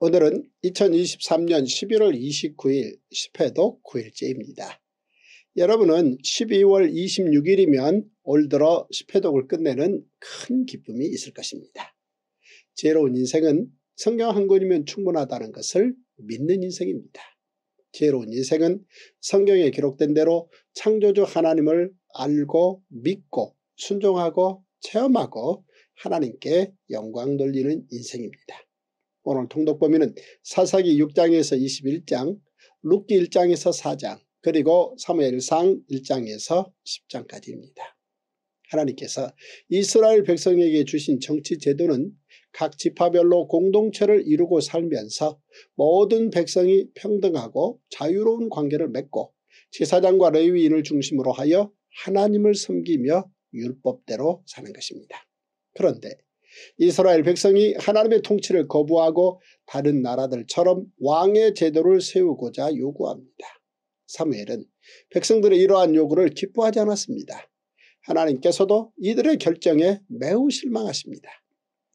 오늘은 2023년 11월 29일 10회도 9일째입니다. 여러분은 12월 26일이면 올 들어 10회독을 끝내는 큰 기쁨이 있을 것입니다. 지혜로운 인생은 성경 한 권이면 충분하다는 것을 믿는 인생입니다. 지혜로운 인생은 성경에 기록된 대로 창조주 하나님을 알고 믿고 순종하고 체험하고 하나님께 영광 돌리는 인생입니다. 오늘 통독 범위는 사사기 6장에서 21장, 룻기 1장에서 4장, 그리고 사무엘상 1장에서 10장까지입니다. 하나님께서 이스라엘 백성에게 주신 정치 제도는 각 지파별로 공동체를 이루고 살면서 모든 백성이 평등하고 자유로운 관계를 맺고 제사장과 레위인을 중심으로 하여 하나님을 섬기며 율법대로 사는 것입니다. 그런데 이스라엘 백성이 하나님의 통치를 거부하고 다른 나라들처럼 왕의 제도를 세우고자 요구합니다. 사무엘은 백성들의 이러한 요구를 기뻐하지 않았습니다. 하나님께서도 이들의 결정에 매우 실망하십니다.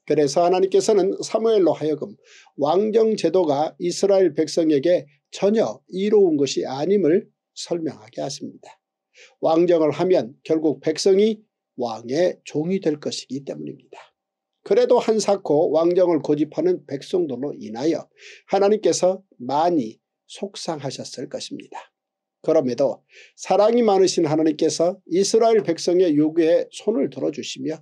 그래서 하나님께서는 사무엘로 하여금 왕정 제도가 이스라엘 백성에게 전혀 이로운 것이 아님을 설명하게 하십니다. 왕정을 하면 결국 백성이 왕의 종이 될 것이기 때문입니다. 그래도 한사코 왕정을 고집하는 백성들로 인하여 하나님께서 많이 속상하셨을 것입니다. 그럼에도 사랑이 많으신 하나님께서 이스라엘 백성의 요구에 손을 들어주시며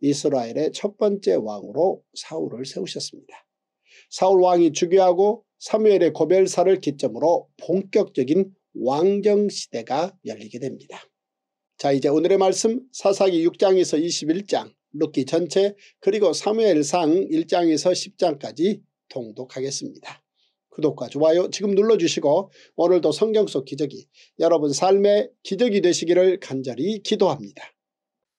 이스라엘의 첫 번째 왕으로 사울을 세우셨습니다. 사울 왕이 즉위하고 사무엘의 고별사를 기점으로 본격적인 왕정 시대가 열리게 됩니다. 자 이제 오늘의 말씀 사사기 6장에서 21장 룻기 전체 그리고 사무엘상 1장에서 10장까지 통독하겠습니다. 구독과 좋아요 지금 눌러주시고 오늘도 성경 속 기적이 여러분 삶의 기적이 되시기를 간절히 기도합니다.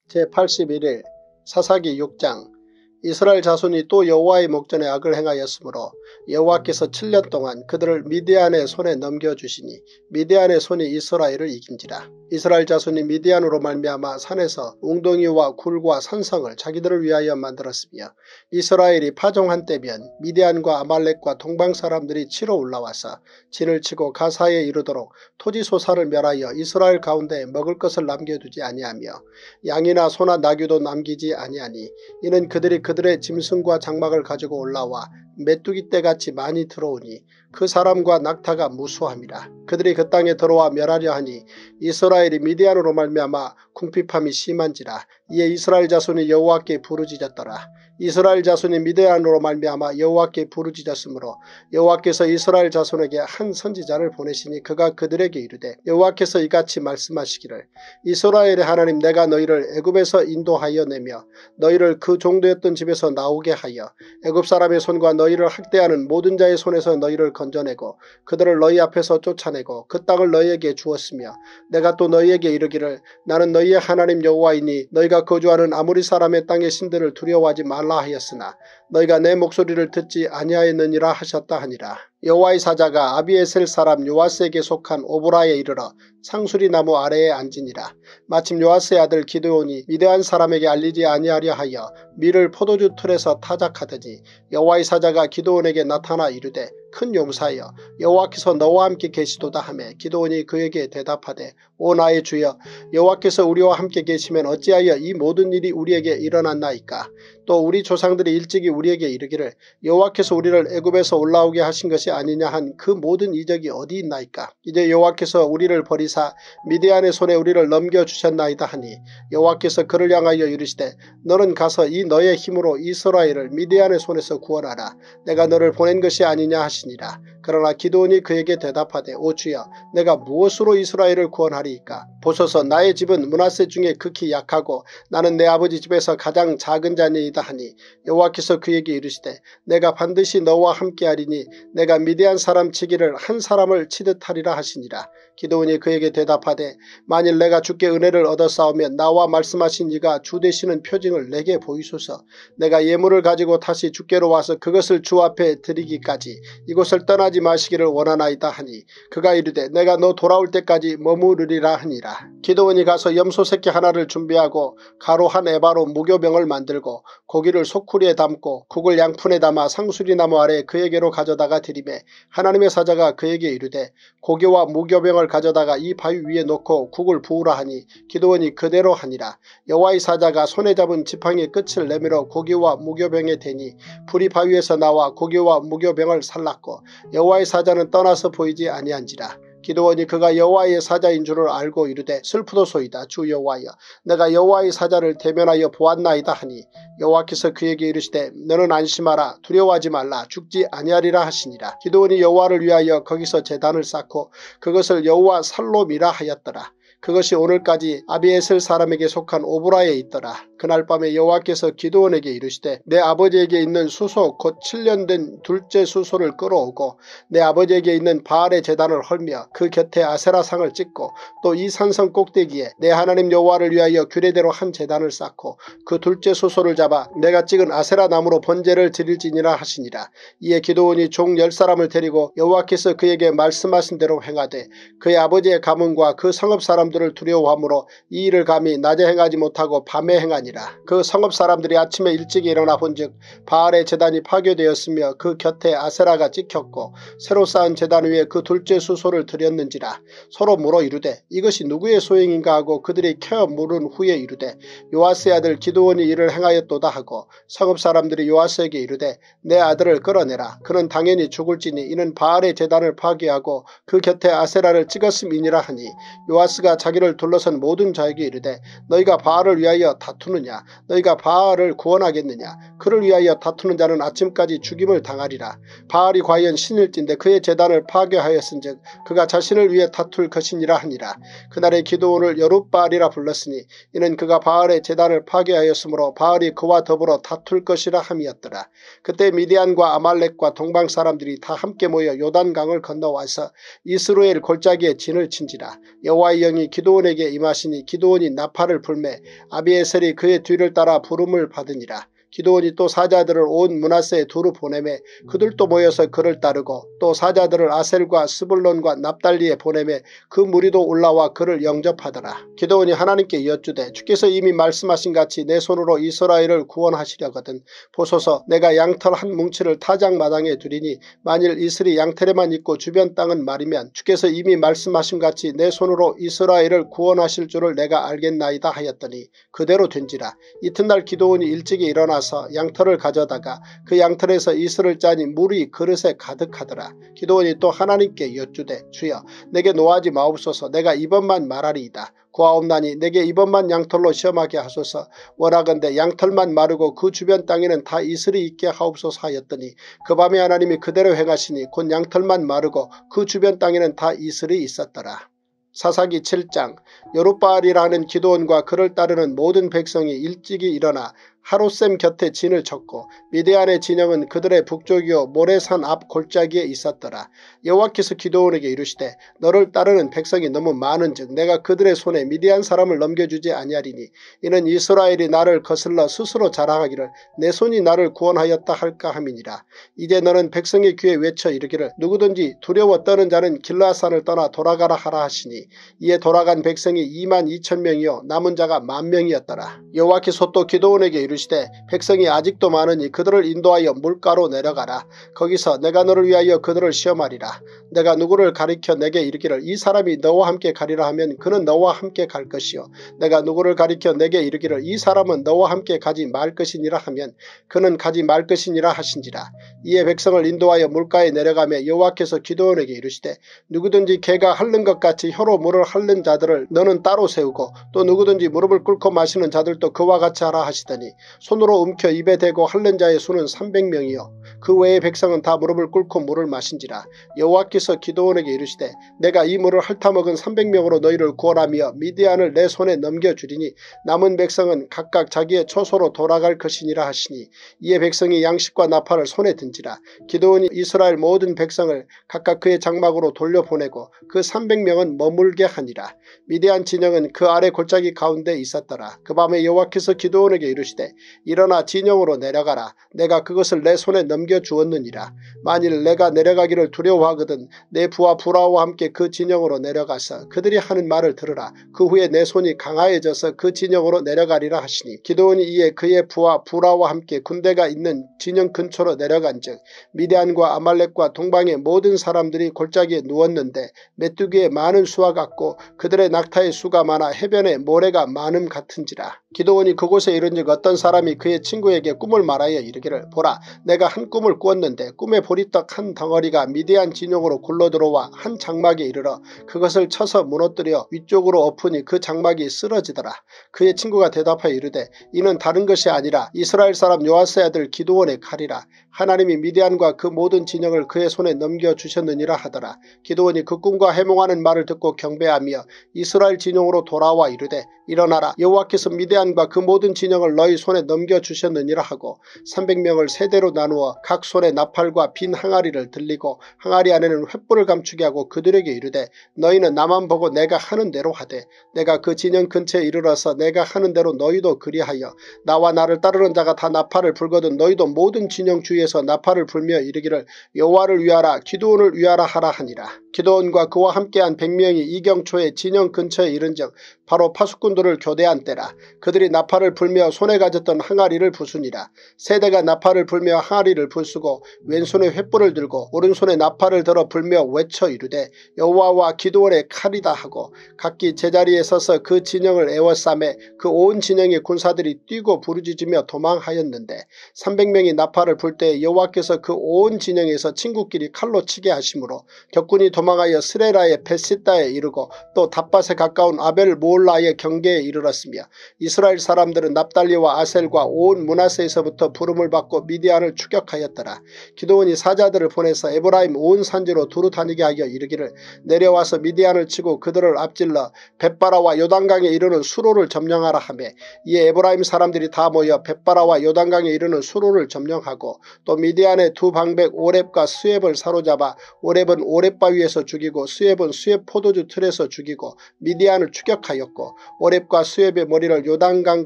제81일 사사기 6장 이스라엘 자손이 또 여호와의 목전에 악을 행하였으므로 여호와께서 7년 동안 그들을 미디안의 손에 넘겨주시니 미디안의 손이 이스라엘을 이긴지라. 이스라엘 자손이 미디안으로 말미암아 산에서 웅덩이와 굴과 산성을 자기들을 위하여 만들었으며 이스라엘이 파종한 때면 미디안과 아말렉과 동방 사람들이 치러 올라와서 진을 치고 가사에 이르도록 토지 소사를 멸하여 이스라엘 가운데 먹을 것을 남겨두지 아니하며 양이나 소나 나귀도 남기지 아니하니 이는 그들이 그들의 짐승과 장막을 가지고 올라와 메뚜기 떼같이 많이 들어오니 그 사람과 낙타가 무수함이라. 그들이 그 땅에 들어와 멸하려 하니 이스라엘이 미디안으로 말미암아 궁핍함이 심한지라. 이에 이스라엘 자손이 여호와께 부르짖었더라. 이스라엘 자손이 미대안으로 말미암아 여호와께 부르짖었으므로 여호와께서 이스라엘 자손에게 한 선지자를 보내시니 그가 그들에게 이르되 여호와께서 이같이 말씀하시기를 이스라엘의 하나님 내가 너희를 애굽에서 인도하여 내며 너희를 그 종도였던 집에서 나오게 하여 애굽 사람의 손과 너희를 학대하는 모든 자의 손에서 너희를 건져내고 그들을 너희 앞에서 쫓아내고 그 땅을 너희에게 주었으며 내가 또 너희에게 이르기를 나는 너희의 하나님 여호와이니 너희가 거주하는 아무리 사람의 땅의 신들을 두려워하지 말라 말라 하였으나 너희가 내 목소리를 듣지 아니하였느니라 하셨다 하니라. 여호와의 사자가 아비에셀 사람 요아스에게 속한 오브라에 이르러 상수리 나무 아래에 앉으니라. 마침 요아스의 아들 기드온이 위대한 사람에게 알리지 아니하려 하여 밀을 포도주 틀에서 타작하더니 여호와의 사자가 기드온에게 나타나 이르되 큰 용사여 여호와께서 너와 함께 계시도다 하매 기도원이 그에게 대답하되 오 나의 주여 여호와께서 우리와 함께 계시면 어찌하여 이 모든 일이 우리에게 일어났나이까 또 우리 조상들이 일찍이 우리에게 이르기를 여호와께서 우리를 애굽에서 올라오게 하신 것이 아니냐 한 그 모든 이적이 어디 있나이까? 이제 여호와께서 우리를 버리사 미디안의 손에 우리를 넘겨주셨나이다 하니 여호와께서 그를 향하여 이르시되 너는 가서 이 너의 힘으로 이스라엘을 미디안의 손에서 구원하라. 내가 너를 보낸 것이 아니냐 하시 하시니라. 그러나 기도원이 그에게 대답하되 오 주여 내가 무엇으로 이스라엘을 구원하리이까 보소서 나의 집은 문하세 중에 극히 약하고 나는 내 아버지 집에서 가장 작은 자니이다 하니 여호와께서 그에게 이르시되 내가 반드시 너와 함께하리니 내가 미대한 사람 치기를 한 사람을 치듯 하리라 하시니라. 기도원이 그에게 대답하되 만일 내가 주께 은혜를 얻어싸우면 나와 말씀하신 이가 주 되시는 표징을 내게 보이소서 내가 예물을 가지고 다시 주께로 와서 그것을 주 앞에 드리기까지 이곳을 떠나지 마시기를 원하나이다 하니 그가 이르되 내가 너 돌아올 때까지 머무르리라 하니라. 기도원이 가서 염소 새끼 하나를 준비하고 가루 한 에바로 무교병을 만들고 고기를 소쿠리에 담고 국을 양푼에 담아 상수리나무 아래 그에게로 가져다가 드림에 하나님의 사자가 그에게 이르되 고기와 무교병을 가져다가 이 바위 위에 놓고 국을 부으라 하니 기도원이 그대로 하니라. 여호와의 사자가 손에 잡은 지팡이 끝을 내밀어 고기와 무교병에 대니 불이 바위에서 나와 고기와 무교병을 살랐고 여호와의 사자는 떠나서 보이지 아니한지라. 기도원이 그가 여호와의 사자인 줄을 알고 이르되 슬프도소이다 주 여호와여. 내가 여호와의 사자를 대면하여 보았나이다 하니 여호와께서 그에게 이르시되 너는 안심하라 두려워하지 말라 죽지 아니하리라 하시니라. 기도원이 여호와를 위하여 거기서 제단을 쌓고 그것을 여호와 살롬이라 하였더라. 그것이 오늘까지 아비에셀 사람에게 속한 오브라에 있더라. 그날 밤에 여호와께서 기도원에게 이르시되 내 아버지에게 있는 수소 곧 7년 된 둘째 수소를 끌어오고 내 아버지에게 있는 바알의 재단을 헐며 그 곁에 아세라상을 찍고 또 이 산성 꼭대기에 내 하나님 여호와를 위하여 규례대로 한 재단을 쌓고 그 둘째 수소를 잡아 내가 찍은 아세라 나무로 번제를 드릴지니라 하시니라. 이에 기도원이 종 열 사람을 데리고 여호와께서 그에게 말씀하신 대로 행하되 그의 아버지의 가문과 그 성읍 사람들을 두려워하므로 이 일을 감히 낮에 행하지 못하고 밤에 행하니 라. 그 성읍 사람들이 아침에 일찍 일어나 본즉 바알의 재단이 파괴되었으며 그 곁에 아세라가 찍혔고 새로 쌓은 재단 위에 그 둘째 수소를 드렸는지라 서로 물어 이르되 이것이 누구의 소행인가 하고 그들이 캐어 물은 후에 이르되 요아스의 아들 기도원이 이를 행하였도다 하고 성읍 사람들이 요아스에게 이르되 내 아들을 끌어내라 그는 당연히 죽을지니 이는 바알의 재단을 파괴하고 그 곁에 아세라를 찍었음이니라 하니 요아스가 자기를 둘러선 모든 자에게 이르되 너희가 바알을 위하여 다투 느냐? 너희가 바알을 구원하겠느냐? 그를 위하여 다투는 자는 아침까지 죽임을 당하리라. 바알이 과연 신일진데 그의 재단을 파괴하였은즉 그가 자신을 위해 다툴 것이니라 하니라. 그날의 기도원을 여룻바알이라 불렀으니 이는 그가 바알의 재단을 파괴하였으므로 바알이 그와 더불어 다툴 것이라 함이었더라. 그때 미디안과 아말렉과 동방 사람들이 다 함께 모여 요단강을 건너와서 이스루엘 골짜기에 진을 친지라. 여호와의 영이 기도원에게 임하시니 기도원이 나팔을 불매 아비에셀이 그의 뒤를 따라 부름을 받으니라. 기도원이 또 사자들을 온 문하세에 두루 보내매 그들도 모여서 그를 따르고 또 사자들을 아셀과 스불론과 납달리에 보내매 그 무리도 올라와 그를 영접하더라. 기도원이 하나님께 여쭈되 주께서 이미 말씀하신 같이 내 손으로 이스라엘을 구원하시려거든 보소서 내가 양털 한 뭉치를 타작 마당에 두리니 만일 이슬이 양털에만 있고 주변 땅은 말이면 주께서 이미 말씀하신 같이 내 손으로 이스라엘을 구원하실 줄을 내가 알겠나이다 하였더니 그대로 된지라. 이튿날 기도원이 일찍이 일어나서 양털을 가져다가 그 양털에서 이슬을 짜니 물이 그릇에 가득하더라. 기도원이 또 하나님께 여쭈되 주여 내게 노하지 마옵소서 내가 이번만 말하리이다. 구하옵나니 내게 이번만 양털로 시험하게 하소서 원하건대 양털만 마르고 그 주변 땅에는 다 이슬이 있게 하옵소서 하였더니 그 밤에 하나님이 그대로 행하시니 곧 양털만 마르고 그 주변 땅에는 다 이슬이 있었더라. 사사기 7장 여룻바알이라는 기도원과 그를 따르는 모든 백성이 일찍이 일어나 하루샘 곁에 진을 쳤고 미대안의 진영은 그들의 북쪽이요 모래산 앞 골짜기에 있었더라. 여호와께서 기도원에게 이르시되 너를 따르는 백성이 너무 많은즉 내가 그들의 손에 미대안 사람을 넘겨주지 아니하리니 이는 이스라엘이 나를 거슬러 스스로 자랑하기를 내 손이 나를 구원하였다 할까 함이니라. 이제 너는 백성의 귀에 외쳐 이르기를 누구든지 두려워 떠는 자는 길라산을 떠나 돌아가라 하라 하시니 이에 돌아간 백성이 2만 2천 명이요 남은 자가 만 명이었더라. 여호와께서 또 기도원에게 이르 이르시되 백성이 아직도 많으니 그들을 인도하여 물가로 내려가라. 거기서 내가 너를 위하여 그들을 시험하리라. 내가 누구를 가리켜 내게 이르기를 이 사람이 너와 함께 가리라 하면 그는 너와 함께 갈 것이요. 내가 누구를 가리켜 내게 이르기를 이 사람은 너와 함께 가지 말 것이니라 하면 그는 가지 말 것이니라 하신지라. 이에 백성을 인도하여 물가에 내려가며 여호와께서 기도원에게 이르시되 누구든지 개가 핥는 것 같이 혀로 물을 핥는 자들을 너는 따로 세우고 또 누구든지 무릎을 꿇고 마시는 자들도 그와 같이 하라 하시더니 손으로 움켜 입에 대고 핥는 자의 수는 300명이요. 그 외의 백성은 다 무릎을 꿇고 물을 마신지라. 여호와께서 기도원에게 이르시되 내가 이 물을 핥아먹은 300명으로 너희를 구원하며 미디안을 내 손에 넘겨주리니 남은 백성은 각각 자기의 처소로 돌아갈 것이니라 하시니 이에 백성이 양식과 나팔을 손에 든지라. 기도원이 이스라엘 모든 백성을 각각 그의 장막으로 돌려보내고 그 300명은 머물게 하니라. 미디안 진영은 그 아래 골짜기 가운데 있었더라. 그 밤에 여호와께서 기도원에게 이르시되 일어나 진영으로 내려가라. 내가 그것을 내 손에 넘겨주었느니라. 만일 내가 내려가기를 두려워하거든 내 부하 부라와 함께 그 진영으로 내려가서 그들이 하는 말을 들으라. 그 후에 내 손이 강하여져서 그 진영으로 내려가리라 하시니 기도원이 이에 그의 부하 부라와 함께 군대가 있는 진영 근처로 내려간 즉 미디안과 아말렉과 동방의 모든 사람들이 골짜기에 누웠는데 메뚜기의 많은 수와 같고 그들의 낙타의 수가 많아 해변에 모래가 많음 같은지라. 기도원이 그곳에 이른즉 어떤 사람이 그의 친구에게 꿈을 말하여 이르기를 보라 내가 한 꿈을 꾸었는데 꿈에 보리떡 한 덩어리가 미디안 진영으로 굴러들어와 한 장막에 이르러 그것을 쳐서 무너뜨려 위쪽으로 엎으니 그 장막이 쓰러지더라. 그의 친구가 대답하여 이르되 이는 다른 것이 아니라 이스라엘 사람 요아스의 아들 기도원의 칼이라. 하나님이 미디안과 그 모든 진영을 그의 손에 넘겨주셨느니라 하더라. 기도원이 그 꿈과 해몽하는 말을 듣고 경배하며 이스라엘 진영으로 돌아와 이르되 일어나라 여호와께서 미디안과 그 모든 진영을 너희 손에 넘겨주셨느니라 하고 300명을 세대로 나누어 각 손에 나팔과 빈 항아리를 들리고 항아리 안에는 횃불을 감추게 하고 그들에게 이르되 너희는 나만 보고 내가 하는 대로 하되 내가 그 진영 근처에 이르러서 내가 하는 대로 너희도 그리하여 나와 나를 따르는 자가 다 나팔을 불거든 너희도 모든 진영 주위에 서 나팔을 불며 이르기를 여호와를 위하라 기도원을 위하라 하라 하니라. 기도원과 그와 함께한 백명이 이경초에 진영 근처에 이른즉 바로 파수꾼들을 교대한 때라. 그들이 나팔을 불며 손에 가졌던 항아리를 부수니라. 세대가 나팔을 불며 항아리를 부수고 왼손에 횃불을 들고 오른손에 나팔을 들어 불며 외쳐 이르되 여호와와 기도원의 칼이다 하고 각기 제자리에 서서 그 진영을 에워싸매 그 온 진영의 군사들이 뛰고 부르짖으며 도망하였는데 300명이 나팔을 불 때 여호와께서 그 온 진영에서 친구끼리 칼로 치게 하심으로 격군이 도망 하여 스레라의 베시다에 이르고 또 답밭에 가까운 아벨 몰라의 경계에 이르렀으며 이스라엘 사람들은 납달리와 아셀과 온 문하세에서부터 부름을 받고 미디안을 추격하였더라. 기도원이 사자들을 보내서 에브라임 온 산지로 두루 다니게 하여 이르기를 내려와서 미디안을 치고 그들을 앞질러 벳바라와 요단강에 이르는 수로를 점령하라 하며 이에 에브라임 사람들이 다 모여 벧바라와 요단강에 이르는 수로를 점령하고 또 미디안의 두 방백 오렙과 스엡을 사로잡아 오렙은 오렙 바위에서 죽이고 스엡은 스엡 포도주 틀에서 죽이고 미디안을 추격하였고 오렙과 스엡의 머리를 요단강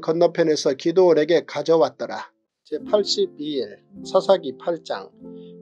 건너편에서 기드온에게 가져왔더라. 제82일 사사기 8장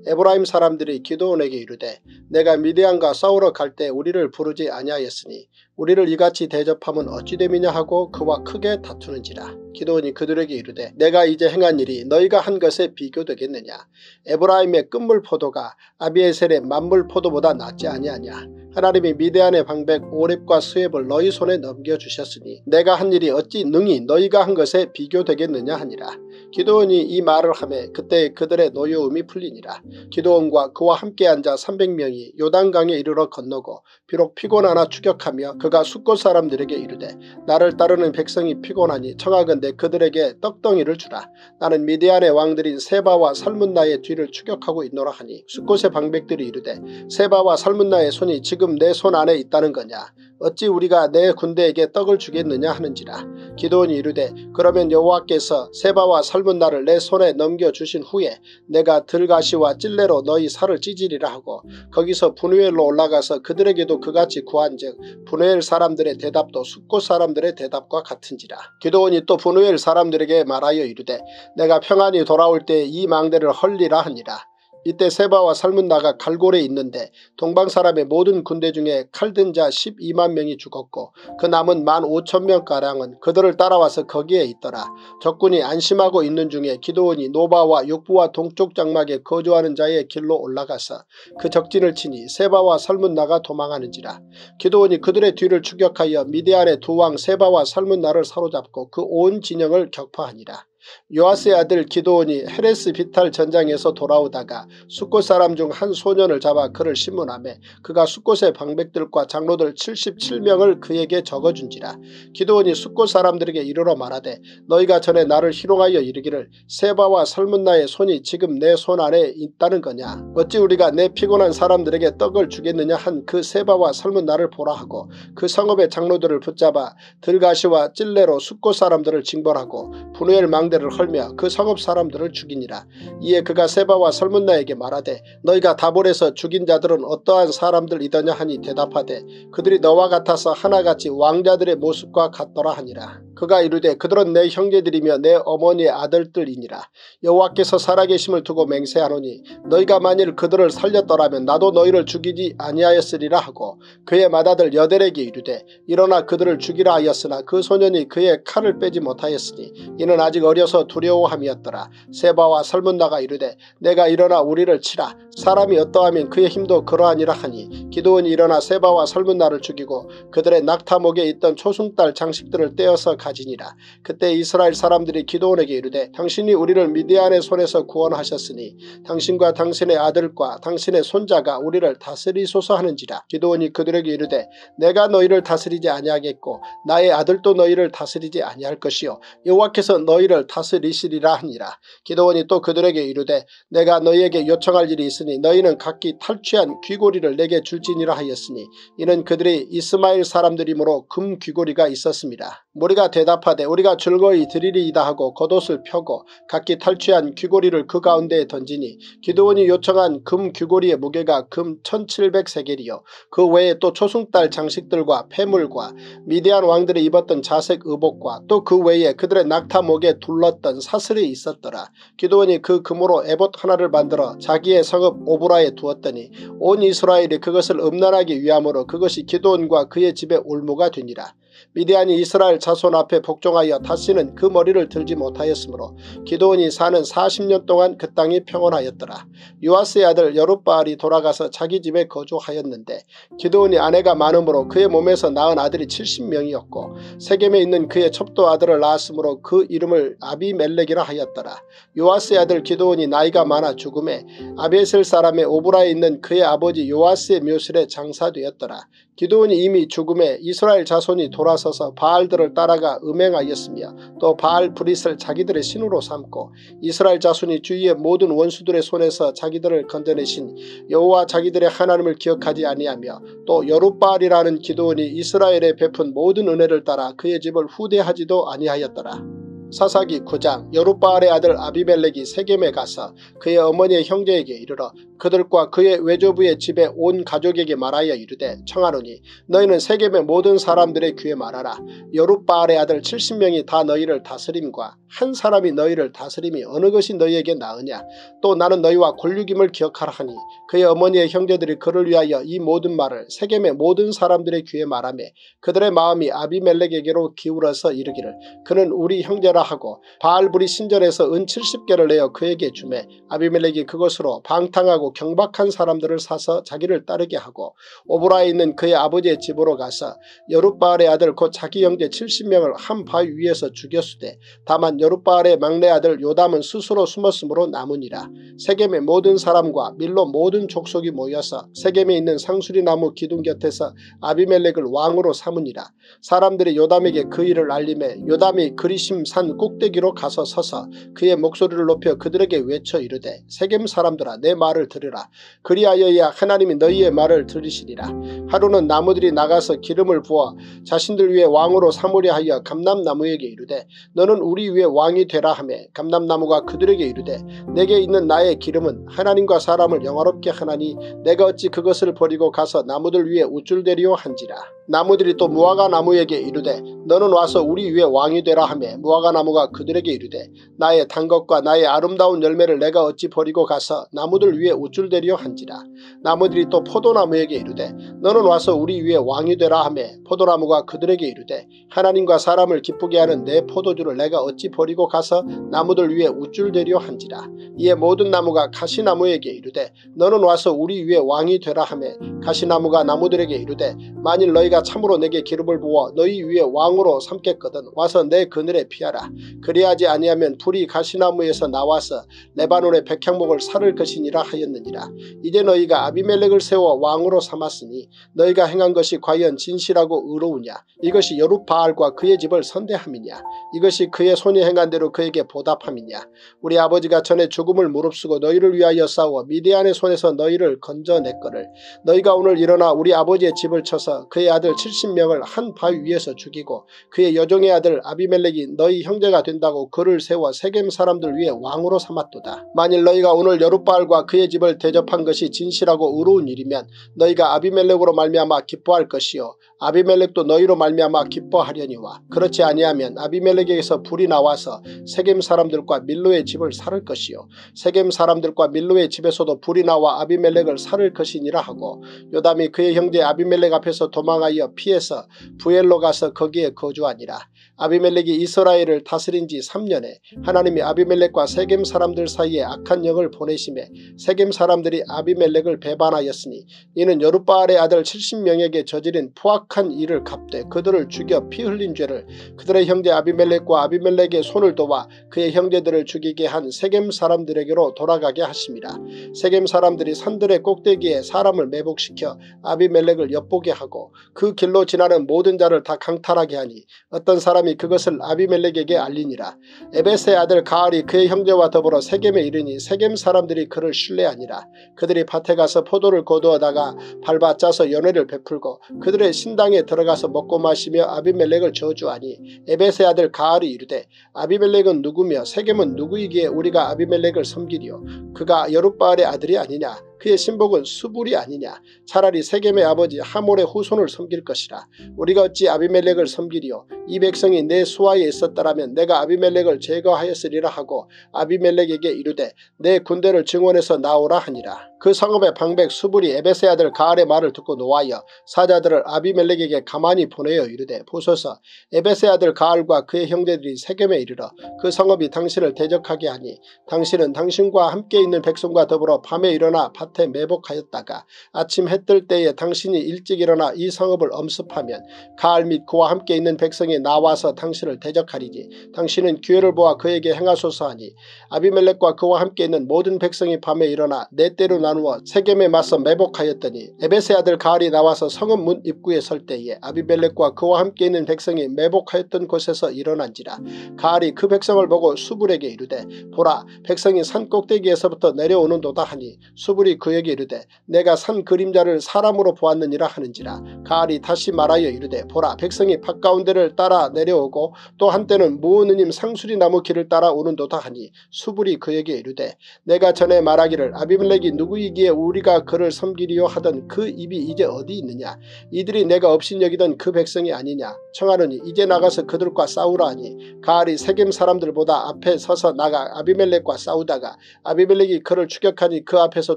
에브라임 사람들이 기드온에게 이르되 내가 미디안과 싸우러 갈 때 우리를 부르지 아니하였으니 우리를 이같이 대접하면 어찌 됨이냐 하고 그와 크게 다투는지라. 기도원이 그들에게 이르되 내가 이제 행한 일이 너희가 한 것에 비교되겠느냐. 에브라임의 끝물 포도가 아비에셀의 만물 포도보다 낫지 아니하냐. 하나님이 미대안의 방백 오랩과 수앱을 너희 손에 넘겨주셨으니 내가 한 일이 어찌 능히 너희가 한 것에 비교되겠느냐 하니라. 기도원이 이 말을 하매 그때 그들의 노여움이 풀리니라. 기도원과 그와 함께 앉아 300명이 요단강에 이르러 건너고 비록 피곤하나 추격하며 그가 숫곳 사람들에게 이르되 나를 따르는 백성이 피곤하니 청하건대 그들에게 떡덩이를 주라. 나는 미디안의 왕들인 세바와 살문나의 뒤를 추격하고 있노라 하니 숫곳의 방백들이 이르되 세바와 살문나의 손이 지금 내 손 안에 있다는 거냐. 어찌 우리가 내 군대에게 떡을 주겠느냐 하는지라. 기도원이 이르되 그러면 여호와께서 세바와 삶은 나를 내 손에 넘겨주신 후에 내가 들가시와 찔레로 너희 살을 찢으리라 하고 거기서 분우엘로 올라가서 그들에게도 그같이 구한즉 분우엘 사람들의 대답도 숫곳 사람들의 대답과 같은지라. 기도원이 또 분우엘 사람들에게 말하여 이르되 내가 평안히 돌아올 때 이 망대를 헐리라 하니라. 이때 세바와 살문나가 갈골에 있는데 동방 사람의 모든 군대 중에 칼든 자 12만 명이 죽었고 그 남은 1만 5천 명가량은 그들을 따라와서 거기에 있더라. 적군이 안심하고 있는 중에 기도원이 노바와 육부와 동쪽 장막에 거주하는 자의 길로 올라가서 그 적진을 치니 세바와 살문나가 도망하는지라. 기도원이 그들의 뒤를 추격하여 미디안의 두 왕 세바와 살문나를 사로잡고 그 온 진영을 격파하니라. 요아스의 아들 기도원이 헤레스 비탈 전장에서 돌아오다가 숫곳 사람 중 한 소년을 잡아 그를 신문하며 그가 숫곳의 방백들과 장로들 77명을 그에게 적어준지라. 기도원이 숫곳 사람들에게 이르러 말하되 너희가 전에 나를 희롱하여 이르기를 세바와 설문나의 손이 지금 내 손 안에 있다는 거냐. 어찌 우리가 내 피곤한 사람들에게 떡을 주겠느냐 한 그 세바와 설문나를 보라 하고 그 성읍의 장로들을 붙잡아 들가시와 찔레로 숫곳 사람들을 징벌하고 분우엘 망 대를 헐며 그 성읍 사람들을 죽이니라. 이에 그가 세바와 설문나에게 말하되 너희가 다볼에서 죽인 자들은 어떠한 사람들이더냐 하니 대답하되 그들이 너와 같아서 하나같이 왕자들의 모습과 같더라 하니라. 그가 이르되 그들은 내 형제들이며 내 어머니의 아들들이니라. 여호와께서 살아계심을 두고 맹세하노니 너희가 만일 그들을 살렸더라면 나도 너희를 죽이지 아니하였으리라 하고 그의 맏아들 여델에게 이르되 일어나 그들을 죽이라 하였으나 그 소년이 그의 칼을 빼지 못하였으니 이는 아직 어려서 두려워함이었더라. 세바와 설문나가 이르되 내가 일어나 우리를 치라. 사람이 어떠하면 그의 힘도 그러하니라 하니 기도원이 일어나 세바와 설문나를 죽이고 그들의 낙타목에 있던 초승달 장식들을 떼어서 가 지니라. 그때 이스라엘 사람들이 기도원에게 이르되 당신이 우리를 미디안의 손에서 구원하셨으니 당신과 당신의 아들과 당신의 손자가 우리를 다스리소서 하는지라. 기도원이 그들에게 이르되 내가 너희를 다스리지 아니하겠고 나의 아들도 너희를 다스리지 아니할 것이요 여호와께서 너희를 다스리시리라 하니라. 기도원이 또 그들에게 이르되 내가 너희에게 요청할 일이 있으니 너희는 각기 탈취한 귀고리를 내게 줄지니라 하였으니 이는 그들이 이스마엘 사람들이므로 금 귀고리가 있었습니다. 우리가 대답하되 우리가 즐거이 드리리이다 하고 겉옷을 펴고 각기 탈취한 귀고리를 그 가운데에 던지니 기도원이 요청한 금 귀고리의 무게가 금 1700세겔이요 그 외에 또 초승달 장식들과 폐물과 미디안 왕들이 입었던 자색 의복과 또 그 외에 그들의 낙타 목에 둘렀던 사슬이 있었더라. 기도원이 그 금으로 에봇 하나를 만들어 자기의 성읍 오브라에 두었더니 온 이스라엘이 그것을 음란하기 위함으로 그것이 기도원과 그의 집에 올무가 되니라. 미디안이 이스라엘 자손 앞에 복종하여 다시는 그 머리를 들지 못하였으므로 기도원이 사는 40년 동안 그 땅이 평온하였더라. 유아스의 아들 여룻바알이 돌아가서 자기 집에 거주하였는데 기도원이 아내가 많으므로 그의 몸에서 낳은 아들이 70명이었고 세겜에 있는 그의 첩도 아들을 낳았으므로 그 이름을 아비멜렉이라 하였더라. 요아스의 아들 기도원이 나이가 많아 죽음에 아베셀 사람의 오브라에 있는 그의 아버지 요아스의 묘실에 장사되었더라. 기도원이 이미 죽음에 이스라엘 자손이 돌아서서 바알들을 따라가 음행하였으며 또 바알 브릿을 자기들의 신으로 삼고 이스라엘 자손이 주위의 모든 원수들의 손에서 자기들을 건져내신 여호와 자기들의 하나님을 기억하지 아니하며 또 여룻바알이라는 기도원이 이스라엘에 베푼 모든 은혜를 따라 그의 집을 후대하지도 아니하였더라. 사사기 9장 여룻바알의 아들 아비멜렉이 세겜에 가서 그의 어머니의 형제에게 이르러 그들과 그의 외조부의 집에 온 가족에게 말하여 이르되 청하노니 너희는 세겜의 모든 사람들의 귀에 말하라. 여룻바알의 아들 70명이 다 너희를 다스림과 한 사람이 너희를 다스림이 어느 것이 너희에게 나으냐. 또 나는 너희와 권륙임을 기억하라 하니 그의 어머니의 형제들이 그를 위하여 이 모든 말을 세겜의 모든 사람들의 귀에 말하며 그들의 마음이 아비멜렉에게로 기울어서 이르기를 그는 우리 형제라 하고 바알불이 신전에서 은 70개를 내어 그에게 주매 아비멜렉이 그것으로 방탕하고 경박한 사람들을 사서 자기를 따르게 하고 오브라에 있는 그의 아버지의 집으로 가서 여룻바알의 아들 곧 자기 형제 70명을 한 바위 위에서 죽였으되 다만 여룻바알의 막내 아들 요담은 스스로 숨었으므로 남으니라. 세겜의 모든 사람과 밀로 모든 족속이 모여서 세겜에 있는 상수리나무 기둥 곁에서 아비멜렉을 왕으로 삼으니라. 사람들이 요담에게 그 일을 알림해 요담이 그리심 산 꼭대기로 가서 서서 그의 목소리를 높여 그들에게 외쳐 이르되 세겜 사람들아 내 말을 들으라. 그리하여야 하나님이 너희의 말을 들으시리라. 하루는 나무들이 나가서 기름을 부어 자신들 위에 왕으로 삼으려 하여 감남나무에게 이르되 너는 우리 위에 왕이 되라 하며 감남나무가 그들에게 이르되 내게 있는 나의 기름은 하나님과 사람을 영화롭게 하나니 내가 어찌 그것을 버리고 가서 나무들 위에 우쭐대리오 한지라. 나무들이 또 무화과 나무에게 이르되 너는 와서 우리 위에 왕이 되라 하며 무화과 나무가 그들에게 이르되 나의 단 것과 나의 아름다운 열매를 내가 어찌 버리고 가서 나무들 위에 우쭐대리오 한지라. 나무들이 또 포도나무에게 이르되 너는 와서 우리 위에 왕이 되라 하며 포도나무가 그들에게 이르되 하나님과 사람을 기쁘게 하는 내 포도주를 내가 어찌 버리고 가서 나무들 위에 우쭐대리오 한지라. 이에 모든 나무가 가시나무에게 이르되 너는 와서 우리 위에 왕이 되라 하며 가시나무가 나무들에게 이르되 만일 너희가 참으로 내게 기름을 부어 너희 위에 왕으로 삼겠거든 와서 내 그늘에 피하라. 그리하지 아니하면 불이 가시나무에서 나와서 레바논의 백향목을 살을 것이니라 하였느니라. 이제 너희가 아비멜렉을 세워 왕으로 삼았으니 너희가 행한 것이 과연 진실하고 의로우냐. 이것이 여룻바알과 그의 집을 선대함이냐. 이것이 그의 손이 행한 대로 그에게 보답함이냐. 우리 아버지가 전에 죽음을 무릅쓰고 너희를 위하여 싸워 미디안의 손에서 너희를 건져냈거를 너희가 오늘 일어나 우리 아버지의 집을 쳐서 그의 아들 아들 70명을 한 바위 위에서 죽이고 그의 여종의 아들 아비멜렉이 너희 형제가 된다고 그를 세워 세겜 사람들 위에 왕으로 삼았도다. 만일 너희가 오늘 여룻바알과 그의 집을 대접한 것이 진실하고 의로운 일이면 너희가 아비멜렉으로 말미암아 기뻐할 것이요 아비멜렉도 너희로 말미암아 기뻐하려니와 그렇지 아니하면 아비멜렉에게서 불이 나와서 세겜 사람들과 밀로의 집을 살을 것이요 세겜 사람들과 밀로의 집에서도 불이 나와 아비멜렉을 살을 것이니라 하고 요담이 그의 형제 아비멜렉 앞에서 도망하여 피해서 부엘로 가서 거기에 거주하니라. 아비멜렉이 이스라엘을 다스린 지 3년에 하나님이 아비멜렉과 세겜 사람들 사이에 악한 영을 보내심에 세겜 사람들이 아비멜렉을 배반하였으니 이는 여룻바알의 아들 70명에게 저지른 포악한 일을 갚되 그들을 죽여 피 흘린 죄를 그들의 형제 아비멜렉과 아비멜렉의 손을 도와 그의 형제들을 죽이게 한 세겜 사람들에게로 돌아가게 하십니다. 세겜 사람들이 산들의 꼭대기에 사람을 매복시켜 아비멜렉을 엿보게 하고 그 길로 지나는 모든 자를 다 강탈하게 하니 어떤 사람이 그것을 아비멜렉에게 알리니라. 에베스의 아들 가알이 그의 형제와 더불어 세겜에 이르니 세겜 사람들이 그를 신뢰하니라. 그들이 밭에 가서 포도를 거두어다가 밟아 짜서 연회를 베풀고 그들의 신당에 들어가서 먹고 마시며 아비멜렉을 저주하니 에베스의 아들 가알이 이르되 아비멜렉은 누구며 세겜은 누구이기에 우리가 아비멜렉을 섬기리요. 그가 여룻바알의 아들이 아니냐. 그의 신복은 수불이 아니냐. 차라리 세겜의 아버지 하몰의 후손을 섬길 것이라. 우리가 어찌 아비멜렉을 섬기리요. 이 백성이 내 수하에 있었더라면 내가 아비멜렉을 제거하였으리라 하고 아비멜렉에게 이르되 내 군대를 증원해서 나오라 하니라. 그 성읍의 방백 수불이 에베세 아들 가알의 말을 듣고 노하여 사자들을 아비멜렉에게 가만히 보내어 이르되 보소서. 에베세 아들 가알과 그의 형제들이 세겜에 이르러 그 성읍이 당신을 대적하게 하니 당신은 당신과 함께 있는 백성과 더불어 밤에 일어나 밭에 매복하였다가 아침 해 뜰 때에 당신이 일찍 일어나 이 성읍을 엄습하면 가알 및 그와 함께 있는 백성이 나와서 당신을 대적하리니 당신은 기회를 보아 그에게 행하소서 하니 아비멜렉과 그와 함께 있는 모든 백성이 밤에 일어나 네 때로 나 누어 세겜에 맞서 매복하였더니 에베세 아들 가알이 나와서 성읍 문 입구에 설 때에 아비멜렉과 그와 함께 있는 백성이 매복하였던 곳에서 일어난지라 가알이 그 백성을 보고 수불에게 이르되 보라 백성이 산 꼭대기에서부터 내려오는도다 하니 수불이 그에게 이르되 내가 산 그림자를 사람으로 보았느니라 하는지라 가알이 다시 말하여 이르되 보라 백성이 밭 가운데를 따라 내려오고 또 한때는 무은느님 상수리 나무 길을 따라 오는도다 하니 수불이 그에게 이르되 내가 전에 말하기를 아비멜렉이 누구 이기에 우리가 그를 섬기리요 하던 그 입이 이제 어디 있느냐 이들이 내가 없인 여기던 그 백성이 아니냐 청하느니 이제 나가서 그들과 싸우라 하니 가알이 세겜 사람들보다 앞에 서서 나가 아비멜렉과 싸우다가 아비멜렉이 그를 추격하니 그 앞에서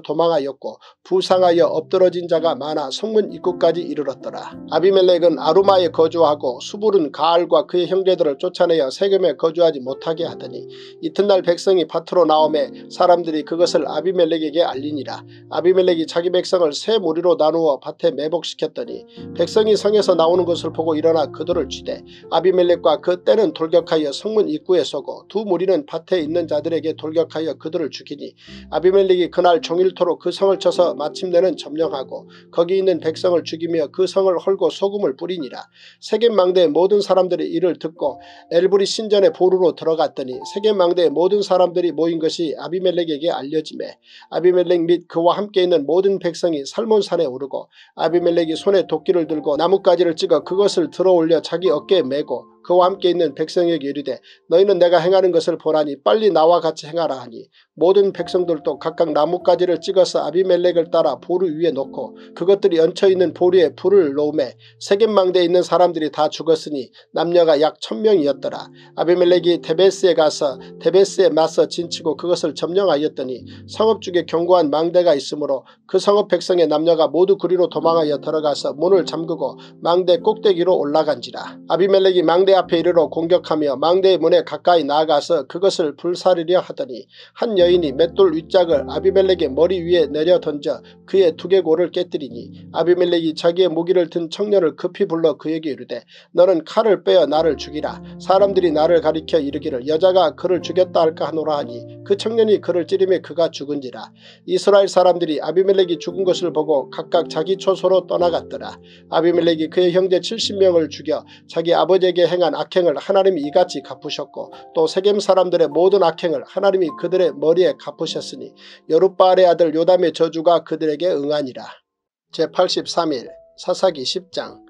도망하였고 부상하여 엎드러진 자가 많아 성문 입구까지 이르렀더라. 아비멜렉은 아루마에 거주하고 수불은 가알과 그의 형제들을 쫓아내어 세겜에 거주하지 못하게 하더니 이튿날 백성이 밭으로 나오매 사람들이 그것을 아비멜렉에게 알리니라. 아비멜렉이 자기 백성을 세 무리로 나누어 밭에 매복시켰더니 백성이 성에서 나오는 것을 보고 일어나 그들을 쥐되 아비멜렉과 그 때는 돌격하여 성문 입구에 서고 두 무리는 밭에 있는 자들에게 돌격하여 그들을 죽이니 아비멜렉이 그날 종일토록 그 성을 쳐서 마침내는 점령하고 거기 있는 백성을 죽이며 그 성을 헐고 소금을 뿌리니라. 세겜 망대의 모든 사람들이 이를 듣고 엘브리 신전의 보루로 들어갔더니 세겜 망대의 모든 사람들이 모인 것이 아비멜렉에게 알려지매 아비멜렉 및 그와 함께 있는 모든 백성이 살몬산에 오르고 아비멜렉이 손에 도끼를 들고 나뭇가지를 찍어 그것을 들어올려 자기 어깨에 메고 그와 함께 있는 백성에게 이르되 너희는 내가 행하는 것을 보라니 빨리 나와 같이 행하라 하니 모든 백성들도 각각 나뭇가지를 찍어서 아비멜렉을 따라 보루 위에 놓고 그것들이 얹혀있는 보루에 불을 놓음에 세겜망대에 있는 사람들이 다 죽었으니 남녀가 약 천명이었더라. 아비멜렉이 데베스에 가서 데베스에 맞서 진치고 그것을 점령하였더니 성읍 쪽에 견고한 망대가 있으므로 그 성읍 백성의 남녀가 모두 그리로 도망하여 들어가서 문을 잠그고 망대 꼭대기로 올라간지라. 아비멜렉이 망대 앞에 이르러 공격하며 망대의 문에 가까이 나아가서 그것을 불사르려 하더니 한 여인이 맷돌 윗짝을 아비멜렉의 머리 위에 내려 던져 그의 두개골을 깨뜨리니 아비멜렉이 자기의 무기를 든 청년을 급히 불러 그에게 이르되 너는 칼을 빼어 나를 죽이라. 사람들이 나를 가리켜 이르기를 여자가 그를 죽였다 할까 하노라 하니 그 청년이 그를 찌르며 그가 죽은지라. 이스라엘 사람들이 아비멜렉이 죽은 것을 보고 각각 자기 초소로 떠나갔더라. 아비멜렉이 그의 형제 70명을 죽여 자기 아버지에게 행한 악행을 하나님이 이같이 갚으셨고 또 세겜 사람들의 모든 악행을 하나님이 그들의 머리 에 갚으셨으니 여룻바알의 아들 요담의 저주가 그들에게 응하니라. 제83일 사사기 10장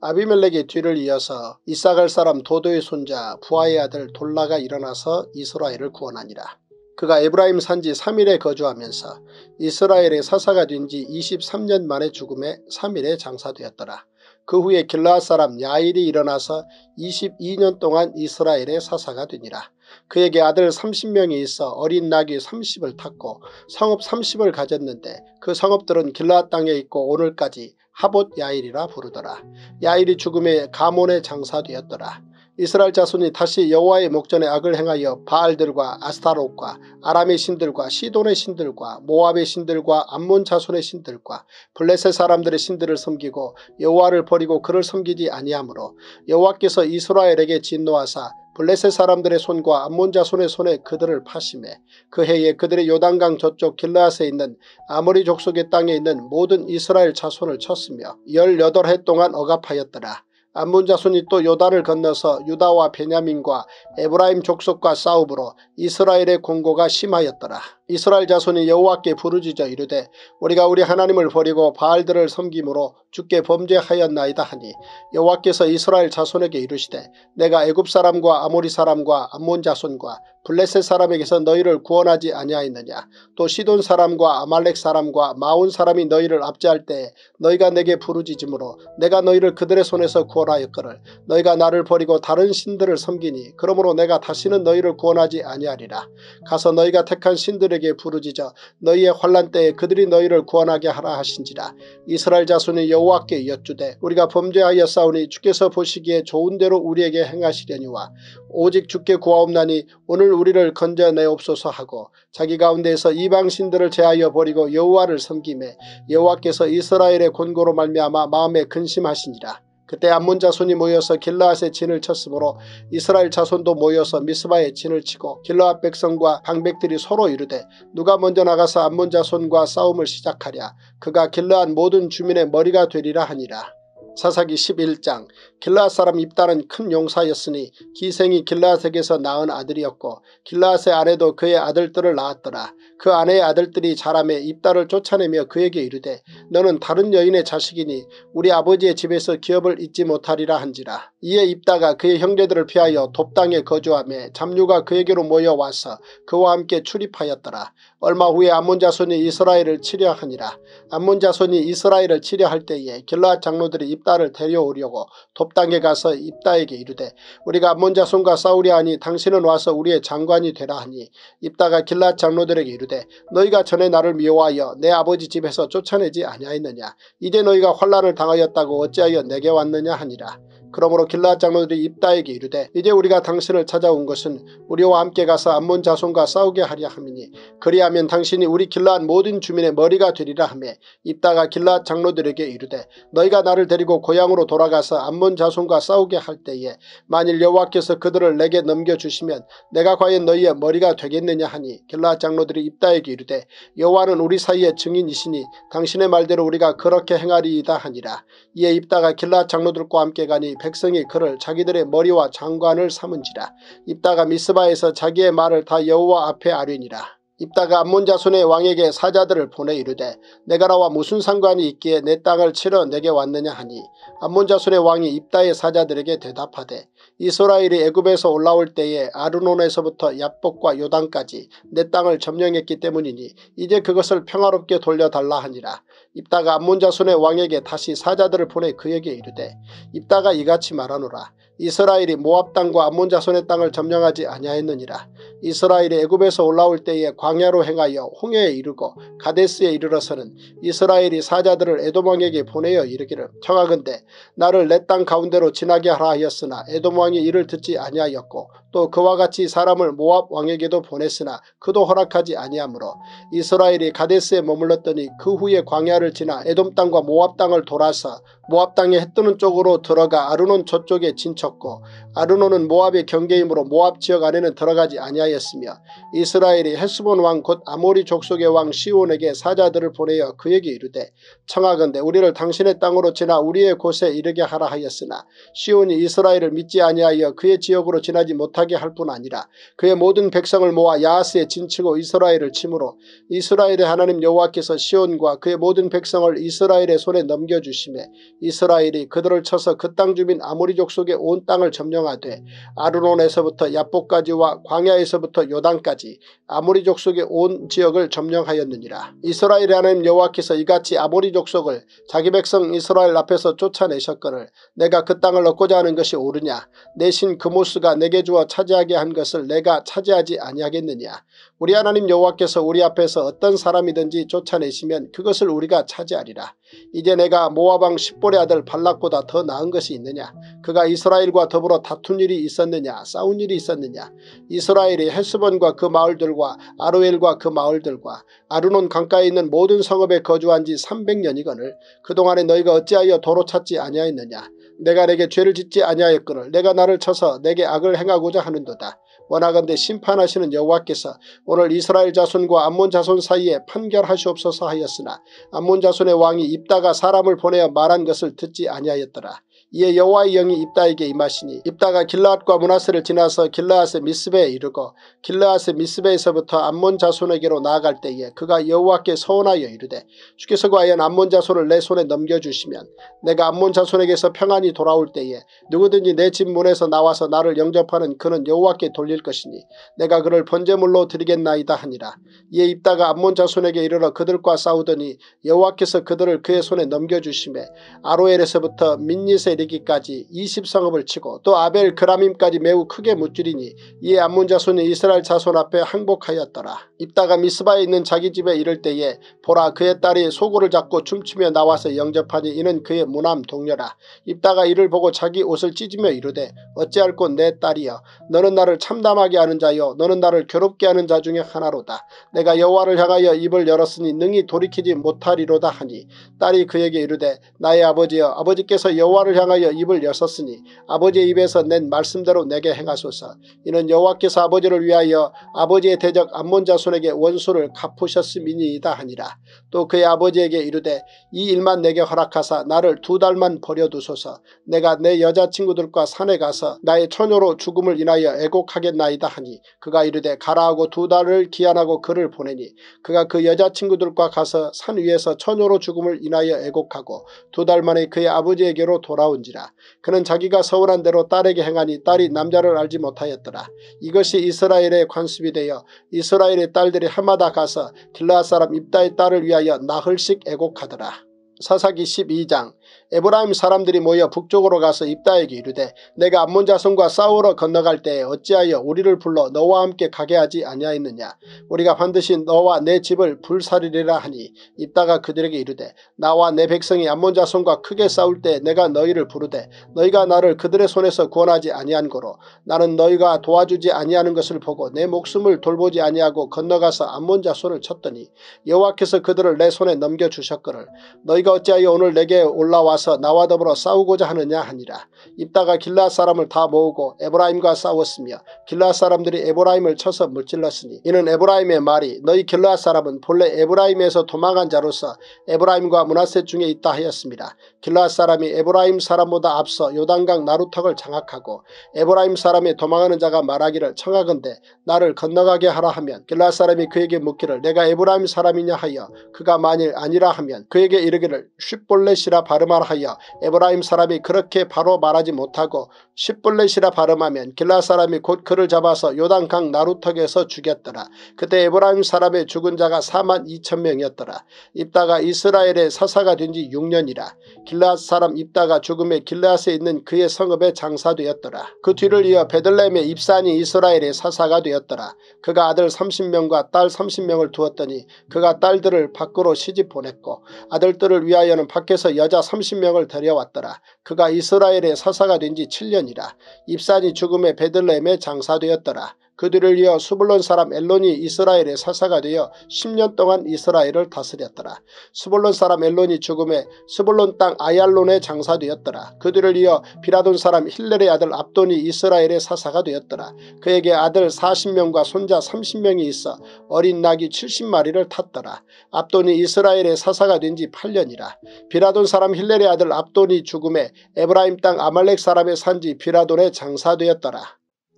아비멜렉의 뒤를 이어서 이사갈 사람 도도의 손자 부하의 아들 돌라가 일어나서 이스라엘을 구원하니라. 그가 에브라임 산지 3일에 거주하면서 이스라엘의 사사가 된 지 23년 만에 죽음에 3일에 장사되었더라. 그 후에 길라앗 사람 야일이 일어나서 22년 동안 이스라엘의 사사가 되니라. 그에게 아들 30명이 있어 어린 낙이 30을 탔고 성읍 30을 가졌는데 그 성읍들은 길라앗 땅에 있고 오늘까지 하봇 야일이라 부르더라. 야일이 죽음에 가몬에 장사되었더라. 이스라엘 자손이 다시 여호와의 목전에 악을 행하여 바알들과 아스타롯과 아람의 신들과 시돈의 신들과 모압의 신들과 암몬 자손의 신들과 블레셋 사람들의 신들을 섬기고 여호와를 버리고 그를 섬기지 아니하므로 여호와께서 이스라엘에게 진노하사 블레셋 사람들의 손과 암몬 자손의 손에 그들을 파심해 그 해에 그들의 요단강 저쪽 길라앗에 있는 아모리 족속의 땅에 있는 모든 이스라엘 자손을 쳤으며 18해 동안 억압하였더라. 암몬 자손이 또 요단을 건너서 유다와 베냐민과 에브라임 족속과 싸움으로 이스라엘의 공고가 심하였더라. 이스라엘 자손이 여호와께 부르짖어 이르되 우리가 우리 하나님을 버리고 바알들을 섬김으로 주께 범죄하였나이다 하니 여호와께서 이스라엘 자손에게 이르시되 내가 애굽 사람과 아모리 사람과 암몬 자손과 블레셋 사람에게서 너희를 구원하지 아니하였느냐? 또 시돈 사람과 아말렉 사람과 마온 사람이 너희를 압제할 때 너희가 내게 부르짖으므로 내가 너희를 그들의 손에서 구원하였거늘 너희가 나를 버리고 다른 신들을 섬기니 그러므로 내가 다시는 너희를 구원하지 아니하리라. 가서 너희가 택한 신들에게 부르짖어 너희의 환란 때에 그들이 너희를 구원하게 하라 하신지라. 이스라엘 자손이 여호와께 여쭈되 우리가 범죄하여 싸우니 주께서 보시기에 좋은 대로 우리에게 행하시려니와 오직 주께 구하옵나니 오늘 우리를 건져내옵소서 하고 자기 가운데에서 이방신들을 제하여 버리고 여호와를 섬김에 여호와께서 이스라엘의 권고로 말미암아 마음에 근심하시니라. 그때 암몬 자손이 모여서 길라앗의 진을 쳤으므로 이스라엘 자손도 모여서 미스바의 진을 치고 길라앗 백성과 방백들이 서로 이르되 누가 먼저 나가서 암몬 자손과 싸움을 시작하랴 그가 길라앗 모든 주민의 머리가 되리라 하니라. 사사기 11장 길라앗 사람 입다는 큰 용사였으니 기생이 길라앗에게서 낳은 아들이었고 길라앗의 아내도 그의 아들들을 낳았더라. 그 아내의 아들들이 자라매 입다를 쫓아내며 그에게 이르되 너는 다른 여인의 자식이니 우리 아버지의 집에서 기업을 잊지 못하리라 한지라. 이에 입다가 그의 형제들을 피하여 돕당에 거주하며 잡류가 그에게로 모여와서 그와 함께 출입하였더라. 얼마 후에 암몬 자손이 이스라엘을 치려 하니라. 암몬 자손이 이스라엘을 치려 할 때에 길라앗 장로들이 입다를 데려오려고 돕당에 가서 입다에게 이르되 우리가 암몬 자손과 싸우려 하니 당신은 와서 우리의 장관이 되라 하니 입다가 길라앗 장로들에게 이르되 너희가 전에 나를 미워하여 내 아버지 집에서 쫓아내지 아니하였느냐 이제 너희가 환란을 당하였다고 어찌하여 내게 왔느냐 하니라. 그러므로 길라앗 장로들이 입다에게 이르되 이제 우리가 당신을 찾아온 것은 우리와 함께 가서 암몬 자손과 싸우게 하려 함이니 그리하면 당신이 우리 길라앗 모든 주민의 머리가 되리라 하며 입다가 길라앗 장로들에게 이르되 너희가 나를 데리고 고향으로 돌아가서 암몬 자손과 싸우게 할 때에 만일 여호와께서 그들을 내게 넘겨주시면 내가 과연 너희의 머리가 되겠느냐 하니 길라앗 장로들이 입다에게 이르되 여호와는 우리 사이의 증인이시니 당신의 말대로 우리가 그렇게 행하리이다 하니라. 이에 입다가 길라앗 장로들과 함께 가니 백성이 그를 자기들의 머리와 장관을 삼은지라 입다가 미스바에서 자기의 말을 다 여호와 앞에 아뢰니라. 입다가 암몬 자손의 왕에게 사자들을 보내 이르되 내가 나와 무슨 상관이 있기에 내 땅을 치러 내게 왔느냐 하니 암몬 자손의 왕이 입다의 사자들에게 대답하되 이스라엘이 애굽에서 올라올 때에 아르논에서부터 야복과 요단까지 내 땅을 점령했기 때문이니 이제 그것을 평화롭게 돌려달라 하니라. 입다가 암몬 자손의 왕에게 다시 사자들을 보내 그에게 이르되 입다가 이같이 말하노라. 이스라엘이 모압 땅과 암몬 자손의 땅을 점령하지 아니하였느니라. 이스라엘이 애굽에서 올라올 때에 광야로 행하여 홍해에 이르고 가데스에 이르러서는 이스라엘이 사자들을 에돔 왕에게 보내어 이르기를 청하건대 나를 내 땅 가운데로 지나게 하라 하였으나 에돔 왕이 이를 듣지 아니하였고 또 그와 같이 사람을 모압 왕에게도 보냈으나 그도 허락하지 아니하므로 이스라엘이 가데스에 머물렀더니 그 후에 광야를 지나 에돔 땅과 모압 땅을 돌아서 모압 땅에 해뜨는 쪽으로 들어가 아르논 저쪽에 진쳤고 아르논은 모압의 경계이므로 모압 지역 안에는 들어가지 아니하였으며 이스라엘이 헤스본 왕 곧 아모리 족속의 왕 시온에게 사자들을 보내어 그에게 이르되 청하건대 우리를 당신의 땅으로 지나 우리의 곳에 이르게 하라 하였으나 시온이 이스라엘을 믿지 아니하여 그의 지역으로 지나지 못하게 할 뿐 아니라 그의 모든 백성을 모아 야하스에 진치고 이스라엘을 치므로 이스라엘의 하나님 여호와께서 시온과 그의 모든 백성을 이스라엘의 손에 넘겨주심에 이스라엘이 그들을 쳐서 그 땅 주민 아모리 족속의 온 땅을 점령하되 아르논에서부터 야포까지와 광야에서부터 요단까지 아모리 족속의 온 지역을 점령하였느니라. 이스라엘의 하나님 여호와께서 이같이 아모리 족속을 자기 백성 이스라엘 앞에서 쫓아내셨거늘 내가 그 땅을 얻고자 하는 것이 옳으냐 내신 그모스가 내게 주어 차지하게 한 것을 내가 차지하지 아니하겠느냐 우리 하나님 여호와께서 우리 앞에서 어떤 사람이든지 쫓아내시면 그것을 우리가 차지하리라. 이제 내가 모아방 십볼의 아들 발락보다 더 나은 것이 있느냐 그가 이스라엘과 더불어 다툰 일이 있었느냐 싸운 일이 있었느냐 이스라엘이 헤스본과 그 마을들과 아로엘과 그 마을들과 아르논 강가에 있는 모든 성읍에 거주한 지 300년이거늘 그동안에 너희가 어찌하여 도로 찾지 아니하였느냐 내가 내게 죄를 짓지 아니하였거늘 내가 나를 쳐서 내게 악을 행하고자 하는도다. 원하건대 심판하시는 여호와께서 오늘 이스라엘 자손과 암몬 자손 사이에 판결하시옵소서 하였으나 암몬 자손의 왕이 입다가 사람을 보내어 말한 것을 듣지 아니하였더라. 이에 여호와의 영이 입다에게 임하시니 입다가 길라앗과 문하세를 지나서 길라앗의 미스베에 이르고 길라앗의 미스베에서부터 암몬 자손에게로 나아갈 때에 그가 여호와께 서원하여 이르되 주께서 과연 암몬 자손을 내 손에 넘겨주시면 내가 암몬 자손에게서 평안히 돌아올 때에 누구든지 내 집 문에서 나와서 나를 영접하는 그는 여호와께 돌릴 것이니 내가 그를 번제물로 드리겠나이다 하니라. 이에 입다가 암몬 자손에게 이르러 그들과 싸우더니 여호와께서 그들을 그의 손에 넘겨주심에 아로엘에서부터 민니세 이르기까지 20성읍을 치고 또 아벨 그라밈까지 매우 크게 무찌리니 이에 암몬 자손이 이스라엘 자손 앞에 항복하였더라. 입다가 미스바에 있는 자기 집에 이를 때에 보라 그의 딸이 소고를 잡고 춤추며 나와서 영접하니 이는 그의 무남 동료라. 입다가 이를 보고 자기 옷을 찢으며 이르되 어찌할꼬 내 딸이여 너는 나를 참담하게 하는 자여 너는 나를 괴롭게 하는 자 중에 하나로다. 내가 여호와를 향하여 입을 열었으니 능히 돌이키지 못하리로다 하니 딸이 그에게 이르되 나의 아버지여 아버지께서 여호와를 향하여 향하여 입을 여섰으니 아버지의 입에서 낸 말씀대로 내게 행하소서. 이는 여호와께서 아버지를 위하여 아버지의 대적 암몬 자손에게 원수를 갚으셨음이니이다 하니라. 또 그의 아버지에게 이르되 이 일만 내게 허락하사 나를 두 달만 버려두소서. 내가 내 여자친구들과 산에 가서 나의 처녀로 죽음을 인하여 애곡하겠나이다 하니 그가 이르되 가라 하고 두 달을 기한하고 그를 보내니 그가 그 여자친구들과 가서 산 위에서 처녀로 죽음을 인하여 애곡하고 두 달 만에 그의 아버지에게로 돌아온 온지라 그는 자기가 서운한 대로 딸에게 행하니 딸이 남자를 알지 못하였더라. 이것이 이스라엘의 관습이 되어 이스라엘의 딸들이 해마다 가서 길라앗 사람 입다의 딸을 위하여 나흘씩 애곡하더라. 사사기 12장 에브라임 사람들이 모여 북쪽으로 가서 입다에게 이르되 내가 암몬 자손과 싸우러 건너갈 때에 어찌하여 우리를 불러 너와 함께 가게 하지 아니하였느냐? 우리가 반드시 너와 내 집을 불살이리라 하니 입다가 그들에게 이르되 나와 내 백성이 암몬 자손과 크게 싸울 때 내가 너희를 부르되 너희가 나를 그들의 손에서 구원하지 아니한 거로 나는 너희가 도와주지 아니하는 것을 보고 내 목숨을 돌보지 아니하고 건너가서 암몬 자손을 쳤더니 여호와께서 그들을 내 손에 넘겨주셨거늘 너희가 어찌하여 오늘 내게 올라와 와서 나와 더불어 싸우고자 하느냐 하니라. 입다가 길르앗 사람을 다 모으고 에브라임과 싸웠으며 길르앗 사람들이 에브라임을 쳐서 무찔렀으니 이는 에브라임의 말이 너희 길르앗 사람은 본래 에브라임에서 도망한 자로서 에브라임과 므낫세 중에 있다 하였음이라. 길르앗 사람이 에브라임 사람보다 앞서 요단강 나루턱을 장악하고 에브라임 사람의 도망하는 자가 말하기를 청하건대 나를 건너가게 하라 하면 길르앗 사람이 그에게 묻기를 네가 에브라임 사람이냐 하여 그가 만일 아니라 하면 그에게 이르기를 쉽볼렛이라 발음하라 하여 에브라임 사람이 그렇게 바로 말하지 못하고 십볼렛이라 발음하면 길르앗 사람이 곧 그를 잡아서 요단강 나루턱에서 죽였더라. 그때 에브라임 사람의 죽은 자가 4만 2천 명이었더라. 입다가 이스라엘의 사사가 된 지 6년이라. 길르앗 사람 입다가 죽으매 길르앗에 있는 그의 성읍에 장사되었더라. 그 뒤를 이어 베들레헴의 입산이 이스라엘의 사사가 되었더라. 그가 아들 30명과 딸 30명을 두었더니 그가 딸들을 밖으로 시집 보냈고 아들들을 위하여는 밖에서 여자 30 명을 데려왔더라. 그가 이스라엘의 사사가 된 지 7년이라. 입산이 죽음의 베들레헴에 장사되었더라. 그들을 이어 수불론 사람 엘론이 이스라엘의 사사가 되어 10년 동안 이스라엘을 다스렸더라. 수불론 사람 엘론이 죽음에 수불론 땅 아얄론에 장사되었더라. 그들을 이어 비라돈 사람 힐렐의 아들 압돈이 이스라엘의 사사가 되었더라. 그에게 아들 40명과 손자 30명이 있어 어린 낙이 70마리를 탔더라. 압돈이 이스라엘의 사사가 된 지 8년이라. 비라돈 사람 힐렐의 아들 압돈이 죽음에 에브라임 땅 아말렉 사람의 산지 비라돈에 장사되었더라.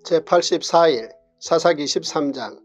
제84일 사사기 13장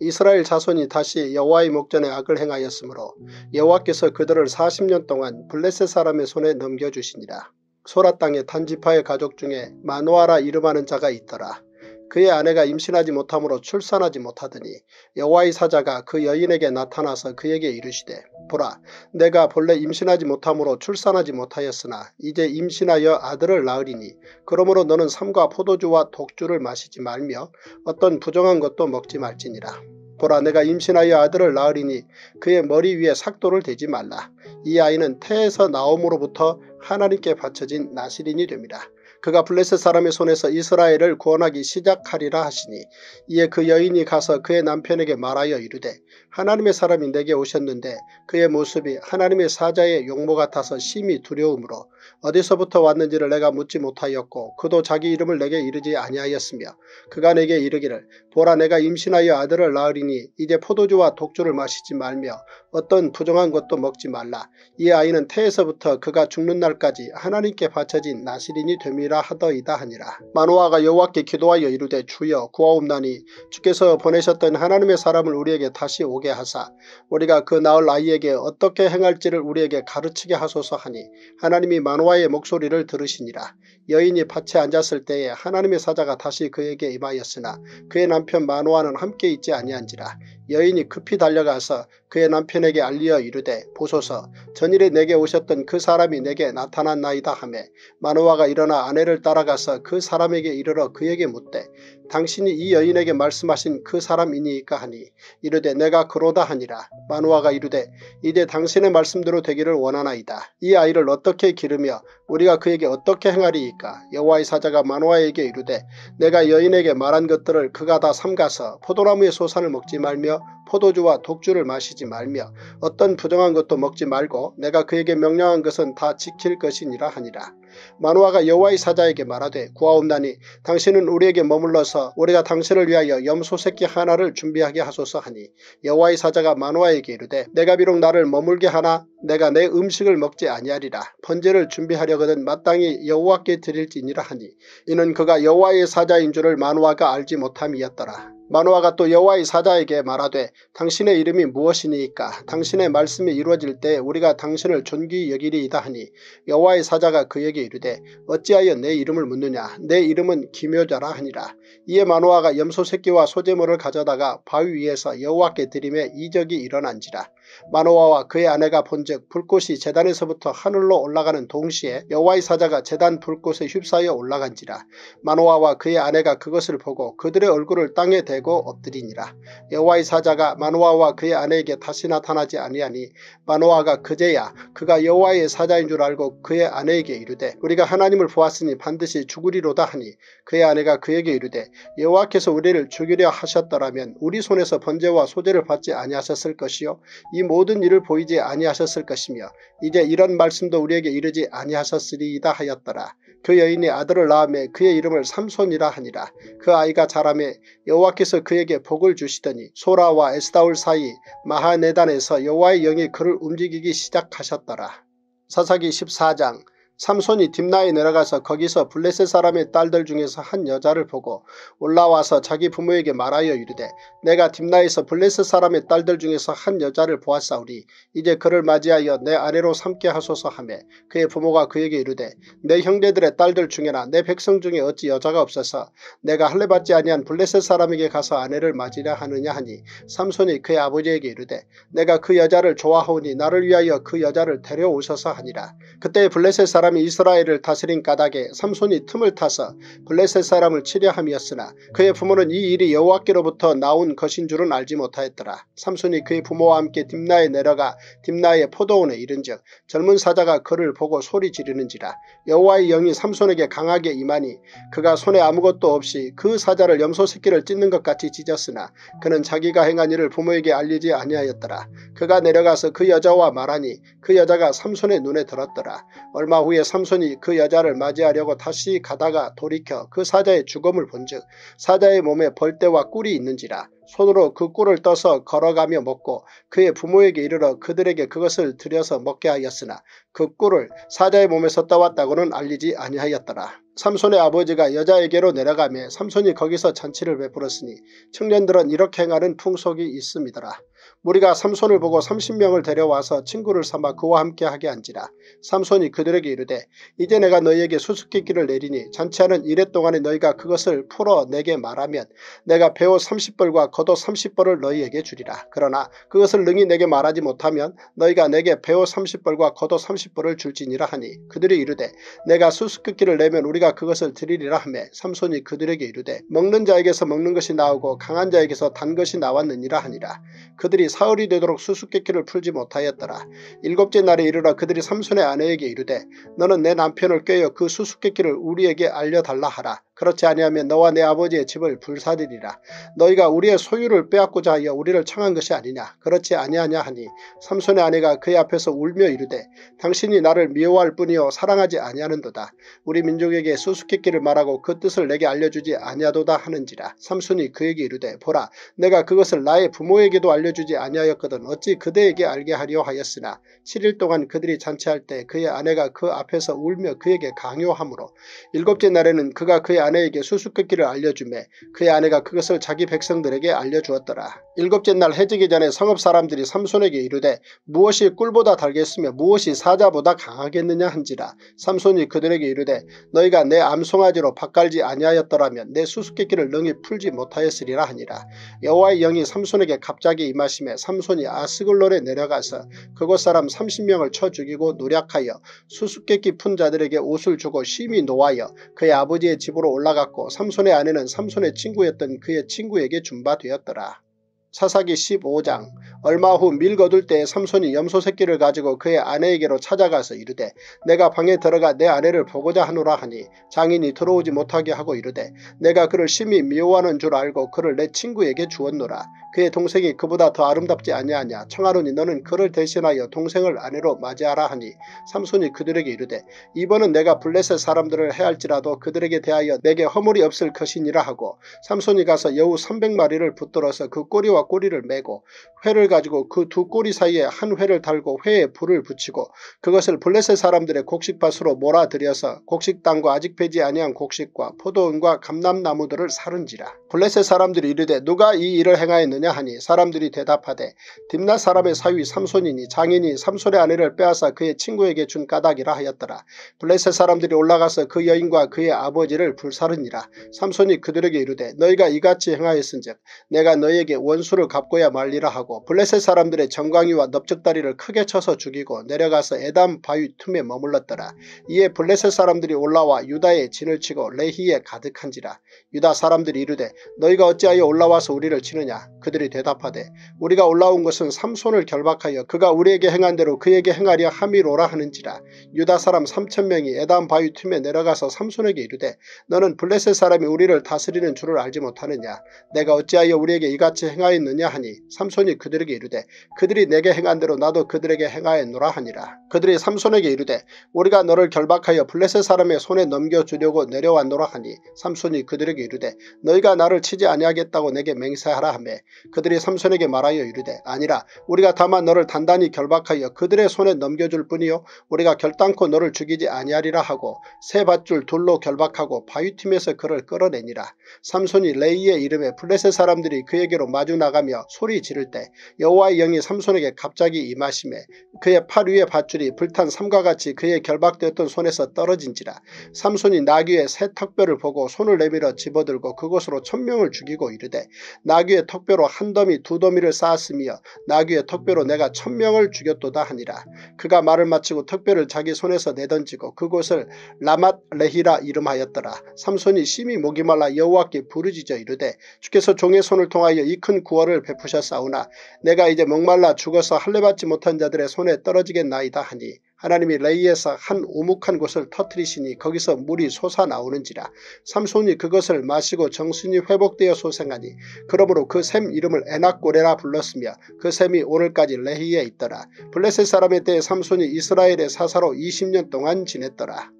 이스라엘 자손이 다시 여호와의 목전에 악을 행하였으므로 여호와께서 그들을 40년 동안 블레셋 사람의 손에 넘겨주시니라. 소라 땅의 단지파의 가족 중에 마노아라 이름하는 자가 있더라. 그의 아내가 임신하지 못하므로 출산하지 못하더니 여호와의 사자가 그 여인에게 나타나서 그에게 이르시되 보라 내가 본래 임신하지 못하므로 출산하지 못하였으나 이제 임신하여 아들을 낳으리니 그러므로 너는 삼과 포도주와 독주를 마시지 말며 어떤 부정한 것도 먹지 말지니라. 보라 내가 임신하여 아들을 낳으리니 그의 머리 위에 삭도를 대지 말라. 이 아이는 태에서 나옴으로부터 하나님께 바쳐진 나시린이 됩니다. 그가 블레셋 사람의 손에서 이스라엘을 구원하기 시작하리라 하시니 이에 그 여인이 가서 그의 남편에게 말하여 이르되 하나님의 사람이 내게 오셨는데 그의 모습이 하나님의 사자의 용모 같아서 심히 두려움으로 어디서부터 왔는지를 내가 묻지 못하였고 그도 자기 이름을 내게 이르지 아니하였으며 그가 내게 이르기를 보라 내가 임신하여 아들을 낳으리니 이제 포도주와 독주를 마시지 말며 어떤 부정한 것도 먹지 말라. 이 아이는 태에서부터 그가 죽는 날까지 하나님께 바쳐진 나시린이 됨이라 하더이다 하니라. 마노아가 여호와께 기도하여 이르되 주여 구하옵나니 주께서 보내셨던 하나님의 사람을 우리에게 다시 오게 하사 우리가 그 나을 아이에게 어떻게 행할지를 우리에게 가르치게 하소서 하니 하나님이 마 노아의 목소리를 들으시니라. 여인이 밭에 앉았을 때에 하나님의 사자가 다시 그에게 임하였으나 그의 남편 마노아는 함께 있지 아니한지라. 여인이 급히 달려가서 그의 남편에게 알리어 이르되 보소서 전일에 내게 오셨던 그 사람이 내게 나타났나이다 하매 마노아가 일어나 아내를 따라가서 그 사람에게 이르러 그에게 묻되 당신이 이 여인에게 말씀하신 그 사람이니까 하니 이르되 내가 그로다 하니라 마노아가 이르되 이제 당신의 말씀대로 되기를 원하나이다. 이 아이를 어떻게 기 르며 우리가 그에게 어떻게 행하리이까 여호와의 사자가 마노아에게 이르되 내가 여인에게 말한 것들을 그가 다 삼가서 포도나무의 소산을 먹지 말며 포도주와 독주를 마시지 말며 어떤 부정한 것도 먹지 말고 내가 그에게 명령한 것은 다 지킬 것이니라 하니라. 마노아가 여호와의 사자에게 말하되 구하옵나니 당신은 우리에게 머물러서 우리가 당신을 위하여 염소 새끼 하나를 준비하게 하소서 하니 여호와의 사자가 마노아에게 이르되 내가 비록 나를 머물게 하나 내가 내 음식을 먹지 아니하리라 번제를 준비하려거든 마땅히 여호와께 드릴지니라 하니 이는 그가 여호와의 사자인 줄을 마노아가 알지 못함이었더라. 마노아가 또 여호와의 사자에게 말하되 당신의 이름이 무엇이니까? 당신의 말씀이 이루어질 때 우리가 당신을 존귀 여기리이다 하니 여호와의 사자가 그에게 이르되 어찌하여 내 이름을 묻느냐? 내 이름은 기묘자라 하니라. 이에 마노아가 염소 새끼와 소재물을 가져다가 바위 위에서 여호와께 드림에 이적이 일어난지라 마노아와 그의 아내가 본즉 불꽃이 재단에서부터 하늘로 올라가는 동시에 여호와의 사자가 재단 불꽃에 휩싸여 올라간지라. 마노아와 그의 아내가 그것을 보고 그들의 얼굴을 땅에 대고 엎드리니라. 여호와의 사자가 마노아와 그의 아내에게 다시 나타나지 아니하니 마노아가 그제야 그가 여호와의 사자인 줄 알고 그의 아내에게 이르되 우리가 하나님을 보았으니 반드시 죽으리로다 하니 그의 아내가 그에게 이르되 여호와께서 우리를 죽이려 하셨더라면 우리 손에서 번제와 소제를 받지 아니하셨을 것이요 이 모든 일을 보이지 아니하셨을 것이며 이제 이런 말씀도 우리에게 이르지 아니하셨으리이다 하였더라. 그 여인이 아들을 낳음에 그의 이름을 삼손이라 하니라. 그 아이가 자라매 여호와께서 그에게 복을 주시더니 소라와 에스다울 사이 마하네단에서 여호와의 영이 그를 움직이기 시작하셨더라. 사사기 14장 삼손이 딥나에 내려가서 거기서 블레셋 사람의 딸들 중에서 한 여자를 보고 올라와서 자기 부모에게 말하여 이르되 내가 딥나에서 블레셋 사람의 딸들 중에서 한 여자를 보았사오리 이제 그를 맞이하여 내 아내로 삼게 하소서 하매 그의 부모가 그에게 이르되 내 형제들의 딸들 중에나 내 백성 중에 어찌 여자가 없어서 내가 할례받지 아니한 블레셋 사람에게 가서 아내를 맞이려 하느냐 하니 삼손이 그의 아버지에게 이르되 내가 그 여자를 좋아하오니 나를 위하여 그 여자를 데려오셔서 하니라. 그때 블레셋 사람 사람이 이스라엘을 다스린 까닭에 삼손이 틈을 타서 블레셋 사람을 치려 함이었으나 그의 부모는 이 일이 여호와께로부터 나온 것인 줄은 알지 못하였더라. 삼손이 그의 부모와 함께 딥나에 내려가 딥나의 포도원에 이른즉 젊은 사자가 그를 보고 소리 지르는지라 여호와의 영이 삼손에게 강하게 임하니 그가 손에 아무것도 없이 그 사자를 염소 새끼를 찢는 것 같이 찢었으나 그는 자기가 행한 일을 부모에게 알리지 아니하였더라. 그가 내려가서 그 여자와 말하니 그 여자가 삼손의 눈에 들었더라. 얼마 후에 후에 삼손이 그 여자를 맞이하려고 다시 가다가 돌이켜 그 사자의 죽음을 본즉 사자의 몸에 벌떼와 꿀이 있는지라 손으로 그 꿀을 떠서 걸어가며 먹고 그의 부모에게 이르러 그들에게 그것을 들여서 먹게 하였으나 그 꿀을 사자의 몸에서 떠왔다고는 알리지 아니하였더라. 삼손의 아버지가 여자에게로 내려가며 삼손이 거기서 잔치를 베풀었으니 청년들은 이렇게 행하는 풍속이 있음이더라. 무리가 삼손을 보고 30명을 데려와서 친구를 삼아 그와 함께 하게 한지라. 삼손이 그들에게 이르되 이제 내가 너희에게 수수께끼를 내리니 잔치하는 이래 동안에 너희가 그것을 풀어 내게 말하면 내가 배우 30벌과 겉옷 30벌을 너희에게 주리라. 그러나 그것을 능히 내게 말하지 못하면 너희가 내게 배우 30벌과 겉옷 30벌을 줄지니라 하니 그들이 이르되 내가 수수께끼를 내면 우리가 그것을 드리리라 하며 삼손이 그들에게 이르되 먹는 자에게서 먹는 것이 나오고 강한 자에게서 단 것이 나왔느니라 하니라. 그들이 사흘이 되도록 수수께끼를 풀지 못하였더라. 일곱째 날에 이르러 그들이 삼손의 아내에게 이르되 너는 내 남편을 꿰어 그 수수께끼를 우리에게 알려달라 하라. 그렇지 아니하면 너와 내 아버지의 집을 불사르리라. 너희가 우리의 소유를 빼앗고자 하여 우리를 청한 것이 아니냐. 그렇지 아니하냐 하니 삼손의 아내가 그의 앞에서 울며 이르되 당신이 나를 미워할 뿐이요 사랑하지 아니하는도다. 우리 민족에게 수수께끼를 말하고 그 뜻을 내게 알려주지 아니하도다 하는지라. 삼손이 그에게 이르되 보라 내가 그것을 나의 부모에게도 알려주지 아니하였거든 어찌 그대에게 알게 하려 하였으나 7일 동안 그들이 잔치할 때 그의 아내가 그 앞에서 울며 그에게 강요하므로 일곱째 날에는 그가 그의 아내에게 수수께끼를 알려주매 그의 아내가 그것을 자기 백성들에게 알려주었더라. 일곱째 날 해지기 전에 성읍 사람들이 삼손에게 이르되 무엇이 꿀보다 달겠으며 무엇이 사자보다 강하겠느냐 한지라 삼손이 그들에게 이르되 너희가 내 암송아지로 바깔지 아니하였더라면 내 수수께끼를 능히 풀지 못하였으리라 하니라. 여호와의 영이 삼손에게 갑자기 임하심에 삼손이 아스글론에 내려가서 그곳 사람 30명을 쳐 죽이고 노략하여 수수께끼 푼 자들에게 옷을 주고 심히 노하여 그의 아버지의 집으로 올라갔고 삼손의 아내는 삼손의 친구였던 그의 친구에게 준바되었더라. 사사기 15장 얼마 후 밀 거둘 때 삼손이 염소 새끼를 가지고 그의 아내에게로 찾아가서 이르되 내가 방에 들어가 내 아내를 보고자 하노라 하니 장인이 들어오지 못하게 하고 이르되 내가 그를 심히 미워하는 줄 알고 그를 내 친구에게 주었노라. 그의 동생이 그보다 더 아름답지 아니하냐 청하노니 너는 그를 대신하여 동생을 아내로 맞이하라 하니 삼손이 그들에게 이르되 이번은 내가 블레셋 사람들을 해할지라도 그들에게 대하여 내게 허물이 없을 것이니라 하고 삼손이 가서 여우 300마리를 붙들어서 그 꼬리와 꼬리를 메고 회를 가지고 그 두 꼬리 사이에 한 회를 달고 회에 불을 붙이고 그것을 블레셋 사람들의 곡식밭으로 몰아들여서 곡식당과 아직 배지 아니한 곡식과 포도원과 감람나무들을 사른지라. 블레셋 사람들이 이르되 누가 이 일을 행하였느냐 하니 사람들이 대답하되 딥나 사람의 사위 삼손이니 장인이 삼손의 아내를 빼앗아 그의 친구에게 준 까닭이라 하였더라. 블레셋 사람들이 올라가서 그 여인과 그의 아버지를 불사르니라. 삼손이 그들에게 이르되 너희가 이같이 행하였은즉 내가 너희에게 원수를 갚고야 말리라 하고 블레 셋 사람들의 정강이와 넓적다리를 크게 쳐서 죽이고 내려가서 에담 바위 틈에 머물렀더라. 이에 블레셋 사람들이 올라와 유다의 진을 치고 레히에 가득한지라. 유다 사람들이 이르되 너희가 어찌하여 올라와서 우리를 치느냐 그들이 대답하되 우리가 올라온 것은 삼손을 결박하여 그가 우리에게 행한 대로 그에게 행하려 함이로라 하는지라 유다 사람 삼천명이 에담 바위 틈에 내려가서 삼손에게 이르되 너는 블레셋 사람이 우리를 다스리는 줄을 알지 못하느냐 내가 어찌하여 우리에게 이같이 행하였느냐 하니 삼손이 그들에게 이르되 그들이 내게 행한 대로 나도 그들에게 행하였노라 하니라 그들이 삼손에게 이르되 우리가 너를 결박하여 블레셋 사람의 손에 넘겨주려고 내려왔노라 하니 삼손이 그들에게 이르되 너희가 나를 치지 아니하겠다고 내게 맹세하라 하며 그들이 삼손에게 말하여 이르되 아니라 우리가 다만 너를 단단히 결박하여 그들의 손에 넘겨줄 뿐이요 우리가 결단코 너를 죽이지 아니하리라 하고 새 밧줄 둘로 결박하고 바위팀에서 그를 끌어내니라. 삼손이 레이의 이름에 블레셋 사람들이 그에게로 마주 나가며 소리 지를 때 여호와의 영이 삼손에게 갑자기 임하심에 그의 팔 위의 밧줄이 불탄 삼과 같이 그의 결박되었던 손에서 떨어진지라. 삼손이 나귀의 새 턱뼈를 보고 손을 내밀어 집어들고 그곳으로 천명을 죽이고 이르되 나귀의 턱뼈로 한 더미 두 더미를 쌓았으며 나귀의 턱뼈로 내가 천명을 죽였도다 하니라. 그가 말을 마치고 턱뼈를 자기 손에서 내던지고 그곳을 라맛 레히라 이름하였더라. 삼손이 심히 목이 말라 여호와께 부르짖어 이르되 주께서 종의 손을 통하여 이 큰 구원을 베푸셨사오나 내가 이제 목말라 죽어서 할례받지 못한 자들의 손에 떨어지겠나이다 하니 하나님이 레이에서 한 우묵한 곳을 터트리시니 거기서 물이 솟아나오는지라 삼손이 그것을 마시고 정신이 회복되어 소생하니 그러므로 그 샘 이름을 에낙고레라 불렀으며 그 샘이 오늘까지 레히에 있더라. 블레셋 사람의 때에 삼손이 이스라엘의 사사로 20년 동안 지냈더라.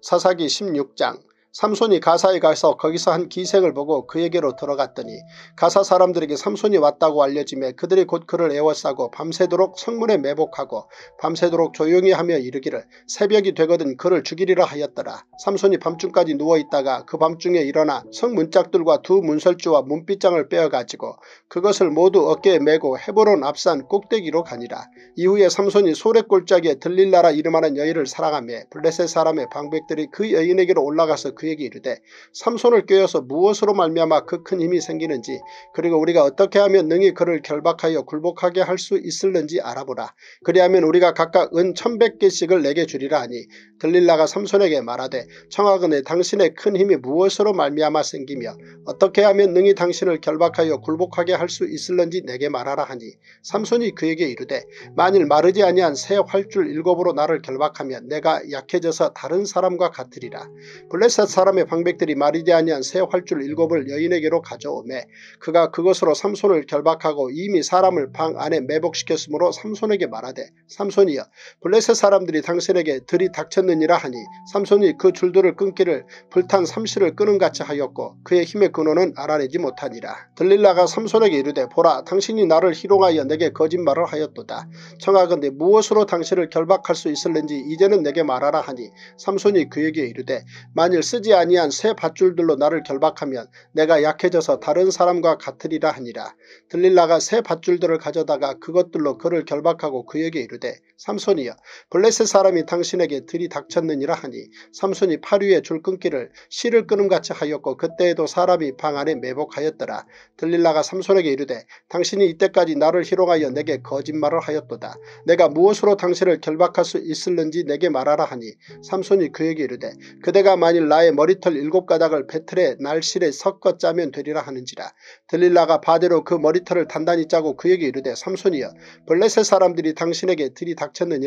사사기 16장 삼손이 가사에 가서 거기서 한 기생을 보고 그에게로 들어갔더니 가사 사람들에게 삼손이 왔다고 알려지매 그들이 곧 그를 애워싸고 밤새도록 성문에 매복하고 밤새도록 조용히 하며 이르기를 새벽이 되거든 그를 죽이리라 하였더라. 삼손이 밤중까지 누워있다가 그 밤중에 일어나 성문짝들과 두 문설주와 문빗장을 빼어가지고 그것을 모두 어깨에 메고 헤보론 앞산 꼭대기로 가니라. 이후에 삼손이 소래골짜기에 들릴라라 이름하는 여인을 사랑하며 블레셋 사람의 방백들이 그 여인에게로 올라가서 그에게 이르되 삼손을 꿰어서 무엇으로 말미암아 그 큰 힘이 생기는지 그리고 우리가 어떻게 하면 능히 그를 결박하여 굴복하게 할 수 있을는지 알아보라. 그리하면 우리가 각각 은 천백 개씩을 내게 주리라 하니 들릴라가 삼손에게 말하되 청하건대 당신의 큰 힘이 무엇으로 말미암아 생기며 어떻게 하면 능히 당신을 결박하여 굴복하게 할 수 있을는지 내게 말하라 하니 삼손이 그에게 이르되 만일 마르지 아니한 새 활줄 일곱으로 나를 결박하면 내가 약해져서 다른 사람과 같으리라. 블레셋 사람의 방백들이 마르지 아니한 새 활줄 일곱을 여인에게로 가져오매 그가 그것으로 삼손을 결박하고 이미 사람을 방 안에 매복시켰으므로 삼손에게 말하되 삼손이여 블레셋 사람들이 당신에게 들이 닥쳤느니라 하니 삼손이 그 줄들을 끊기를 불탄 삼시를 끄는 같이 하였고 그의 힘의 근원은 알아내지 못하니라. 들릴라가 삼손에게 이르되 보라 당신이 나를 희롱하여 내게 거짓말을 하였도다. 청하건대 무엇으로 당신을 결박할 수 있을는지 이제는 내게 말하라 하니 삼손이 그에게 이르되 만일 쓰지 아니한 새 밧줄들로 나를 결박하면 내가 약해져서 다른 사람과 같으리라 하니라. 들릴라가 새 밧줄들을 가져다가 그것들로 그를 결박하고 그에게 이르되 삼손이여 블레셋 사람이 당신에게 들이닥쳤느니라 하니 삼손이 팔 위에 줄 끊기를 실을 끊음같이 하였고 그때에도 사람이 방 안에 매복하였더라. 들릴라가 삼손에게 이르되 당신이 이때까지 나를 희롱하여 내게 거짓말을 하였도다. 내가 무엇으로 당신을 결박할 수 있을는지 내게 말하라 하니 삼손이 그에게 이르되 그대가 만일 나의 머리털 일곱 가닥을 배틀에 날실에 섞어 짜면 되리라 하는지라. 들릴라가 바대로 그 머리털을 단단히 짜고 그에게 이르되 삼손이여 블레셋 사람들이 당신에게 들이닥쳤느니라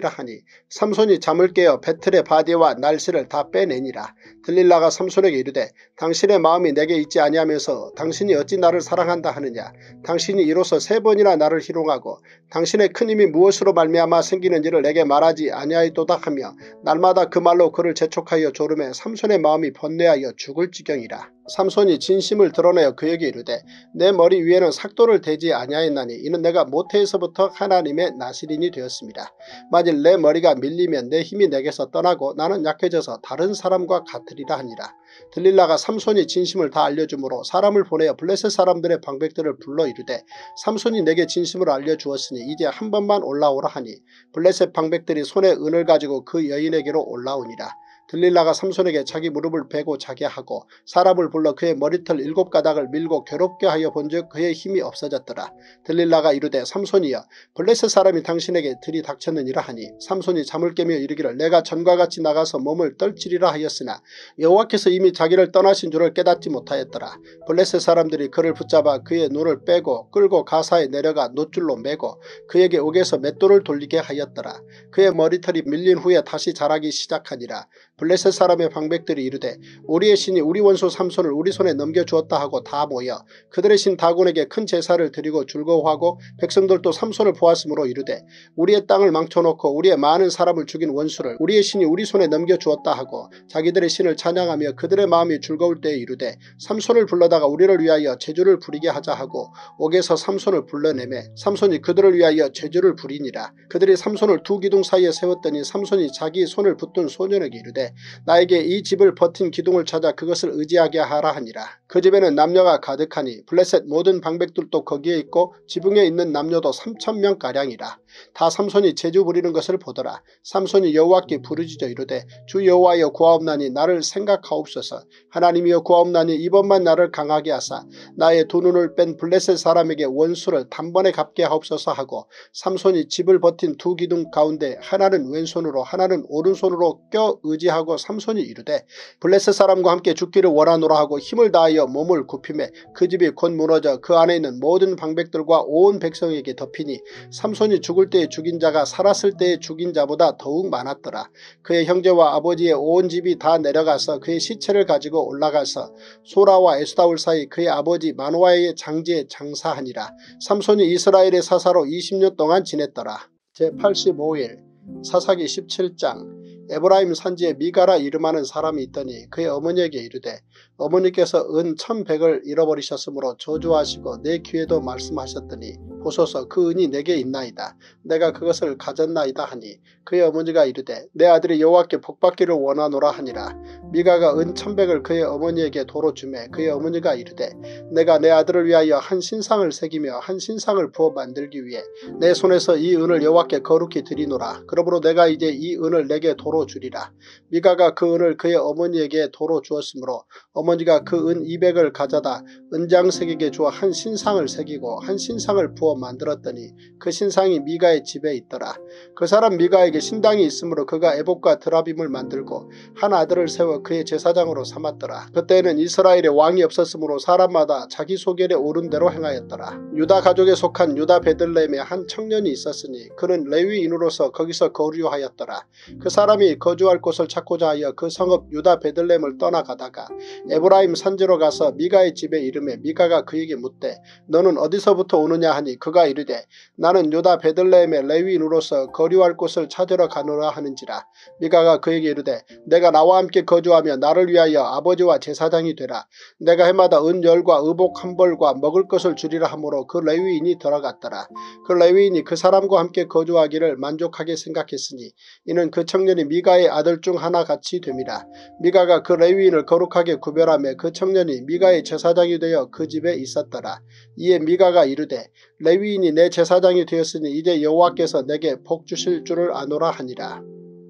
하니 삼손이 잠을 깨어 배틀의 바디와 날씨를 다 빼내니라. 들릴라가 삼손에게 이르되 당신의 마음이 내게 있지 아니하면서 당신이 어찌 나를 사랑한다 하느냐. 당신이 이로써 세 번이나 나를 희롱하고 당신의 큰 힘이 무엇으로 말미암아 생기는지를 내게 말하지 아니하였도다 하며 날마다 그 말로 그를 재촉하여 조름에 삼손의 마음이 번뇌하여 죽을 지경이라. 삼손이 진심을 드러내어 그에게 이르되 내 머리 위에는 삭도를 대지 아니하였나니 이는 내가 모태에서부터 하나님의 나시린이 되었습니다. 만일 내 머리가 밀리면 내 힘이 내게서 떠나고 나는 약해져서 다른 사람과 같으리라 하니라. 들릴라가 삼손이 진심을 다 알려주므로 사람을 보내어 블레셋 사람들의 방백들을 불러 이르되 삼손이 내게 진심을 알려주었으니 이제 한 번만 올라오라 하니 블레셋 방백들이 손에 은을 가지고 그 여인에게로 올라오니라. 들릴라가 삼손에게 자기 무릎을 베고 자게 하고 사람을 불러 그의 머리털 일곱 가닥을 밀고 괴롭게 하여 본즉 그의 힘이 없어졌더라. 들릴라가 이르되 삼손이여 블레셋 사람이 당신에게 들이닥쳤느니라 하니 삼손이 잠을 깨며 이르기를 내가 전과 같이 나가서 몸을 떨치리라 하였으나 여호와께서 이미 자기를 떠나신 줄을 깨닫지 못하였더라. 블레셋 사람들이 그를 붙잡아 그의 눈을 빼고 끌고 가사에 내려가 노줄로 매고 그에게 옥에서 맷돌을 돌리게 하였더라. 그의 머리털이 밀린 후에 다시 자라기 시작하니라. 블레셋 사람의 방백들이 이르되 우리의 신이 우리 원수 삼손을 우리 손에 넘겨주었다 하고 다 모여 그들의 신 다곤에게 큰 제사를 드리고 즐거워하고 백성들도 삼손을 보았으므로 이르되 우리의 땅을 망쳐놓고 우리의 많은 사람을 죽인 원수를 우리의 신이 우리 손에 넘겨주었다 하고 자기들의 신을 찬양하며 그들의 마음이 즐거울 때에 이르되 삼손을 불러다가 우리를 위하여 제주를 부리게 하자 하고 옥에서 삼손을 불러내매 삼손이 그들을 위하여 제주를 부리니라. 그들이 삼손을 두 기둥 사이에 세웠더니 삼손이 자기 손을 붙든 소년에게 이르되 나에게 이 집을 버틴 기둥을 찾아 그것을 의지하게 하라 하니라. 그 집에는 남녀가 가득하니 블레셋 모든 방백들도 거기에 있고 지붕에 있는 남녀도 3천명가량이라. 다 삼손이 제주 부리는 것을 보더라. 삼손이 여호와께 부르짖어 이르되 주 여호와여 구하옵나니 나를 생각하옵소서. 하나님이여 구하옵나니 이번만 나를 강하게 하사 나의 두 눈을 뺀 블레셋 사람에게 원수를 단번에 갚게 하옵소서 하고 삼손이 집을 버틴 두 기둥 가운데 하나는 왼손으로 하나는 오른손으로 껴 의지하 하고 삼손이 이르되 블레셋 사람과 함께 죽기를 원하노라 하고 힘을 다하여 몸을 굽히매 그 집이 곧 무너져 그 안에 있는 모든 방백들과 온 백성에게 덮이니 삼손이 죽을 때에 죽인 자가 살았을 때에 죽인 자보다 더욱 많았더라. 그의 형제와 아버지의 온 집이 다 내려가서 그의 시체를 가지고 올라가서 소라와 에스다울 사이 그의 아버지 마노아의 장지에 장사하니라. 삼손이 이스라엘의 사사로 20년 동안 지냈더라. 제85일 사사기 17장 에브라임 산지에 미가라 이름하는 사람이 있더니 그의 어머니에게 이르되 어머니께서 은 천백을 잃어버리셨으므로 저주하시고 내 귀에도 말씀하셨더니 보소서 그 은이 내게 있나이다. 내가 그것을 가졌나이다 하니 그의 어머니가 이르되 내 아들이 여호와께 복받기를 원하노라 하니라. 미가가 은 천백을 그의 어머니에게 도로 주매 그의 어머니가 이르되 내가 내 아들을 위하여 한 신상을 새기며 한 신상을 부어 만들기 위해 내 손에서 이 은을 여호와께 거룩히 드리노라. 그러므로 내가 이제 이 은을 내게 도로 주리라. 미가가 그 은을 그의 어머니에게 도로 주었으므로 가 그 은 200을 가져다 은장색에게 주어 한 신상을 새기고 한 신상을 부어 만들었더니 그 신상이 미가의 집에 있더라. 그 사람 미가에게 신당이 있으므로 그가 에복과 드라빔을 만들고 한 아들을 세워 그의 제사장으로 삼았더라. 그때에는 이스라엘에 왕이 없었으므로 사람마다 자기 소견에 오른 대로 행하였더라. 유다 가족에 속한 유다 베들레헴에 한 청년이 있었으니 그는 레위인으로서 거기서 거류하였더라. 그 사람이 거주할 곳을 찾고자 하여 그 성읍 유다 베들레헴을 떠나가다가 에브라임 산지로 가서 미가의 집에 이름에 미가가 그에게 묻되 너는 어디서부터 오느냐 하니 그가 이르되 나는 유다 베들레헴의 레위인으로서 거류할 곳을 찾으러 가노라 하는지라. 미가가 그에게 이르되 내가 나와 함께 거주하며 나를 위하여 아버지와 제사장이 되라. 내가 해마다 은열과 의복 한 벌과 먹을 것을 주리라 하므로 그 레위인이 들어갔더라. 그 레위인이 그 사람과 함께 거주하기를 만족하게 생각했으니 이는 그 청년이 미가의 아들 중 하나 같이 됨이라. 미가가 그 레위인을 거룩하게 구별 하며 그 청년이 미가의 제사장이 되어 그 집에 있었더라 이에 미가가 이르되 레위인이 내 제사장이 되었으니 이제 여호와께서 내게 복 주실 줄을 아노라 하니라.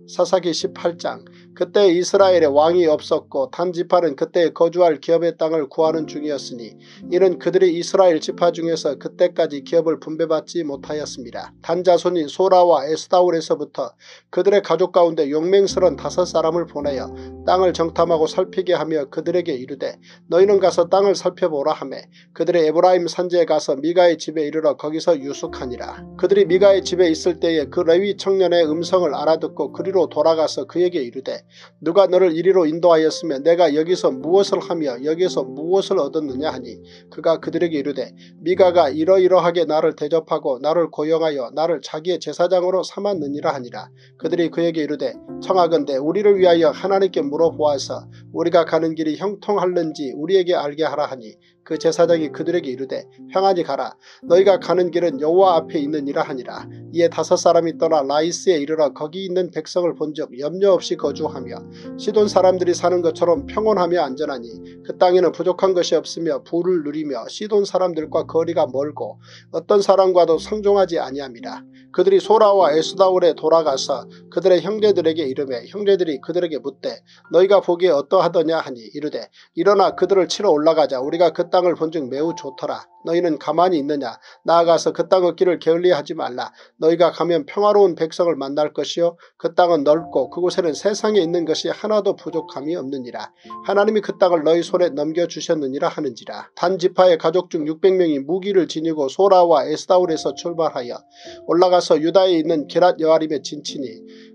사사기 18장 그때 이스라엘에 왕이 없었고 단지파는 그때 거주할 기업의 땅을 구하는 중이었으니 이는 그들이 이스라엘 지파 중에서 그때까지 기업을 분배받지 못하였습니다. 단자손인 소라와 에스다울에서부터 그들의 가족 가운데 용맹스런 다섯 사람을 보내어 땅을 정탐하고 살피게 하며 그들에게 이르되 너희는 가서 땅을 살펴보라 하며 그들의 에브라임 산지에 가서 미가의 집에 이르러 거기서 유숙하니라. 그들이 미가의 집에 있을 때에 그 레위 청년의 음성을 알아듣고 그리로 돌아가서 그에게 이르되 누가 너를 이리로 인도하였으면 내가 여기서 무엇을 하며 여기서 무엇을 얻었느냐 하니 그가 그들에게 이르되 미가가 이러이러하게 나를 대접하고 나를 고용하여 나를 자기의 제사장으로 삼았느니라 하니라. 그들이 그에게 이르되 청하건대 우리를 위하여 하나님께 물어보아서 우리가 가는 길이 형통할는지 우리에게 알게 하라 하니 그 제사장이 그들에게 이르되 평안히 가라 너희가 가는 길은 여호와 앞에 있느니라 하니라 이에 다섯 사람이 떠나 라이스에 이르러 거기 있는 백성을 본적 염려 없이 거주하 며 시돈 사람들이 사는 것처럼 평온하며 안전하니 그 땅에는 부족한 것이 없으며 부를 누리며 시돈 사람들과 거리가 멀고 어떤 사람과도 상종하지 아니함이라. 그들이 소라와 에스다울에 돌아가서 그들의 형제들에게 이르매 형제들이 그들에게 묻되 너희가 보기에 어떠하더냐? 하니 이르되 일어나 그들을 치러 올라가자. 우리가 그 땅을 본즉 매우 좋더라. 너희는 가만히 있느냐 나아가서 그 땅 얻기를 게을리하지 말라. 너희가 가면 평화로운 백성을 만날 것이요 그 땅은 넓고 그곳에는 세상에 있는 것이 하나도 부족함이 없느니라. 하나님이 그 땅을 너희 손에 넘겨주셨느니라 하는지라. 단지파의 가족 중 600명이 무기를 지니고 소라와 에스다울에서 출발하여 올라가서 유다에 있는 기럇여아림에 진치니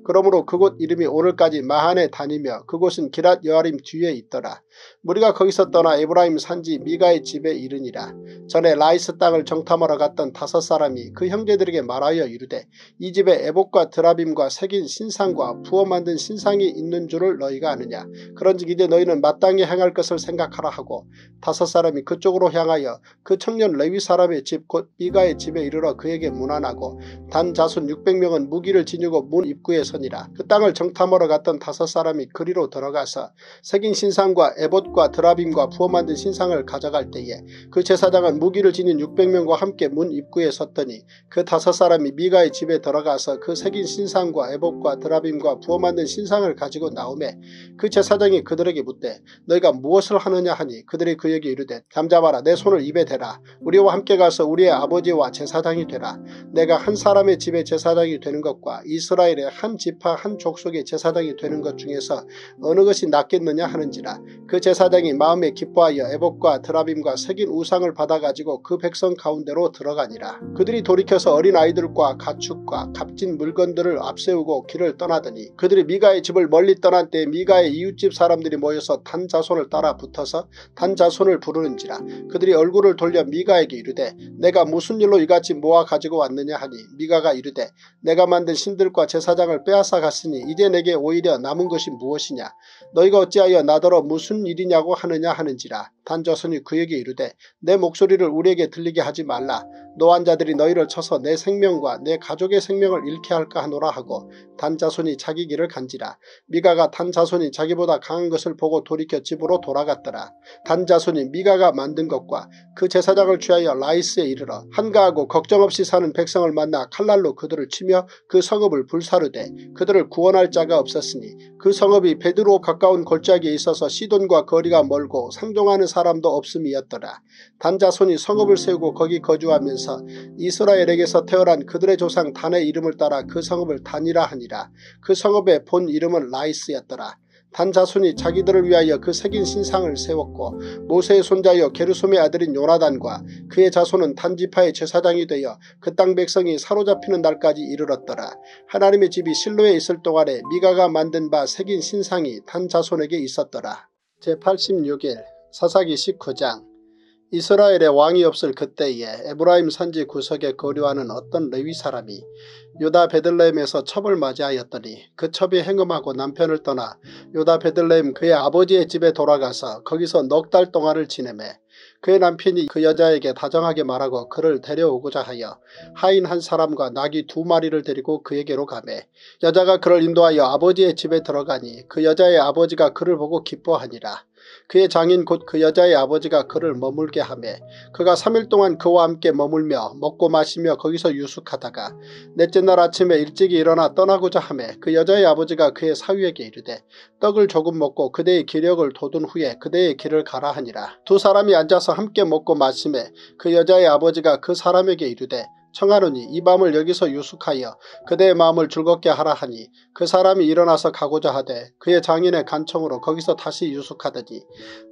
그러므로 그곳 이름이 오늘까지 마하네 단이며 그곳은 기럇여아림 뒤에 있더라. 무리가 거기서 떠나 에브라임 산지 미가의 집에 이르니라. 전에 라이스 땅을 정탐하러 갔던 다섯 사람이 그 형제들에게 말하여 이르되 이 집에 에봇과 드라빔과 새긴 신상과 부어 만든 신상이 있는 줄을 너희가 아느냐. 그런즉 이제 너희는 마땅히 행할 것을 생각하라 하고 다섯 사람이 그쪽으로 향하여 그 청년 레위 사람의 집 곧 미가의 집에 이르러 그에게 문안하고 단 자손 600명은 무기를 지니고 문 입구에 서 니라. 그 땅을 정탐하러 갔던 다섯 사람이 그리로 들어가서 새긴 신상과 에봇과 드라빔과 부어 만든 신상을 가져갈 때에 그 제사장은 무기를 지닌 600명과 함께 문 입구에 섰더니 그 다섯 사람이 미가의 집에 들어가서 그 새긴 신상과 에봇과 드라빔과 부어 만든 신상을 가지고 나오매 그 제사장이 그들에게 묻되 너희가 무엇을 하느냐 하니 그들이 그에게 이르되 잠잡아라 내 손을 입에 대라 우리와 함께 가서 우리의 아버지와 제사장이 되라 내가 한 사람의 집에 제사장이 되는 것과 이스라엘의 한 지파 한 족속의 제사장이 되는 것 중에서 어느 것이 낫겠느냐 하는지라 그 제사장이 마음에 기뻐하여 에복과 드라빔과 새긴 우상을 받아가지고 그 백성 가운데로 들어가니라. 그들이 돌이켜서 어린 아이들과 가축과 값진 물건들을 앞세우고 길을 떠나더니 그들이 미가의 집을 멀리 떠난 때 미가의 이웃집 사람들이 모여서 단 자손을 따라 붙어서 단 자손을 부르는지라 그들이 얼굴을 돌려 미가에게 이르되 네가 무슨 일로 이같이 모아 가지고 왔느냐 하니 미가가 이르되 내가 만든 신들과 제사장을 빼앗아 갔으니 이제 내게 오히려 남은 것이 무엇이냐? 너희가 어찌하여 나더러 무슨 일이냐고 하느냐 하는지라 단 자손이 그에게 이르되 네 목소리를 우리에게 들리게 하지 말라 노한 자들이 너희를 쳐서 네 생명과 네 가족의 생명을 잃게 할까 하노라 하고 단 자손이 자기 길을 간지라 미가가 단 자손이 자기보다 강한 것을 보고 돌이켜 집으로 돌아갔더라. 단자손이 미가가 만든 것과 그 제사장을 취하여 라이스에 이르러 한가하고 걱정 없이 사는 백성을 만나 칼날로 그들을 치며 그 성읍을 불사르되 그들을 구원할 자가 없었으니 그 성읍이 베드로 가까운 골짜기에 있어서 시돈과 거리가 멀고 상종하는 사람도 없음이었더라. 단자손이 성읍을 세우고 거기 거주하면서 이스라엘에게서 태어난 그들의 조상 단의 이름을 따라 그 성읍을 단이라 하니라. 그 성읍의 본 이름은 라이스였더라. 단 자손이 자기들을 위하여 그 새긴 신상을 세웠고 모세의 손자여 게르솜의 아들인 요나단과 그의 자손은 단지파의 제사장이 되어 그 땅 백성이 사로잡히는 날까지 이르렀더라. 하나님의 집이 실로에 있을 동안에 미가가 만든 바 새긴 신상이 단 자손에게 있었더라. 제86일 사사기 19장 이스라엘의 왕이 없을 그때에 에브라임 산지 구석에 거류하는 어떤 레위 사람이 유다 베들레헴에서 첩을 맞이하였더니 그 첩이 행음하고 남편을 떠나 유다 베들레헴 그의 아버지의 집에 돌아가서 거기서 넉 달 동안을 지내매 그의 남편이 그 여자에게 다정하게 말하고 그를 데려오고자 하여 하인 한 사람과 나귀 두 마리를 데리고 그에게로 가매 여자가 그를 인도하여 아버지의 집에 들어가니 그 여자의 아버지가 그를 보고 기뻐하니라. 그의 장인 곧 그 여자의 아버지가 그를 머물게 하매 그가 3일 동안 그와 함께 머물며 먹고 마시며 거기서 유숙하다가 넷째 날 아침에 일찍이 일어나 떠나고자 하매 그 여자의 아버지가 그의 사위에게 이르되 떡을 조금 먹고 그대의 기력을 돋은 후에 그대의 길을 가라 하니라. 두 사람이 앉아서 함께 먹고 마시매 그 여자의 아버지가 그 사람에게 이르되 청하노니 이 밤을 여기서 유숙하여 그대의 마음을 즐겁게 하라 하니 그 사람이 일어나서 가고자 하되 그의 장인의 간청으로 거기서 다시 유숙하더니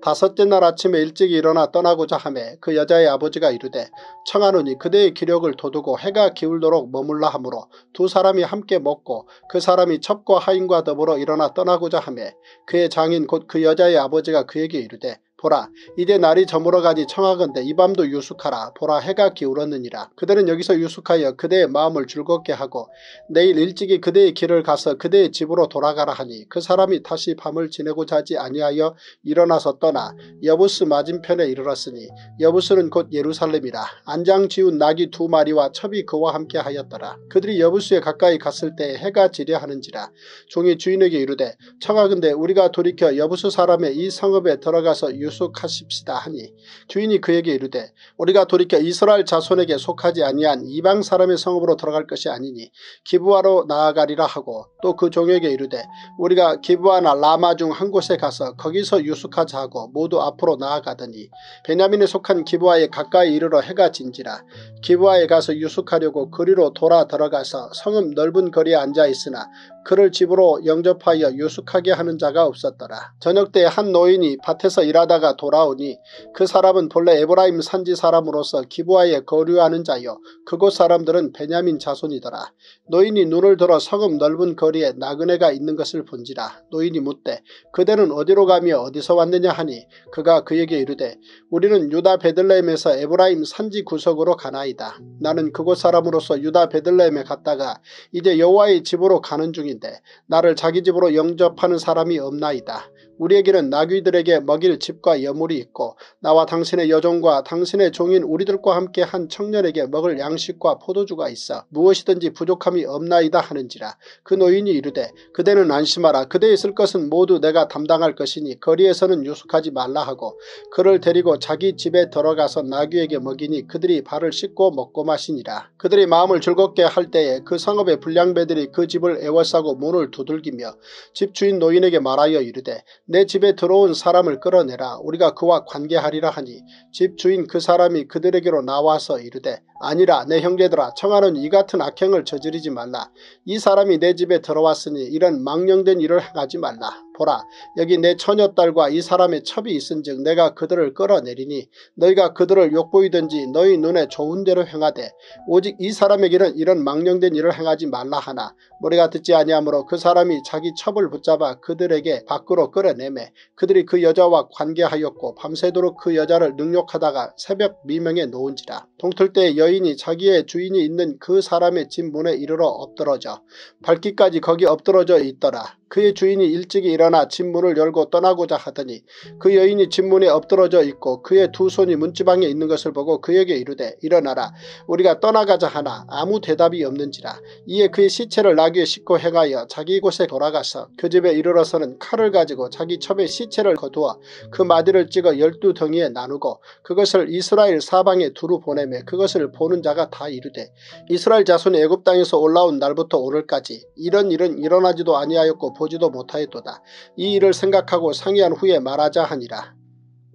다섯째 날 아침에 일찍 일어나 떠나고자 하매 그 여자의 아버지가 이르되 청하노니 그대의 기력을 돋우고 해가 기울도록 머물라 하므로 두 사람이 함께 먹고 그 사람이 첩과 하인과 더불어 일어나 떠나고자 하매 그의 장인 곧 그 여자의 아버지가 그에게 이르되 보라 이제 날이 저물어 가니 청하건대 이 밤도 유숙하라. 보라 해가 기울었느니라. 그들은 여기서 유숙하여 그대의 마음을 즐겁게 하고 내일 일찍이 그대의 길을 가서 그대의 집으로 돌아가라 하니 그 사람이 다시 밤을 지내고자 하지 아니하여 일어나서 떠나 여부스 맞은편에 이르렀으니 여부스는 곧 예루살렘이라. 안장 지운 낙이 두 마리와 첩이 그와 함께 하였더라. 그들이 여부스에 가까이 갔을 때 해가 지려 하는지라. 종이 주인에게 이르되 청하건대 우리가 돌이켜 여부스 사람의 이 성읍에 들어가서 유 유숙하십시다 하니 주인이 그에게 이르되 우리가 돌이켜 이스라엘 자손에게 속하지 아니한 이방 사람의 성읍으로 들어갈 것이 아니니 기부하러 나아가리라 하고 또 그 종에게 이르되 우리가 기부하나 라마 중 한 곳에 가서 거기서 유숙하자 하고 모두 앞으로 나아가더니 베냐민에 속한 기부하에 가까이 이르러 해가 진지라 기부하에 가서 유숙하려고 거리로 돌아 들어가서 성읍 넓은 거리에 앉아 있으나 그를 집으로 영접하여 유숙하게 하는 자가 없었더라. 저녁 때 한 노인이 밭에서 일하다가 돌아오니 그 사람은 본래 에브라임 산지 사람으로서 기부하에 거류하는 자요 그곳 사람들은 베냐민 자손이더라. 노인이 눈을 들어 성읍 넓은 거리에 나그네가 있는 것을 본지라. 노인이 묻되 그대는 어디로 가며 어디서 왔느냐 하니 그가 그에게 이르되 우리는 유다 베들레헴에서 에브라임 산지 구석으로 가나이다. 나는 그곳 사람으로서 유다 베들레헴에 갔다가 이제 여호와의 집으로 가는 중이다. 중인데 나를 자기 집으로 영접하는 사람이 없나이다. 우리에게는 나귀들에게 먹일 집과 여물이 있고 나와 당신의 여종과 당신의 종인 우리들과 함께 한 청년에게 먹을 양식과 포도주가 있어 무엇이든지 부족함이 없나이다 하는지라. 그 노인이 이르되 그대는 안심하라. 그대의 쓸 것은 모두 내가 담당할 것이니 거리에서는 유숙하지 말라 하고 그를 데리고 자기 집에 들어가서 나귀에게 먹이니 그들이 발을 씻고 먹고 마시니라. 그들이 마음을 즐겁게 할 때에 그 성읍의 불량배들이 그 집을 애워싸고 문을 두들기며 집주인 노인에게 말하여 이르되 내 집에 들어온 사람을 끌어내라 우리가 그와 관계하리라 하니 집 주인 그 사람이 그들에게로 나와서 이르되 아니라 내 형제들아 청하는 이 같은 악행을 저지르지 말라. 이 사람이 내 집에 들어왔으니 이런 망령된 일을 행하지 말라. 보라. 여기 내 처녀딸과 이 사람의 첩이 있은즉 내가 그들을 끌어내리니 너희가 그들을 욕보이든지 너희 눈에 좋은 대로 행하되 오직 이 사람에게는 이런 망령된 일을 행하지 말라 하나. 머리가 듣지 아니하므로 그 사람이 자기 첩을 붙잡아 그들에게 밖으로 끌어내매 그들이 그 여자와 관계하였고 밤새도록 그 여자를 능욕하다가 새벽 미명에 놓은지라 동틀 때 여인이 자기의 주인이 있는 그 사람의 집 문에 이르러 엎드러져 밝기까지 거기 엎드러져 있더라. 그의 주인이 일찍이 일어나 집 문을 열고 떠나고자 하더니 그 여인이 집 문에 엎드러져 있고 그의 두 손이 문지방에 있는 것을 보고 그에게 이르되 일어나라 우리가 떠나가자 하나 아무 대답이 없는지라 이에 그의 시체를 나귀에 싣고 행하여 자기 곳에 돌아가서 그 집에 이르러서는 칼을 가지고 자기 첩의 시체를 거두어 그 마디를 찍어 열두 덩이에 나누고 그것을 이스라엘 사방에 두루 보내 며 그것을 보는 자가 다 이르되 이스라엘 자손이 애굽 땅에서 올라온 날부터 오늘까지 이런 일은 일어나지도 아니하였고 보지도 못하였도다. 이 일을 생각하고 상의한 후에 말하자 하니라.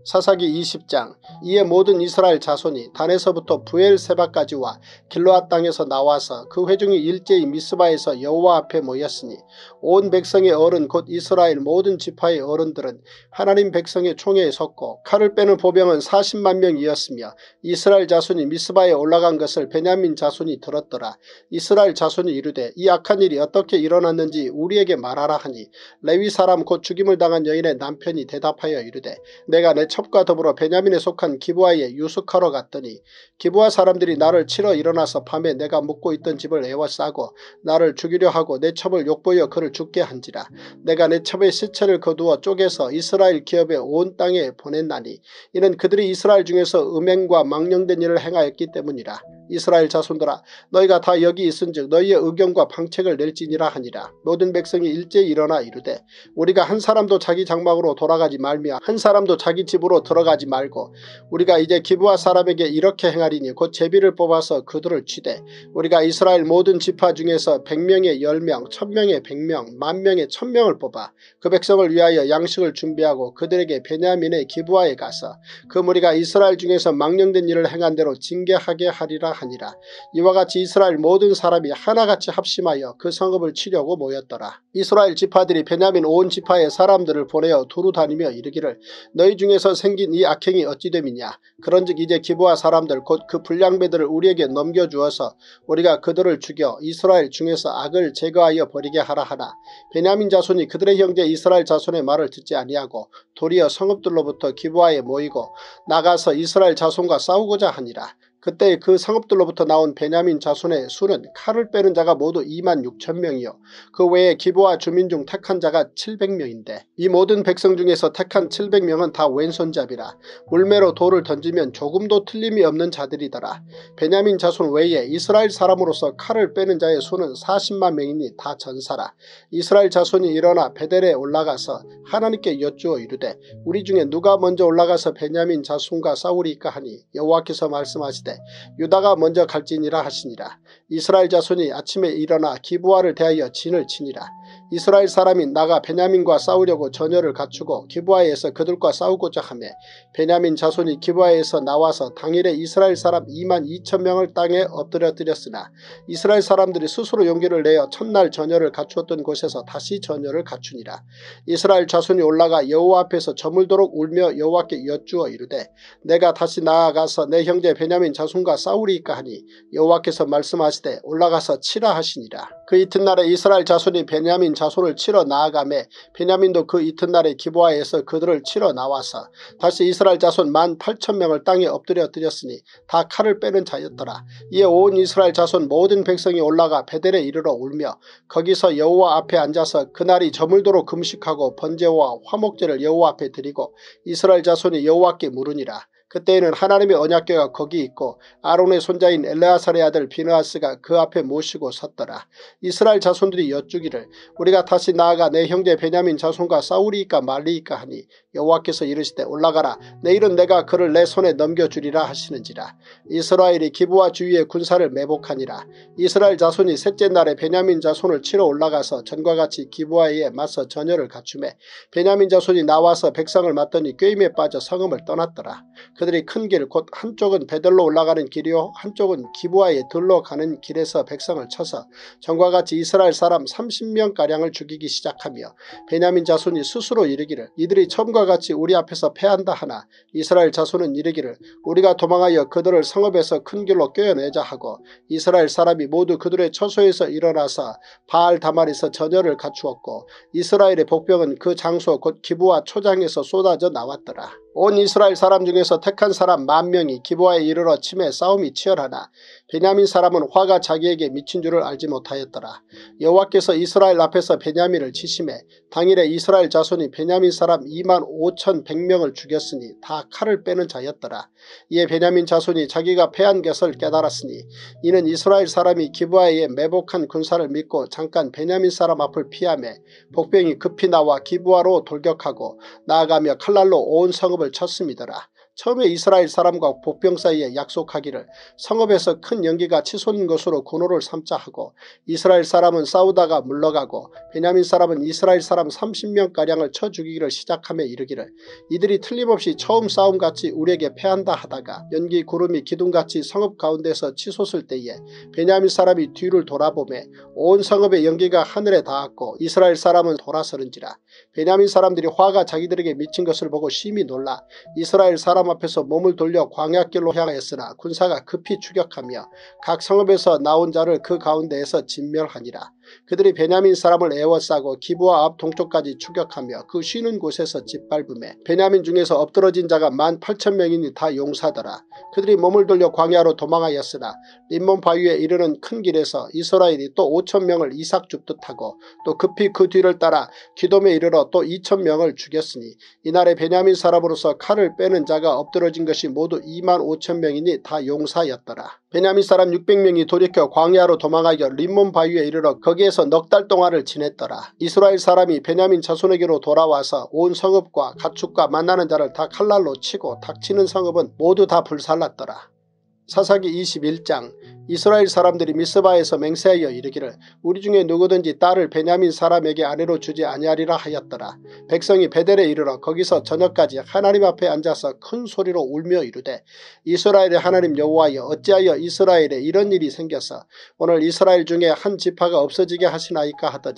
사사기 20장 이에 모든 이스라엘 자손이 단에서부터 부엘세바까지와 길로아 땅에서 나와서 그 회중이 일제히 미스바에서 여호와 앞에 모였으니 온 백성의 어른 곧 이스라엘 모든 지파의 어른들은 하나님 백성의 총회에 섰고 칼을 빼는 보병은 40만 명이었으며 이스라엘 자손이 미스바에 올라간 것을 베냐민 자손이 들었더라. 이스라엘 자손이 이르되 이 악한 일이 어떻게 일어났는지 우리에게 말하라 하니 레위 사람 곧 죽임을 당한 여인의 남편이 대답하여 이르되 내가 내 첩과 더불어 베냐민에 속한 기부아에 유숙하러 갔더니 기부아 사람들이 나를 치러 일어나서 밤에 내가 묵고 있던 집을 에워싸고 나를 죽이려 하고 내 첩을 욕보여 그를 죽게 한지라. 내가 내 첩의 시체를 거두어 쪼개서 이스라엘 기업의 온 땅에 보냈나니 이는 그들이 이스라엘 중에서 음행과 망령된 일을 행하였기 때문이라 이스라엘 자손들아 너희가 다 여기 있은즉 너희의 의견과 방책을 낼지니라 하니라. 모든 백성이 일제히 일어나 이르되 우리가 한 사람도 자기 장막으로 돌아가지 말며 한 사람도 자기 집 집으로 들어가지 말고 우리가 이제 기부와 사람에게 이렇게 행하리니 곧 제비를 뽑아서 그들을 치되 우리가 이스라엘 모든 지파 중에서 100명의 10명, 1000명의 100명, 만명의 1000명을 뽑아 그 백성을 위하여 양식을 준비하고 그들에게 베냐민의 기부하에 가서 그 무리가 이스라엘 중에서 망령된 일을 행한 대로 징계하게 하리라 하니라. 이와 같이 이스라엘 모든 사람이 하나같이 합심하여 그 성읍을 치려고 모였더라. 이스라엘 지파들이 베냐민 온 지파의 사람들을 보내어 두루 다니며 이르기를 너희 중에서 생긴 이 악행이 어찌 됨이냐 그런즉 이제 기부와 사람들 곧 그 불량배들을 우리에게 넘겨주어서 우리가 그들을 죽여 이스라엘 중에서 악을 제거하여 버리게 하라 하나 베냐민 자손이 그들의 형제 이스라엘 자손의 말을 듣지 아니하고 도리어 성읍들로부터 기부하에 모이고 나가서 이스라엘 자손과 싸우고자 하니라 그때 그 성읍들로부터 나온 베냐민 자손의 수는 칼을 빼는 자가 모두 2만 6천 명이요 그 외에 기부와 주민 중 택한 자가 700명인데 이 모든 백성 중에서 택한 700명은 다 왼손잡이라 물매로 돌을 던지면 조금도 틀림이 없는 자들이더라. 베냐민 자손 외에 이스라엘 사람으로서 칼을 빼는 자의 수는 40만 명이니 다 전사라. 이스라엘 자손이 일어나 베델에 올라가서 하나님께 여쭈어 이르되 우리 중에 누가 먼저 올라가서 베냐민 자손과 싸우리까 하니 여호와께서 말씀하시되 하되 유다가 먼저 갈지니라 하시니라. 이스라엘 자손이 아침에 일어나 기부아를 대하여 진을 치니라. 이스라엘 사람이 나가 베냐민과 싸우려고 전열을 갖추고 기부아에서 그들과 싸우고자 하며 베냐민 자손이 기부아에서 나와서 당일에 이스라엘 사람 2만 2천 명을 땅에 엎드려뜨렸으나 이스라엘 사람들이 스스로 용기를 내어 첫날 전열을 갖추었던 곳에서 다시 전열을 갖추니라. 이스라엘 자손이 올라가 여호와 앞에서 저물도록 울며 여호와께 여쭈어 이르되 내가 다시 나아가서 내 형제 베냐민 자손과 싸우리이까 하니 여호와께서 말씀하시되 올라가서 치라 하시니라. 그 이튿날에 이스라엘 자손이 베냐민 자손 을 치러 나아가매 베냐민도 그 이튿날에 기부하에서 그들을 치러 나와서 다시 이스라엘 자손 만 8천명을 땅에 엎드려 드렸으니 다 칼을 빼는 자였더라. 이에 온 이스라엘 자손 모든 백성이 올라가 베델에 이르러 울며 거기서 여호와 앞에 앉아서 그날이 저물도록 금식하고 번제와 화목제를 여호와 앞에 드리고 이스라엘 자손이 여호와께 물으니라. 그때에는 하나님의 언약궤가 거기 있고 아론의 손자인 엘레아살의 아들 비느하스가 그 앞에 모시고 섰더라. 이스라엘 자손들이 여쭈기를 우리가 다시 나아가 내 형제 베냐민 자손과 싸우리이까 말리이까 하니 여호와께서 이르시되 올라가라 내일은 내가 그를 내 손에 넘겨주리라 하시는지라. 이스라엘이 기부와 주위의 군사를 매복하니라. 이스라엘 자손이 셋째 날에 베냐민 자손을 치러 올라가서 전과 같이 기부와에 맞서 전열을 갖추매 베냐민 자손이 나와서 백성을 맞더니 꾀임에 빠져 성음을 떠났더라. 그들이 큰 길 곧 한쪽은 베들로 올라가는 길이요 한쪽은 기부하에 들러 가는 길에서 백성을 쳐서 전과 같이 이스라엘 사람 30명가량을 죽이기 시작하며 베냐민 자손이 스스로 이르기를 이들이 처음과 같이 우리 앞에서 패한다 하나 이스라엘 자손은 이르기를 우리가 도망하여 그들을 성읍에서 큰 길로 꿰어내자 하고 이스라엘 사람이 모두 그들의 처소에서 일어나서 바알 다말에서 전열을 갖추었고 이스라엘의 복병은 그 장소 곧 기부와 초장에서 쏟아져 나왔더라. 온 이스라엘 사람 중에서 택한 사람 만 명이 기부하에 이르러 침에 싸움이 치열하나 베냐민 사람은 화가 자기에게 미친 줄을 알지 못하였더라. 여호와께서 이스라엘 앞에서 베냐민을 치심해 당일에 이스라엘 자손이 베냐민 사람 2만 5천 100명을 죽였으니 다 칼을 빼는 자였더라. 이에 베냐민 자손이 자기가 패한 것을 깨달았으니 이는 이스라엘 사람이 기부하에 매복한 군사를 믿고 잠깐 베냐민 사람 앞을 피하며 복병이 급히 나와 기부하로 돌격하고 나아가며 칼날로 온 성읍을 쳤습니다라. 처음에 이스라엘 사람과 복병 사이에 약속하기를 성읍에서 큰 연기가 치솟는 것으로 군호를 삼자 하고 이스라엘 사람은 싸우다가 물러가고 베냐민 사람은 이스라엘 사람 30명가량을 쳐 죽이기를 시작하며 이르기를 이들이 틀림없이 처음 싸움같이 우리에게 패한다 하다가 연기 구름이 기둥같이 성읍 가운데서 치솟을 때에 베냐민 사람이 뒤를 돌아보매 온 성읍의 연기가 하늘에 닿았고 이스라엘 사람은 돌아서는지라 베냐민 사람들이 화가 자기들에게 미친 것을 보고 심히 놀라 이스라엘 사람 앞에서 몸을 돌려 광야길로 향하였으나 군사가 급히 추격하며 각 성읍에서 나온 자를 그 가운데에서 진멸하니라. 그들이 베냐민 사람을 애워싸고 기부와 앞 동쪽까지 추격하며 그 쉬는 곳에서 짓밟음에 베냐민 중에서 엎드러진 자가 만 8천 명이니 다 용사더라. 그들이 몸을 돌려 광야로 도망하였으나 림몬 바위에 이르는 큰 길에서 이스라엘이 또 5천 명을 이삭 줍듯 하고 또 급히 그 뒤를 따라 기돔에 이르러 또 2천 명을 죽였으니 이날에 베냐민 사람으로서 칼을 빼는 자가 엎드러진 것이 모두 2만 5천 명이니 다 용사였더라. 베냐민 사람 600명이 돌이켜 광야로 도망하여 림몬 바위에 이르러 거기에서 넉 달 동안을 지냈더라. 이스라엘 사람이 베냐민 자손에게로 돌아와서 온 성읍과 가축과 만나는 자를 다 칼날로 치고 닥치는 성읍은 모두 다 불살랐더라. 사사기 21장 이스라엘 사람들이 미스바에서 맹세하여 이르기를 우리 중에 누구든지 딸을 베냐민 사람에게 아내로 주지 아니하리라 하였더라. 백성이 베델에 이르러 거기서 저녁까지 하나님 앞에 앉아서 큰 소리로 울며 이르되 이스라엘의 하나님 여호와여 어찌하여 이스라엘에 이런 일이 생겨서 오늘 이스라엘 중에 한 지파가 없어지게 하시나이까 하더니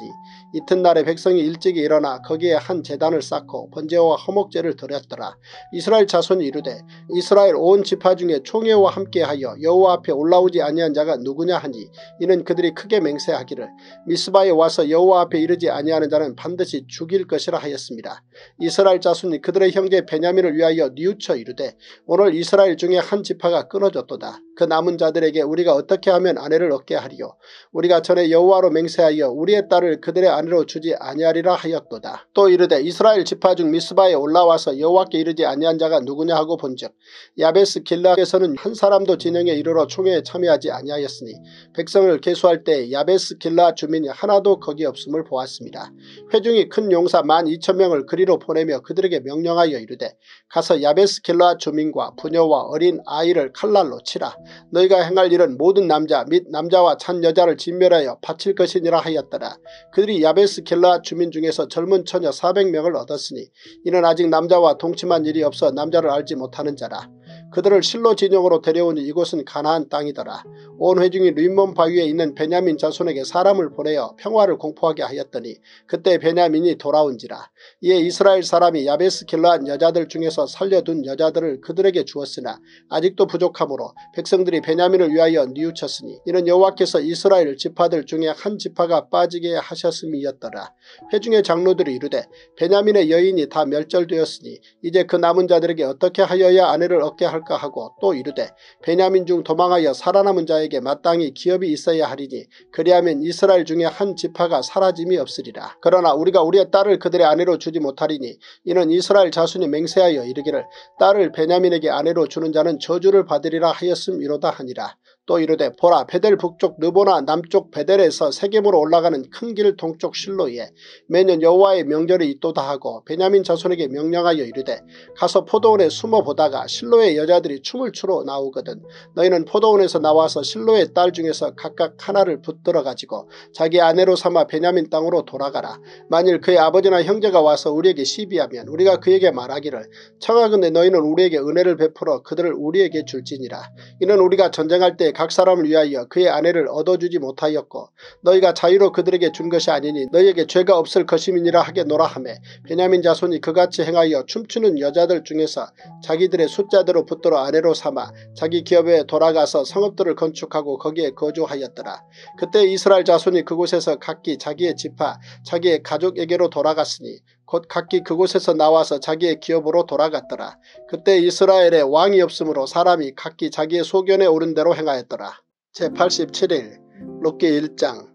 이튿날에 백성이 일찍이 일어나 거기에 한 재단을 쌓고 번제와 허목제를 드렸더라. 이스라엘 자손이 이르되 이스라엘 온 지파 중에 총회와 함께하여 여호와 앞에 올라오지 아니 아니한 자가 누구냐 하니 이는 그들이 크게 맹세하기를 미스바에 와서 여호와 앞에 이르지 아니하는 자는 반드시 죽일 것이라 하였습니다. 이스라엘 자손이 그들의 형제 베냐민을 위하여 뉘우쳐 이르되 오늘 이스라엘 중에 한 지파가 끊어졌도다. 그 남은 자들에게 우리가 어떻게 하면 아내를 얻게 하리요. 우리가 전에 여호와로 맹세하여 우리의 딸을 그들의 아내로 주지 아니하리라 하였도다. 또 이르되 이스라엘 지파 중 미스바에 올라와서 여호와께 이르지 아니한 자가 누구냐 하고 본즉 야베스 길라에서는 한 사람도 진영에 이르러 총회에 참여하지 하지 아니하였으니 백성을 계수할 때 야베스 길라 주민이 하나도 거기 없음을 보았습니다. 회중이 큰 용사 만 이천 명을 그리로 보내며 그들에게 명령하여 이르되 가서 야베스 길라 주민과 부녀와 어린 아이를 칼날로 치라. 너희가 행할 일은 모든 남자 및 남자와 찬 여자를 진멸하여 바칠 것이니라 하였더라. 그들이 야베스 길라 주민 중에서 젊은 처녀 400명을 얻었으니 이는 아직 남자와 동침한 일이 없어 남자를 알지 못하는 자라. 그들을 실로 진영으로 데려오니 이곳은 가나안 땅이더라. 온 회중이 림몬 바위에 있는 베냐민 자손에게 사람을 보내어 평화를 공포하게 하였더니 그때 베냐민이 돌아온지라. 이에 이스라엘 사람이 야베스 길러한 여자들 중에서 살려둔 여자들을 그들에게 주었으나 아직도 부족하므로 백성들이 베냐민을 위하여 뉘우쳤으니 이는 여호와께서 이스라엘 지파들 중에 한 지파가 빠지게 하셨음이었더라. 회중의 장로들이 이르되 베냐민의 여인이 다 멸절되었으니 이제 그 남은 자들에게 어떻게 하여야 아내를 얻게 할 할까 하고 또 이르되 베냐민 중 도망하여 살아남은 자에게 마땅히 기업이 있어야 하리니 그리하면 이스라엘 중에 한 지파가 사라짐이 없으리라. 그러나 우리가 우리의 딸을 그들의 아내로 주지 못하리니 이는 이스라엘 자손이 맹세하여 이르기를 딸을 베냐민에게 아내로 주는 자는 저주를 받으리라 하였음이로다 하니라. 또 이르되 보라 베델 북쪽 느보나 남쪽 베델에서 세겜으로 올라가는 큰 길 동쪽 실로에 매년 여호와의 명절이 있도다 하고 베냐민 자손에게 명령하여 이르되 가서 포도원에 숨어 보다가 실로의 여자들이 춤을 추러 나오거든 너희는 포도원에서 나와서 실로의 딸 중에서 각각 하나를 붙들어 가지고 자기 아내로 삼아 베냐민 땅으로 돌아가라. 만일 그의 아버지나 형제가 와서 우리에게 시비하면 우리가 그에게 말하기를 청하건대 너희는 우리에게 은혜를 베풀어 그들을 우리에게 줄지니라. 이는 우리가 전쟁할 때각 사람을 위하여 그의 아내를 얻어주지 못하였고 너희가 자유로 그들에게 준 것이 아니니 너희에게 죄가 없을 것임이니라 하게노라 하매 베냐민 자손이 그같이 행하여 춤추는 여자들 중에서 자기들의 숫자대로 붙들어 아내로 삼아 자기 기업에 돌아가서 성읍들을 건축하고 거기에 거주하였더라. 그때 이스라엘 자손이 그곳에서 각기 자기의 지파 자기의 가족에게로 돌아갔으니 곧 각기 그곳에서 나와서 자기의 기업으로 돌아갔더라. 그때 이스라엘에 왕이 없으므로 사람이 각기 자기의 소견에 오른 대로 행하였더라. 제87일 롯기 1장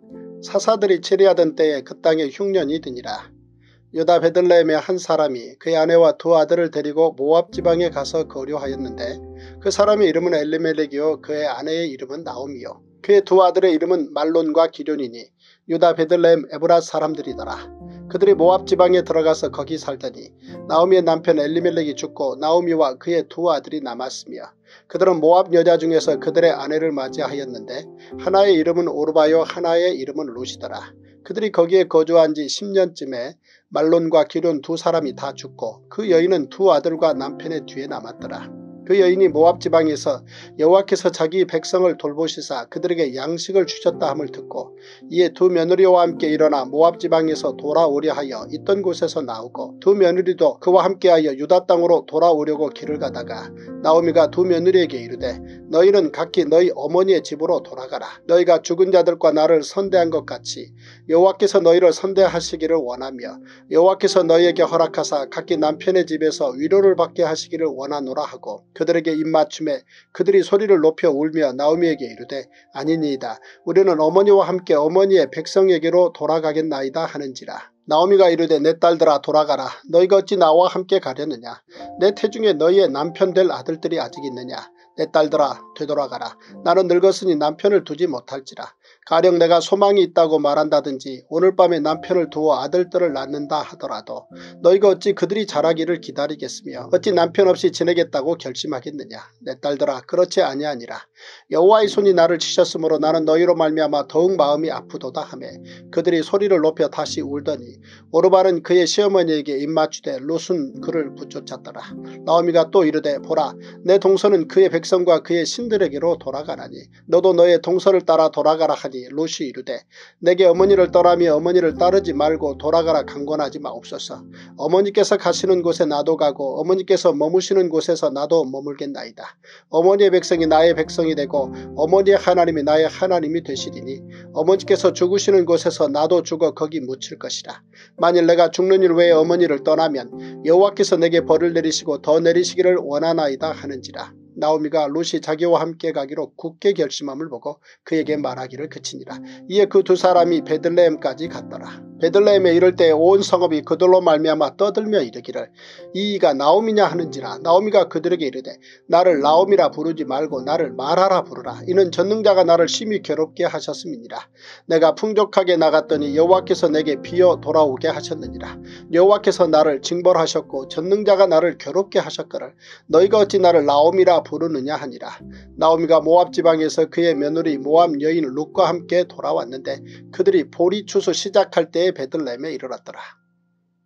사사들이 치리하던 때에 그 땅에 흉년이 드니라. 유다 베들레헴의 한 사람이 그의 아내와 두 아들을 데리고 모압 지방에 가서 거류하였는데 그 사람의 이름은 엘리멜렉이요 그의 아내의 이름은 나옴이요 그의 두 아들의 이름은 말론과 기련이니 유다 베들레헴 에브라 사람들이더라. 그들이 모압 지방에 들어가서 거기 살더니 나오미의 남편 엘리멜렉이 죽고 나오미와 그의 두 아들이 남았으며 그들은 모압 여자 중에서 그들의 아내를 맞이하였는데 하나의 이름은 오르바요 하나의 이름은 루시더라. 그들이 거기에 거주한 지 10년쯤에 말론과 기론 두 사람이 다 죽고 그 여인은 두 아들과 남편의 뒤에 남았더라. 그 여인이 모압 지방에서 여호와께서 자기 백성을 돌보시사 그들에게 양식을 주셨다 함을 듣고 이에 두 며느리와 함께 일어나 모압 지방에서 돌아오려 하여 있던 곳에서 나오고 두 며느리도 그와 함께하여 유다 땅으로 돌아오려고 길을 가다가 나오미가 두 며느리에게 이르되 너희는 각기 너희 어머니의 집으로 돌아가라. 너희가 죽은 자들과 나를 선대한 것 같이 여호와께서 너희를 선대하시기를 원하며 여호와께서 너희에게 허락하사 각기 남편의 집에서 위로를 받게 하시기를 원하노라 하고 그들에게 입맞춤에 그들이 소리를 높여 울며 나오미에게 이르되 아니니이다. 우리는 어머니와 함께 어머니의 백성에게로 돌아가겠나이다 하는지라. 나오미가 이르되 내 딸들아 돌아가라. 너희가 어찌 나와 함께 가려느냐. 내 태중에 너희의 남편 될 아들들이 아직 있느냐. 내 딸들아 되돌아가라. 나는 늙었으니 남편을 두지 못할지라. 가령 내가 소망이 있다고 말한다든지 오늘 밤에 남편을 두어 아들들을 낳는다 하더라도 너희가 어찌 그들이 자라기를 기다리겠으며 어찌 남편 없이 지내겠다고 결심하겠느냐. 내 딸들아 그렇지 아니하니라. 여호와의 손이 나를 치셨으므로 나는 너희로 말미암아 더욱 마음이 아프도다 하매 그들이 소리를 높여 다시 울더니 오르바는 그의 시어머니에게 입맞추되 롯은 그를 붙쫓았더라. 나오미가 또 이르되 보라 내 동서는 그의 백성과 그의 신들에게로 돌아가나니 너도 너의 동서를 따라 돌아가라 하니 롯이 이르되 내게 어머니를 떠라며 어머니를 따르지 말고 돌아가라 강권하지 마옵소서. 어머니께서 가시는 곳에 나도 가고 어머니께서 머무시는 곳에서 나도 머물겠나이다. 어머니의 백성이 나의 백성이 되고 어머니의 하나님이 나의 하나님이 되시리니 어머니께서 죽으시는 곳에서 나도 죽어 거기 묻힐 것이라. 만일 내가 죽는 일 외에 어머니를 떠나면 여호와께서 내게 벌을 내리시고 더 내리시기를 원하나이다 하는지라. 나오미가 롯이 자기와 함께 가기로 굳게 결심함을 보고 그에게 말하기를 그치니라. 이에 그 두 사람이 베들레헴까지 갔더라. 베들레헴에 이를 때온 성읍이 그들로 말미암아 떠들며 이르기를 이이가 나오미냐 하는지라. 나오미가 그들에게 이르되 나를 나오미라 부르지 말고 나를 말하라 부르라. 이는 전능자가 나를 심히 괴롭게 하셨음이니라. 내가 풍족하게 나갔더니 여호와께서 내게 비어 돌아오게 하셨느니라. 여호와께서 나를 징벌하셨고 전능자가 나를 괴롭게 하셨거를 너희가 어찌 나를 나오미라 부르느냐 하니라 나오미가 모압 지방에서 그의 며느리 모압 여인 룩과 함께 돌아왔는데 그들이 보리 추수 시작할 때에 베들레헴에 이르렀더라.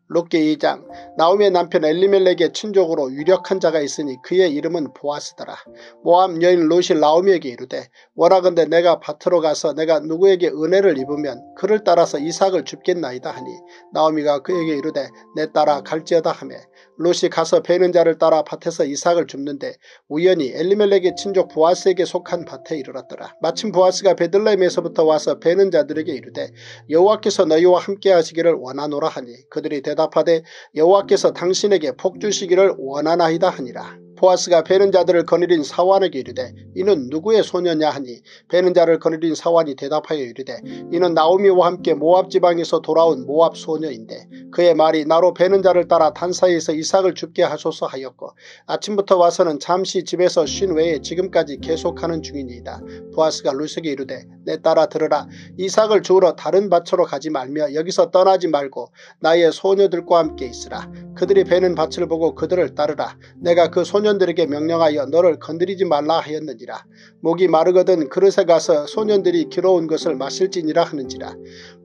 롯기 2장 나오미의 남편 엘리멜렉의 친족으로 유력한 자가 있으니 그의 이름은 보아스더라. 모함 여인 롯이 나오미에게 이르되 원하건대 내가 밭으로 가서 내가 누구에게 은혜를 입으면 그를 따라서 이삭을 줍겠나이다 하니 나오미가 그에게 이르되 내 따라 갈지어다 하며 롯이 가서 베는 자를 따라 밭에서 이삭을 줍는데 우연히 엘리멜렉의 친족 보아스에게 속한 밭에 이르렀더라. 마침 보아스가 베들레헴에서부터 와서 베는 자들에게 이르되 여호와께서 너희와 함께 하시기를 원하노라 하니 그들이 대답 하되 여호와께서 당신에게 복 주시기를 원하나이다 하니라. 보아스가 베는 자들을 거느린 사환에게 이르되 이는 누구의 소녀냐 하니 베는 자를 거느린 사환이 대답하여 이르되 이는 나오미와 함께 모압 지방에서 돌아온 모압 소녀인데 그의 말이 나로 베는 자를 따라 단사에서 이삭을 죽게 하소서 하였고 아침부터 와서는 잠시 집에서 쉰 외에 지금까지 계속하는 중이니이다. 보아스가 루스에게 이르되 내 따라 들으라 이삭을 주우러 다른 밭으로 가지 말며 여기서 떠나지 말고 나의 소녀들과 함께 있으라. 그들이 베는 밭을 보고 그들을 따르라. 내가 그 소 년들에게 명령하여 너를 건드리지 말라 하였느니라. 목이 마르거든 그릇에 가서 소년들이 길어온 것을 마실지니라 하는지라.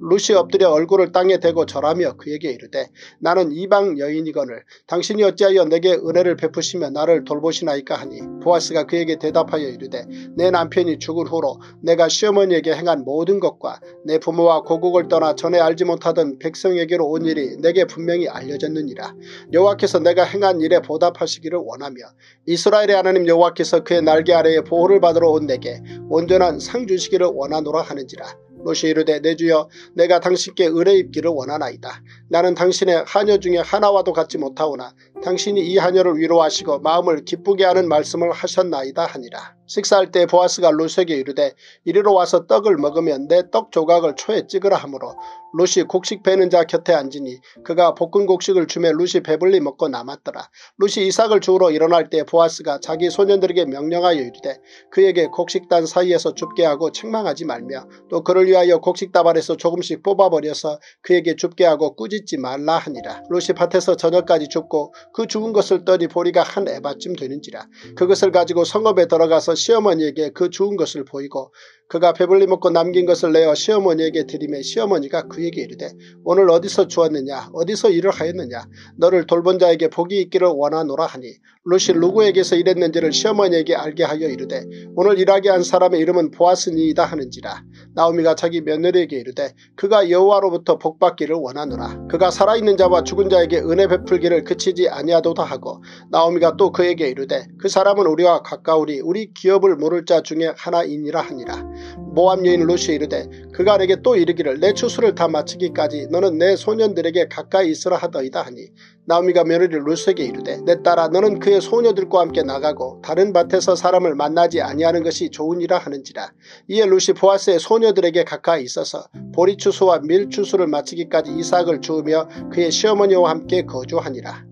루시 엎드려 얼굴을 땅에 대고 절하며 그에게 이르되 나는 이방 여인이거늘 당신이 어찌하여 내게 은혜를 베푸시며 나를 돌보시나이까 하니 보아스가 그에게 대답하여 이르되 내 남편이 죽을 후로 내가 시어머니에게 행한 모든 것과 내 부모와 고국을 떠나 전에 알지 못하던 백성에게로 온 일이 내게 분명히 알려졌느니라. 여호와께서 내가 행한 일에 보답하시기를 원하며 이스라엘의 하나님 여호와께서 그의 날개 아래에 보호를 받으러 온 내게 온전한 상 주시기를 원하노라 하는지라. 롯이 이르되 내 주여 내가 당신께 의뢰 입기를 원하나이다. 나는 당신의 하녀 중에 하나와도 같지 못하오나 당신이 이 하녀를 위로하시고 마음을 기쁘게 하는 말씀을 하셨나이다 하니라. 식사할 때 보아스가 롯에게 이르되 이리로 와서 떡을 먹으면 내 떡 조각을 초에 찍으라 하므로 롯이 곡식 베는 자 곁에 앉으니 그가 볶은 곡식을 주매 롯이 배불리 먹고 남았더라. 롯이 이삭을 주우러 일어날 때 보아스가 자기 소년들에게 명령하여 이르되 그에게 곡식단 사이에서 줍게 하고 책망하지 말며 또 그를 위하여 곡식다발에서 조금씩 뽑아버려서 그에게 줍게 하고 꾸짖지 말라 하니라. 롯이 밭에서 저녁까지 줍고 그 죽은 것을 떠니 보리가 한 에바쯤 되는지라. 그것을 가지고 성읍에 들어가서 시어머니에게 그 죽은 것을 보이고 그가 배불리 먹고 남긴 것을 내어 시어머니에게 드리매 시어머니가 그에게 이르되 오늘 어디서 주었느냐? 어디서 일을 하였느냐? 너를 돌본 자에게 복이 있기를 원하노라 하니 롯이 누구에게서 일했는지를 시어머니에게 알게 하여 이르되 오늘 일하게 한 사람의 이름은 보아스니이다 하는지라. 나오미가 자기 며느리에게 이르되 그가 여호와로부터 복받기를 원하노라. 그가 살아있는 자와 죽은 자에게 은혜 베풀기를 그치지 아니하도다 하고 나오미가 또 그에게 이르되 그 사람은 우리와 가까우리 우리 기업을 모를 자 중에 하나이니라 하니라 모함 여인 루시 이르되 그가 내게 또 이르기를 내 추수를 다 마치기까지 너는 내 소년들에게 가까이 있으라 하더이다 하니 나오미가 며느리 루스에게 이르되 내 딸아 너는 그의 소녀들과 함께 나가고 다른 밭에서 사람을 만나지 아니하는 것이 좋으니라 하는지라 이에 루시 보아스의 소녀들에게 가까이 있어서 보리추수와 밀추수를 마치기까지 이삭을 주우며 그의 시어머니와 함께 거주하니라.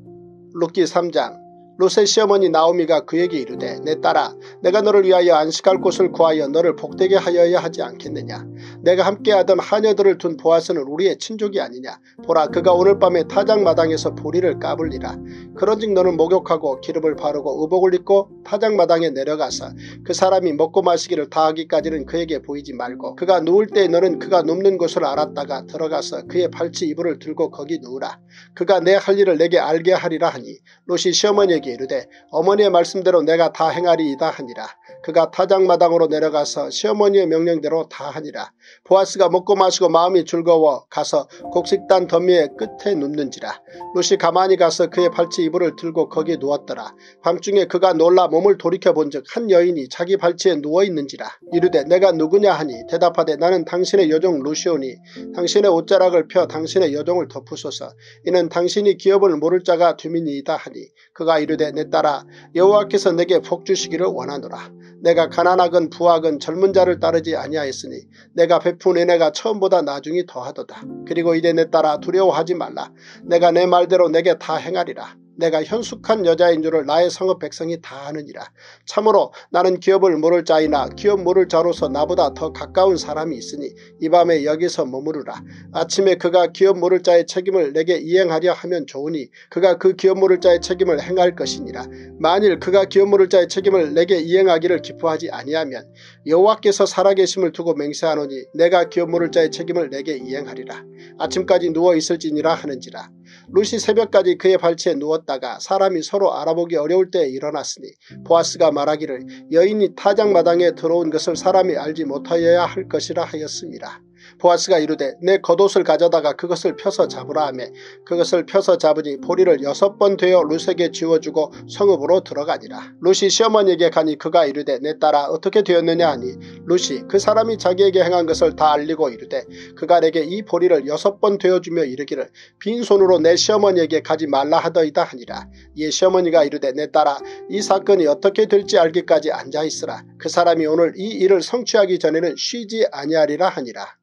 룻기 3장 롯의 시어머니 나오미가 그에게 이르되 내 딸아 내가 너를 위하여 안식할 곳을 구하여 너를 복되게 하여야 하지 않겠느냐? 내가 함께하던 하녀들을 둔 보아스는 우리의 친족이 아니냐? 보라 그가 오늘 밤에 타작 마당에서 보리를 까불리라. 그런즉 너는 목욕하고 기름을 바르고 의복을 입고 타작 마당에 내려가서 그 사람이 먹고 마시기를 다하기까지는 그에게 보이지 말고 그가 누울 때 너는 그가 눕는 곳을 알았다가 들어가서 그의 발치 이불을 들고 거기 누우라. 그가 내 할 일을 내게 알게 하리라 하니 롯이 시어머니에게 그에게 이르되 어머니의 말씀대로 내가 다 행하리이다 하니라. 그가 타작마당으로 내려가서 시어머니의 명령대로 다 하니라. 보아스가 먹고 마시고 마음이 즐거워 가서 곡식단 더미의 끝에 눕는지라. 롯이 가만히 가서 그의 발치 이불을 들고 거기에 누웠더라. 밤중에 그가 놀라 몸을 돌이켜 본즉 한 여인이 자기 발치에 누워있는지라. 이르되 내가 누구냐 하니 대답하되 나는 당신의 여종 루시오니 당신의 옷자락을 펴 당신의 여종을 덮으소서. 이는 당신이 기업을 모를 자가 되민이이다 하니 그가 이르되 내 딸아 여호와께서 내게 복 주시기를 원하노라. 내가 가난하건 부하건 젊은 자를 따르지 아니하였으니 내가 베푼 은혜가 처음보다 나중이 더하도다. 그리고 이제 내 딸아 두려워하지 말라. 내가 내 말대로 내게 다 행하리라. 내가 현숙한 여자인 줄을 나의 성읍 백성이 다 아느니라. 참으로 나는 기업을 모를 자이나 기업 모를 자로서 나보다 더 가까운 사람이 있으니 이 밤에 여기서 머무르라. 아침에 그가 기업 모를 자의 책임을 내게 이행하려 하면 좋으니 그가 그 기업 모를 자의 책임을 행할 것이니라. 만일 그가 기업 모를 자의 책임을 내게 이행하기를 기뻐하지 아니하면 여호와께서 살아계심을 두고 맹세하노니 내가 기업 모를 자의 책임을 내게 이행하리라. 아침까지 누워 있을지니라 하는지라. 루시 새벽까지 그의 발치에 누웠다가 사람이 서로 알아보기 어려울 때에 일어났으니 보아스가 말하기를 여인이 타작마당에 들어온 것을 사람이 알지 못하여야 할 것이라 하였습니다. 보아스가 이르되 내 겉옷을 가져다가 그것을 펴서 잡으라 하며 그것을 펴서 잡으니 보리를 여섯 번 되어 룻에게 지워주고 성읍으로 들어가니라. 룻이 시어머니에게 가니 그가 이르되 내 딸아 어떻게 되었느냐 하니 룻이 그 사람이 자기에게 행한 것을 다 알리고 이르되 그가 내게 이 보리를 여섯 번 되어주며 이르기를 빈손으로 내 시어머니에게 가지 말라 하더이다 하니라. 이에 시어머니가 이르되 내 딸아 이 사건이 어떻게 될지 알기까지 앉아있으라. 그 사람이 오늘 이 일을 성취하기 전에는 쉬지 아니하리라 하니라.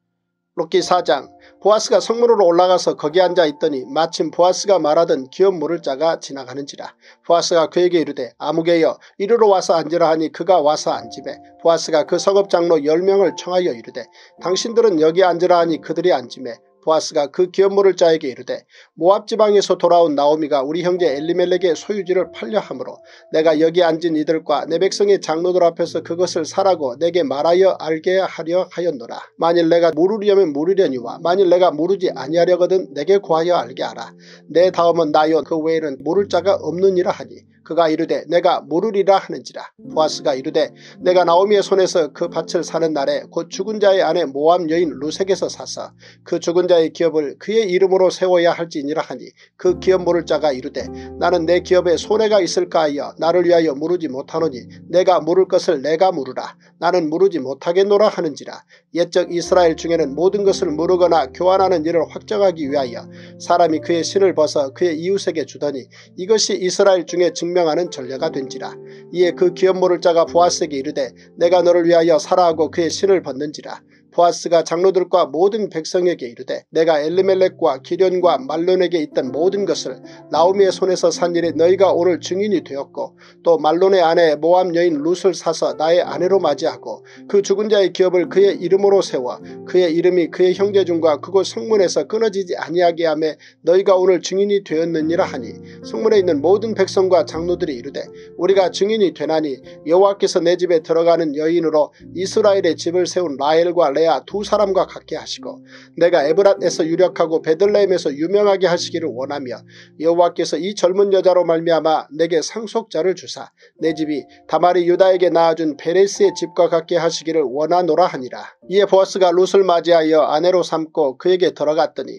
록기 4장. 보아스가 성문으로 올라가서 거기 앉아 있더니 마침 보아스가 말하던 기업 물을 자가 지나가는지라. 보아스가 그에게 이르되 아무개여 이리로 와서 앉으라 하니 그가 와서 앉으매. 보아스가 그 성읍장로 10명을 청하여 이르되 당신들은 여기 앉으라 하니 그들이 앉으매 보아스가 그 기업물을 자에게 이르되 모압 지방에서 돌아온 나오미가 우리 형제 엘리멜렉의 소유지를 팔려 하므로 내가 여기 앉은 이들과 내 백성의 장로들 앞에서 그것을 사라고 내게 말하여 알게 하려 하였노라. 만일 내가 물으려면 물으려니와 만일 내가 물으지 아니하려거든 내게 구하여 알게 하라. 내 다음은 나요 그 외에는 물을 자가 없느니라 하니 그가 이르되 내가 물으리라 하는지라 보아스가 이르되 내가 나오미의 손에서 그 밭을 사는 날에 곧 죽은 자의 아내 모함 여인 루색에서 사서 그 죽은 자의 기업을 그의 이름으로 세워야 할지니라 하니 그 기업 물을 자가 이르되 나는 내 기업에 손해가 있을까 하여 나를 위하여 물으지 못하노니 내가 물을 것을 내가 물으라 나는 물으지 못하겠노라 하는지라 옛적 이스라엘 중에는 모든 것을 물으거나 교환하는 일을 확정하기 위하여 사람이 그의 신을 벗어 그의 이웃에게 주더니 이것이 이스라엘 중에 증 증명하는 전례가 된지라. 이에 그 기업 모를 자가 보아스에게 이르되 내가 너를 위하여 살아하고 그의 신을 벗는지라. 보아스가 장로들과 모든 백성에게 이르되 내가 엘리멜렉과 기련과 말론에게 있던 모든 것을 나오미의 손에서 산 일에 너희가 오늘 증인이 되었고 또 말론의 아내 모함 여인 룻을 사서 나의 아내로 맞이하고 그 죽은 자의 기업을 그의 이름으로 세워 그의 이름이 그의 형제 중과 그곳 성문에서 끊어지지 아니하게 하며 너희가 오늘 증인이 되었느니라 하니 성문에 있는 모든 백성과 장로들이 이르되 우리가 증인이 되나니 여호와께서 내 집에 들어가는 여인으로 이스라엘의 집을 세운 라엘과 레 레아 두 사람과 같게 하시고 내가 에브랏에서 유력하고 베들레헴에서 유명하게 하시기를 원하며 여호와께서 이 젊은 여자로 말미암아 내게 상속자를 주사 내 집이 다말이 유다에게 낳아준 베레스의 집과 같게 하시기를 원하노라 하니라. 이에 보아스가 룻을 맞이하여 아내로 삼고 그에게 들어갔더니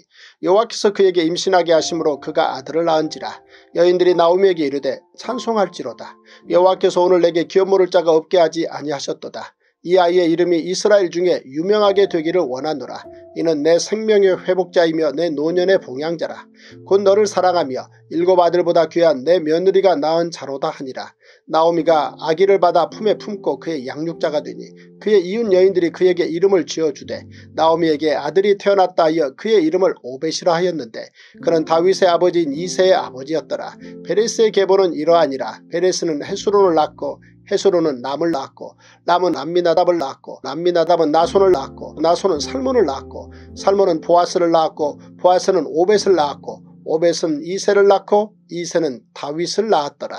여호와께서 그에게 임신하게 하심으로 그가 아들을 낳은지라. 여인들이 나오미에게 이르되 찬송할지로다. 여호와께서 오늘 내게 기업 모를 자가 없게 하지 아니하셨도다. 이 아이의 이름이 이스라엘 중에 유명하게 되기를 원하노라. 이는 내 생명의 회복자이며 내 노년의 봉양자라. 곧 너를 사랑하며 일곱 아들보다 귀한 내 며느리가 낳은 자로다 하니라. 나오미가 아기를 받아 품에 품고 그의 양육자가 되니 그의 이웃 여인들이 그에게 이름을 지어주되 나오미에게 아들이 태어났다 하여 그의 이름을 오벳이라 하였는데 그는 다윗의 아버지인 이세의 아버지였더라. 베레스의 계보는 이러하니라. 베레스는 헤스론을 낳고 헤스로는 남을 낳았고 남은 암미나답을 낳았고 남미나답은 나손을 낳았고 나손은 살몬을 낳았고 살몬은 보아스를 낳았고 보아스는 오벳을 낳았고 오벳은 이세를 낳고 이세는 다윗을 낳았더라.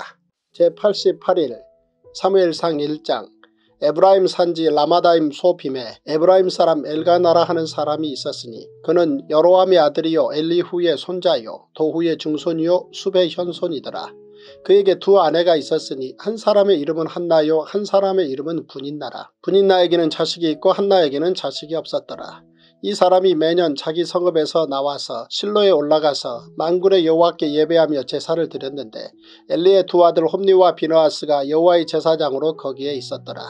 제88일 사무엘상 1장 에브라임 산지 라마다임 소빔에 에브라임 사람 엘가나라 하는 사람이 있었으니 그는 여로함의 아들이요 엘리후의 손자요 도후의 증손이요 숩의 현손이더라. 그에게 두 아내가 있었으니 한 사람의 이름은 한나요 한 사람의 이름은 브닌나라. 브닌나에게는 자식이 있고 한나에게는 자식이 없었더라. 이 사람이 매년 자기 성읍에서 나와서 실로에 올라가서 만군의 여호와께 예배하며 제사를 드렸는데 엘리의 두 아들 홈니와 비너아스가 여호와의 제사장으로 거기에 있었더라.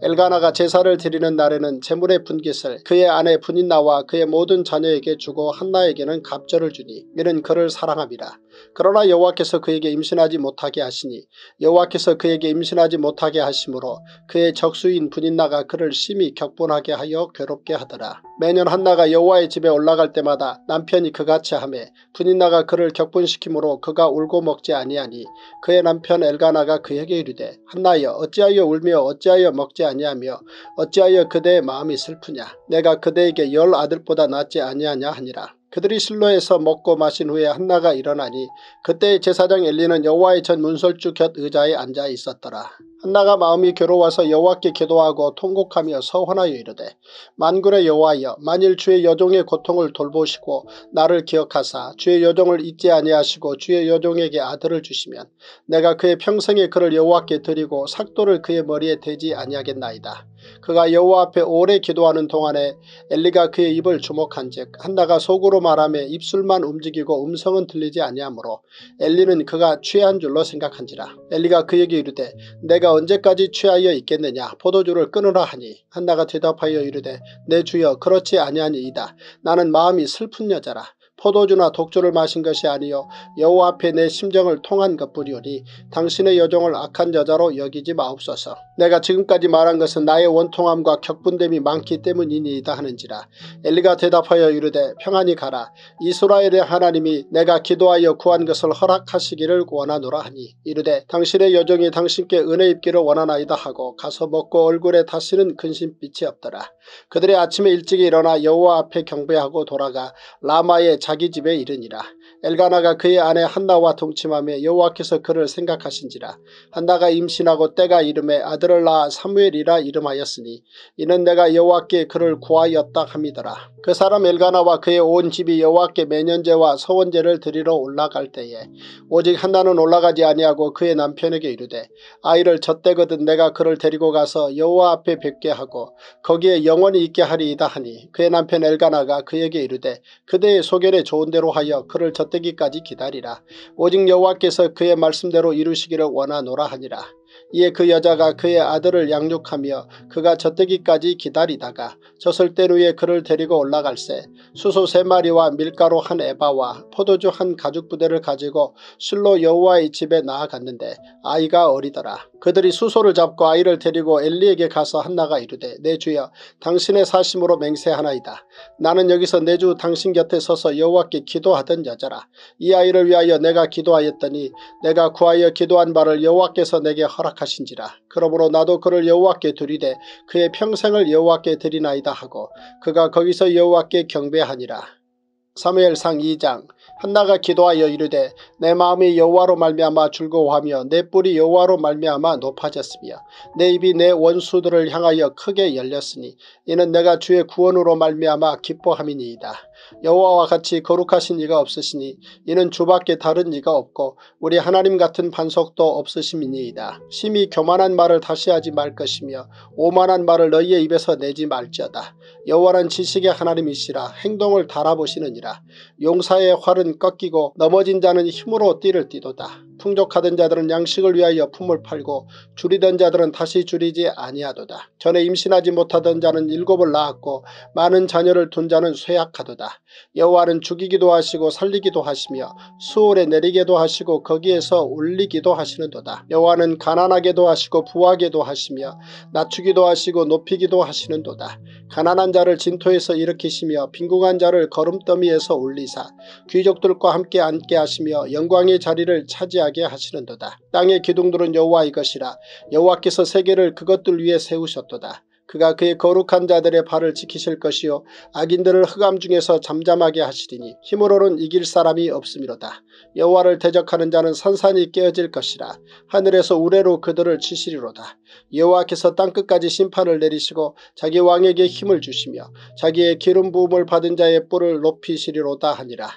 엘가나가 제사를 드리는 날에는 재물의 분깃을 그의 아내 분인나와 그의 모든 자녀에게 주고 한나에게는 갑절을 주니 이는 그를 사랑함이라. 그러나 여호와께서 그에게 임신하지 못하게 하시니 여호와께서 그에게 임신하지 못하게 하심으로 그의 적수인 분인나가 그를 심히 격분하게 하여 괴롭게 하더라. 매년 한나가 여호와의 집에 올라갈 때마다 남편이 그같이 하매 분인나가 그를 격분시키므로 그가 울고 먹지 아니하니 그의 남편 엘가나가 그에게 이르되 한나여 어찌하여 울며 어찌하여 먹지 아니하며 어찌하여 그대의 마음이 슬프냐 내가 그대에게 열 아들보다 낫지 아니하냐 하니라. 그들이 실로에서 먹고 마신 후에 한나가 일어나니 그때 제사장 엘리는 여호와의 전 문설주 곁 의자에 앉아 있었더라. 한나가 마음이 괴로워서 여호와께 기도하고 통곡하며 서원하여 이르되 만군의 여호와여 만일 주의 여종의 고통을 돌보시고 나를 기억하사 주의 여종을 잊지 아니하시고 주의 여종에게 아들을 주시면 내가 그의 평생에 그를 여호와께 드리고 삭도를 그의 머리에 대지 아니하겠나이다. 그가 여호와 앞에 오래 기도하는 동안에 엘리가 그의 입을 주목한즉 한나가 속으로 말하며 입술만 움직이고 음성은 들리지 아니하므로 엘리는 그가 취한 줄로 생각한지라 엘리가 그에게 이르되 내가 언제까지 취하여 있겠느냐? 포도주를 끊으라 하니. 한나가 대답하여 이르되 내 주여 그렇지 아니하니이다. 나는 마음이 슬픈 여자라 포도주나 독주를 마신 것이 아니요 여호와 앞에 내 심정을 통한 것뿐이오니 당신의 여종을 악한 여자로 여기지 마옵소서. 내가 지금까지 말한 것은 나의 원통함과 격분됨이 많기 때문이니이다 하는지라 엘리가 대답하여 이르되 평안히 가라 이스라엘의 하나님이 내가 기도하여 구한 것을 허락하시기를 원하노라 하니 이르되 당신의 여종이 당신께 은혜 입기를 원하나이다 하고 가서 먹고 얼굴에 다시는 근심빛이 없더라. 그들의 아침에 일찍 일어나 여호와 앞에 경배하고 돌아가 라마의 자기 집에 이르니라. 엘가나가 그의 아내 한나와 동침하며 여호와께서 그를 생각하신지라. 한나가 임신하고 때가 이름에 아들을 낳아 사무엘이라 이름하였으니 이는 내가 여호와께 그를 구하였다 함이더라. 그 사람 엘가나와 그의 온 집이 여호와께 매년제와 서원제를 드리러 올라갈 때에 오직 한나는 올라가지 아니하고 그의 남편에게 이르되 아이를 젖대거든 내가 그를 데리고 가서 여호와 앞에 뵙게 하고 거기에 영원히 있게 하리이다 하니 그의 남편 엘가나가 그에게 이르되 그대의 소견 에 좋은 대로 하여 그를 젖 젖되기까지 기다리라. 오직 여호와께서 그의 말씀대로 이루시기를 원하노라 하니라. 이에 그 여자가 그의 아들을 양육하며 그가 젖되기까지 기다리다가 젖을 때 후에 그를 데리고 올라갈새 수소 세 마리와 밀가루 한 에바와 포도주 한 가죽 부대를 가지고 실로 여호와의 집에 나아갔는데 아이가 어리더라. 그들이 수소를 잡고 아이를 데리고 엘리에게 가서 한나가 이르되 내 주여 당신의 사심으로 맹세하나이다. 나는 여기서 내 주 당신 곁에 서서 여호와께 기도하던 여자라. 이 아이를 위하여 내가 기도하였더니 내가 구하여 기도한 바를 여호와께서 내게 허락하신지라. 그러므로 나도 그를 여호와께 드리되 그의 평생을 여호와께 드리나이다 하고 그가 거기서 여호와께 경배하니라. 사무엘상 2장 한나가 기도하여 이르되 내 마음이 여호와로 말미암아 즐거워하며 내 뿔이 여호와로 말미암아 높아졌으며 내 입이 내 원수들을 향하여 크게 열렸으니 이는 내가 주의 구원으로 말미암아 기뻐함이니이다. 여호와와 같이 거룩하신 이가 없으시니 이는 주밖에 다른 이가 없고 우리 하나님 같은 반석도 없으심이니이다. 심히 교만한 말을 다시 하지 말 것이며 오만한 말을 너희의 입에서 내지 말지어다. 여호와는 지식의 하나님이시라 행동을 달아보시느니라. 용사의 활은 꺾이고 넘어진 자는 힘으로 띠를 띠도다. 풍족하던 자들은 양식을 위하여 품을 팔고 줄이던 자들은 다시 줄이지 아니하도다. 전에 임신하지 못하던 자는 일곱을 낳았고 많은 자녀를 둔 자는 쇠약하도다. 여호와는 죽이기도 하시고 살리기도 하시며 수월에 내리게도 하시고 거기에서 올리기도 하시는도다. 여호와는 가난하게도 하시고 부하게도 하시며 낮추기도 하시고 높이기도 하시는도다. 가난한 자를 진토에서 일으키시며 빈궁한 자를 걸음더미에서 올리사 귀족들과 함께 앉게 하시며 영광의 자리를 차지하게 하시는도다. 땅의 기둥들은 여호와의 것이라 여호와께서 세계를 그것들 위에 세우셨도다. 그가 그의 거룩한 자들의 발을 지키실 것이요 악인들을 흑암 중에서 잠잠하게 하시리니 힘으로는 이길 사람이 없음이로다. 여호와를 대적하는 자는 산산이 깨어질 것이라 하늘에서 우레로 그들을 치시리로다. 여호와께서 땅끝까지 심판을 내리시고 자기 왕에게 힘을 주시며 자기의 기름 부음을 받은 자의 뿔을 높이시리로다 하니라.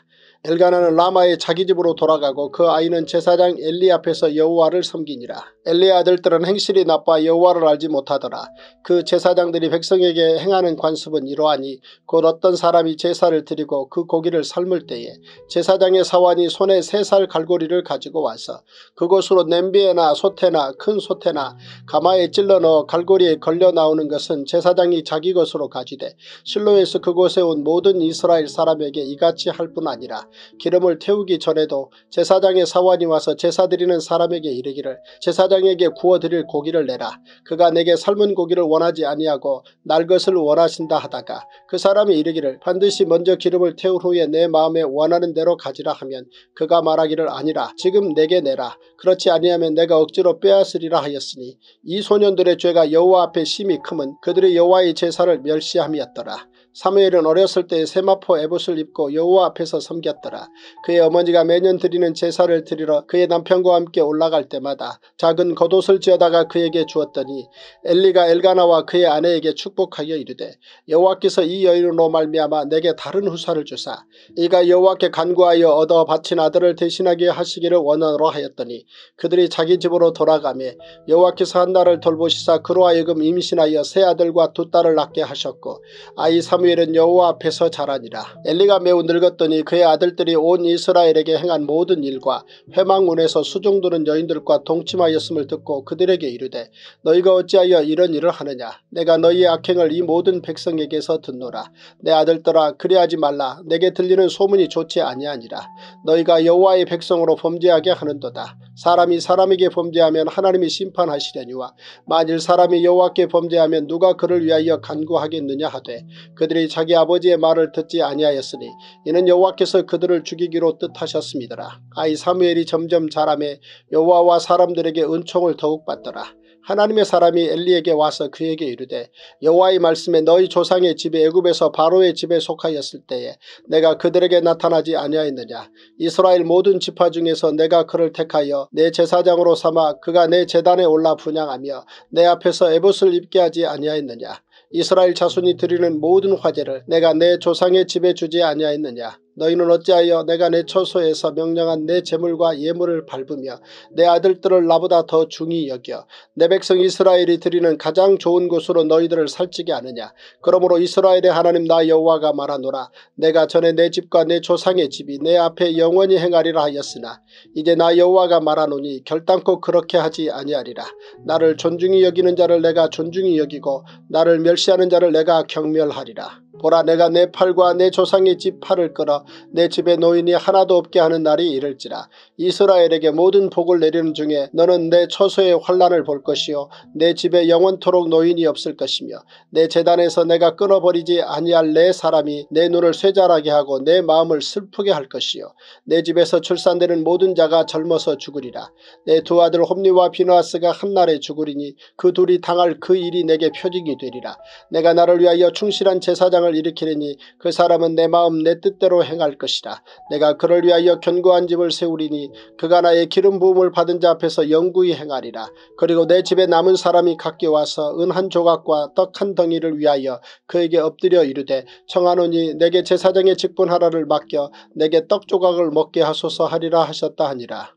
엘가나는 라마의 자기 집으로 돌아가고 그 아이는 제사장 엘리 앞에서 여호와를 섬기니라. 엘리의 아들들은 행실이 나빠 여호와를 알지 못하더라. 그 제사장들이 백성에게 행하는 관습은 이러하니 곧 어떤 사람이 제사를 드리고 그 고기를 삶을 때에 제사장의 사환이 손에 세 살 갈고리를 가지고 와서 그곳으로 냄비에나 소태나 큰 소태나 가마에 찔러 넣어 갈고리에 걸려 나오는 것은 제사장이 자기 것으로 가지되 실로에서 그곳에 온 모든 이스라엘 사람에게 이같이 할 뿐 아니라 기름을 태우기 전에도 제사장의 사환이 와서 제사 드리는 사람에게 이르기를 제사장 에게 구워드릴 고기를 내라. 그가 내게 삶은 고기를 원하지 아니하고 날 것을 원하신다 하다가 그 사람이 이르기를 반드시 먼저 기름을 태울 후에 내 마음에 원하는 대로 가지라 하면 그가 말하기를 아니라 지금 내게 내라. 그렇지 아니하면 내가 억지로 빼앗으리라 하였으니 이 소년들의 죄가 여호와 앞에 심히 크면 그들이 여호와의 제사를 멸시함이었더라. 사무엘은 어렸을 때 세마포 에봇을 입고 여호와 앞에서 섬겼더라. 그의 어머니가 매년 드리는 제사를 드리러 그의 남편과 함께 올라갈 때마다 작은 겉옷을 지어다가 그에게 주었더니 엘리가 엘가나와 그의 아내에게 축복하여 이르되 여호와께서 이 여인으로 말미암아 내게 다른 후사를 주사 이가 여호와께 간구하여 얻어 바친 아들을 대신하게 하시기를 원하노 하였더니 그들이 자기 집으로 돌아가며 여호와께서 한 날을 돌보시사 그로 하여금 임신하여 세 아들과 두 딸을 낳게 하셨고 아이 사무엘은 여호와 앞에서 자라니라. 엘리가 매우 늙었더니 그의 아들들이 온 이스라엘에게 행한 모든 일과 회망문에서 수종드는 여인들과 동침하였음을 듣고 그들에게 이르되 너희가 어찌하여 이런 일을 하느냐? 내가 너희의 악행을 이 모든 백성에게서 듣노라. 내 아들들아 그리하지 말라. 내게 들리는 소문이 좋지 아니하니라. 너희가 여호와의 백성으로 범죄하게 하는도다. 사람이 사람에게 범죄하면 하나님이 심판하시려니와 만일 사람이 여호와께 범죄하면 누가 그를 위하여 간구하겠느냐 하되 그들이 자기 아버지의 말을 듣지 아니하였으니 이는 여호와께서 그들을 죽이기로 뜻하셨습니다. 아이 사무엘이 점점 자라매 여호와와 사람들에게 은총을 더욱 받더라. 하나님의 사람이 엘리에게 와서 그에게 이르되 여호와의 말씀에 너희 조상의 집에 애굽에서 바로의 집에 속하였을 때에 내가 그들에게 나타나지 아니하였느냐 이스라엘 모든 지파 중에서 내가 그를 택하여 내 제사장으로 삼아 그가 내 제단에 올라 분양하며 내 앞에서 에봇을 입게 하지 아니하였느냐 이스라엘 자손이 드리는 모든 화제를 내가 내 조상의 집에 주지 아니하였느냐 너희는 어찌하여 내가 내 처소에서 명령한 내 재물과 예물을 밟으며 내 아들들을 나보다 더 중히 여겨? 내 백성 이스라엘이 드리는 가장 좋은 곳으로 너희들을 살찌게 하느냐? 그러므로 이스라엘의 하나님 나 여호와가 말하노라. 내가 전에 내 집과 내 조상의 집이 내 앞에 영원히 행하리라 하였으나 이제 나 여호와가 말하노니 결단코 그렇게 하지 아니하리라. 나를 존중히 여기는 자를 내가 존중히 여기고 나를 멸시하는 자를 내가 경멸하리라 보라 내가 내 팔과 내 조상의 집 팔을 끌어 내 집에 노인이 하나도 없게 하는 날이 이를지라. 이스라엘에게 모든 복을 내리는 중에 너는 내 처소의 환란을 볼 것이요. 내 집에 영원토록 노인이 없을 것이며 내 재단에서 내가 끊어버리지 아니할 내 사람이 내 눈을 쇠자라게 하고 내 마음을 슬프게 할 것이요. 내 집에서 출산되는 모든 자가 젊어서 죽으리라. 내 두 아들 홈리와 비누아스가 한날에 죽으리니 그 둘이 당할 그 일이 내게 표징이 되리라. 내가 나를 위하여 충실한 제사장 을 일으키리니 그 사람은 내 마음 내 뜻대로 행할 것이라. 내가 그를 위하여 견고한 집을 세우리니 그가 나의 기름 부음을 받은 자 앞에서 영구히 행하리라. 그리고 내 집에 남은 사람이 각기 와서 은 한 조각과 떡 한 덩이를 위하여 그에게 엎드려 이르되 청하노니 내게 제사장의 직분하라를 맡겨 내게 떡 조각을 먹게 하소서 하리라 하셨다 하니라.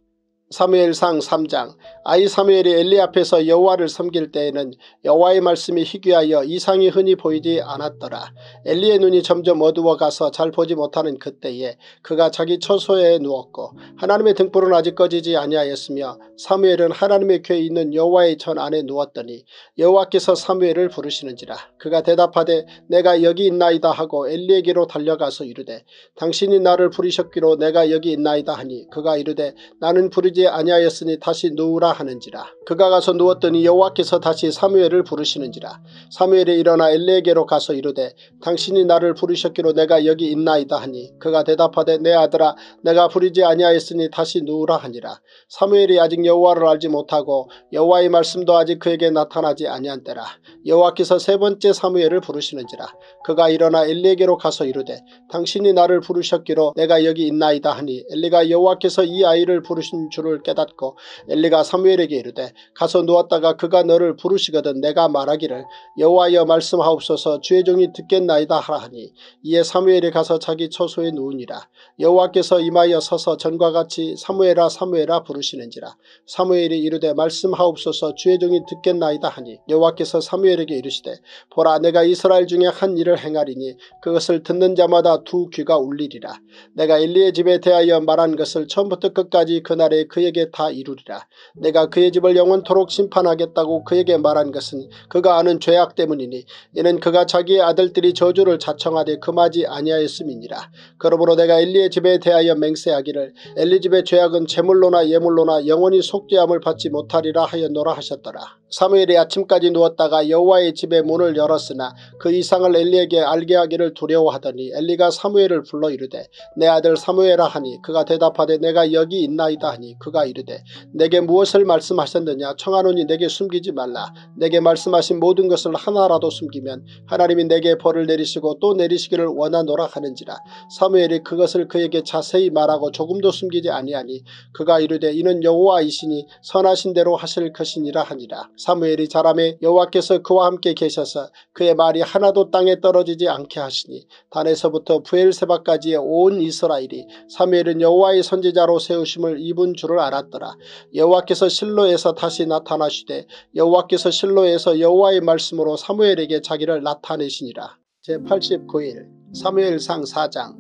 사무엘상 3장 아이 사무엘이 엘리 앞에서 여호와를 섬길 때에는 여호와의 말씀이 희귀하여 이상이 흔히 보이지 않았더라. 엘리의 눈이 점점 어두워가서 잘 보지 못하는 그때에 그가 자기 처소에 누웠고 하나님의 등불은 아직 꺼지지 아니하였으며 사무엘은 하나님의 궤에 있는 여호와의 전 안에 누웠더니 여호와께서 사무엘을 부르시는지라. 그가 대답하되 내가 여기 있나이다 하고 엘리에게로 달려가서 이르되 당신이 나를 부르셨기로 내가 여기 있나이다 하니 그가 이르되 나는 부르지 일어지 아니하였으니 다시 누우라 하는지라. 그가 가서 누웠더니 여호와께서 다시 사무엘을 부르시는지라. 사무엘이 일어나 엘레에게로 가서 이르되 당신이 나를 부르셨기로 내가 여기 있나이다 하니 그가 대답하되 내 아들아 내가 부르지 아니하였으니 다시 누우라 하니라. 사무엘이 아직 여호와를 알지 못하고 여호와의 말씀도 아직 그에게 나타나지 아니한 때라. 여호와께서 세 번째 사무엘을 부르시는지라. 그가 일어나 엘리에게로 가서 이르되 당신이 나를 부르셨기로 내가 여기 있나이다 하니 엘리가 여호와께서 이 아이를 부르신 줄을 줄을 깨닫고 엘리가 사무엘에게 이르되 가서 누웠다가 그가 너를 부르시거든 내가 말하기를 여호와여 말씀하옵소서 주의 종이 듣겠나이다 하라 하니 이에 사무엘이 가서 자기 처소에 누우니라. 여호와께서 임하여 서서 전과 같이 사무엘아 사무엘아 부르시는지라. 사무엘이 이르되 말씀하옵소서 주의 종이 듣겠나이다 하니 여호와께서 사무엘에게 이르시되 보라 내가 이스라엘 중에 한 일을 행하리니 그것을 듣는 자마다 두 귀가 울리리라. 내가 엘리의 집에 대하여 말한 것을 처음부터 끝까지 그날에 그 그에게 다 이루리라. 내가 그의 집을 영원토록 심판하겠다고 그에게 말한 것은 그가 아는 죄악 때문이니 이는 그가 자기의 아들들이 저주를 자청하되 금하지 아니하였음이니라. 그러므로 내가 엘리의 집에 대하여 맹세하기를 엘리 집의 죄악은 제물로나 예물로나 영원히 속죄함을 받지 못하리라 하였노라 하셨더라. 사무엘이 아침까지 누웠다가 여호와의 집의 문을 열었으나 그 이상을 엘리에게 알게 하기를 두려워하더니 엘리가 사무엘을 불러 이르되 내 아들 사무엘아 하니 그가 대답하되 내가 여기 있나이다 하니 그 그가 이르되 내게 무엇을 말씀하셨느냐? 청하노니 내게 숨기지 말라. 내게 말씀하신 모든 것을 하나라도 숨기면 하나님이 내게 벌을 내리시고 또 내리시기를 원하노라 하는지라. 사무엘이 그것을 그에게 자세히 말하고 조금도 숨기지 아니하니 그가 이르되 이는 여호와이시니 선하신 대로 하실 것이니라 하니라. 사무엘이 자람에 여호와께서 그와 함께 계셔서 그의 말이 하나도 땅에 떨어지지 않게 하시니 단에서부터 부엘세바까지의 온 이스라엘이 사무엘은 여호와의 선지자로 세우심을 입은 줄을 알았더라. 여호와께서 실로에서 다시 나타나시되 여호와께서 실로에서 여호와의 말씀으로 사무엘에게 자기를 나타내시니라. 제89일 사무엘상 4장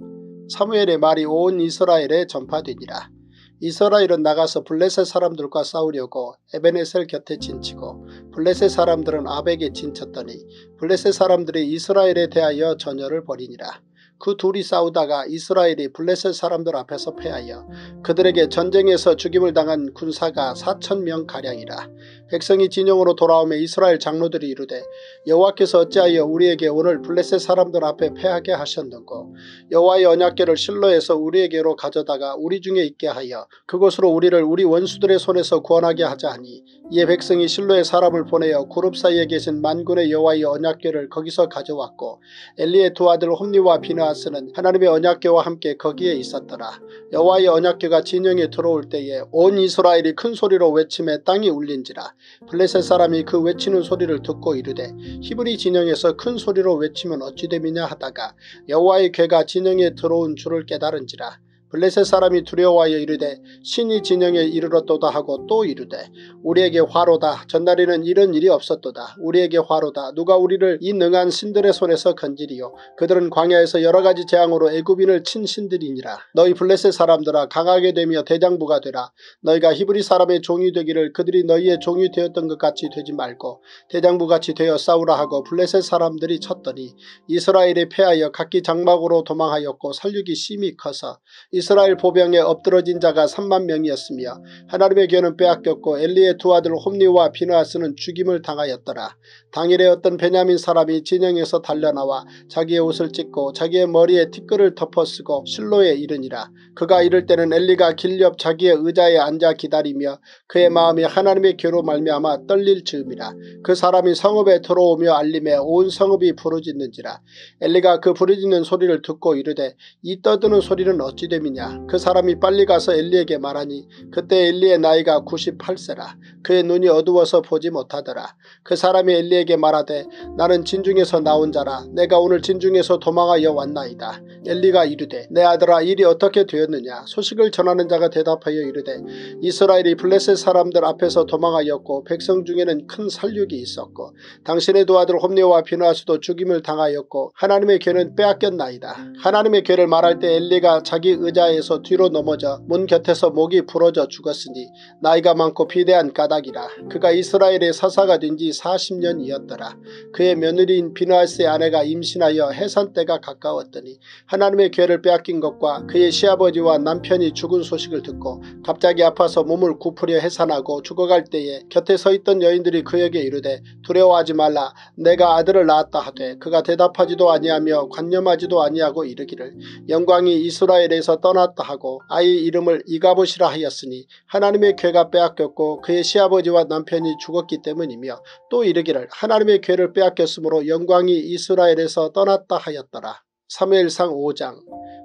사무엘의 말이 온 이스라엘에 전파되니라. 이스라엘은 나가서 블레셋 사람들과 싸우려고 에베네셀 곁에 진치고 블레셋 사람들은 아벡에 진쳤더니 블레셋 사람들이 이스라엘에 대하여 전열을 벌이니라. 그 둘이 싸우다가 이스라엘이 블레셋 사람들 앞에서 패하여 그들에게 전쟁에서 죽임을 당한 군사가 4천명가량이라. 백성이 진영으로 돌아오며 이스라엘 장로들이 이르되 여호와께서 어찌하여 우리에게 오늘 블레셋 사람들 앞에 패하게 하셨는고 여호와의 언약궤를 실로에서 우리에게로 가져다가 우리 중에 있게 하여 그곳으로 우리를 우리 원수들의 손에서 구원하게 하자 하니 이에 백성이 실로의 사람을 보내어 구룹 사이에 계신 만군의 여호와의 언약궤를 거기서 가져왔고 엘리의 두 아들 홈니와 비나하스는 하나님의 언약궤와 함께 거기에 있었더라. 여호와의 언약궤가 진영에 들어올 때에 온 이스라엘이 큰 소리로 외침에 땅이 울린지라 블레셋 사람이 그 외치는 소리를 듣고 이르되 히브리 진영에서 큰 소리로 외치면 어찌 됨이냐 하다가 여호와의 궤가 진영에 들어온 줄을 깨달은지라 블레셋 사람이 두려워하여 이르되 신이 진영에 이르렀도다 하고 또 이르되 우리에게 화로다. 전날에는 이런 일이 없었도다. 우리에게 화로다. 누가 우리를 이 능한 신들의 손에서 건지리요? 그들은 광야에서 여러가지 재앙으로 애굽인을 친 신들이니라. 너희 블레셋 사람들아 강하게 되며 대장부가 되라. 너희가 히브리 사람의 종이 되기를 그들이 너희의 종이 되었던 것 같이 되지 말고 대장부같이 되어 싸우라 하고 블레셋 사람들이 쳤더니 이스라엘이 패하여 각기 장막으로 도망하였고 살육이 심히 커서 이스라엘 보병에 엎드러진 자가 3만 명이었으며 하나님의 교는 빼앗겼고 엘리의 두 아들 홈니와 비나스는 죽임을 당하였더라. 당일에 어떤 베냐민 사람이 진영에서 달려나와 자기의 옷을 찢고 자기의 머리에 티끌을 덮어쓰고 실로에 이르니라. 그가 이를 때는 엘리가 길옆 자기의 의자에 앉아 기다리며 그의 마음이 하나님의 교로 말미암아 떨릴 즈음이라. 그 사람이 성읍에 들어오며 알림에 온 성읍이 부르짖는지라. 엘리가 그 부르짖는 소리를 듣고 이르되 이 떠드는 소리는 어찌 됨이 사람이냐? 그 사람이 빨리 가서 엘리에게 말하니 그때 엘리의 나이가 98세라. 그의 눈이 어두워서 보지 못하더라. 그 사람이 엘리에게 말하되 나는 진중에서 나온 자라. 내가 오늘 진중에서 도망하여 왔나이다. 엘리가 이르되 내 아들아 일이 어떻게 되었느냐? 소식을 전하는 자가 대답하여 이르되 이스라엘이 블레셋 사람들 앞에서 도망하였고 백성 중에는 큰 살육이 있었고 당신의 두 아들 홈리와 비누아스도 죽임을 당하였고 하나님의 괴는 빼앗겼나이다. 하나님의 괴를 말할 때 엘리가 자기 의자 의자에서 뒤로 넘어져 문 곁에서 목이 부러져 죽었으니 나이가 많고 비대한 까닭이라. 그가 이스라엘의 사사가 된 지 40년이었더라. 그의 며느리인 비누아스의 아내가 임신하여 해산 때가 가까웠더니 하나님의 괴를 빼앗긴 것과 그의 시아버지와 남편이 죽은 소식을 듣고 갑자기 아파서 몸을 구부려 해산하고 죽어갈 때에 곁에 서 있던 여인들이 그에게 이르되 두려워하지 말라. 내가 아들을 낳았다 하되 그가 대답하지도 아니하며 관념하지도 아니하고 이르기를. 영광이 이스라엘에서 떠 났다 하고 아이 이름을 이가봇이라 하였으니 하나님의 괴가 빼앗겼고 그의 시아버지와 남편이 죽었기 때문이며 또 이르기를 하나님의 괴를 빼앗겼으므로 영광이 이스라엘에서 떠났다 하였더라. 3무엘상 5장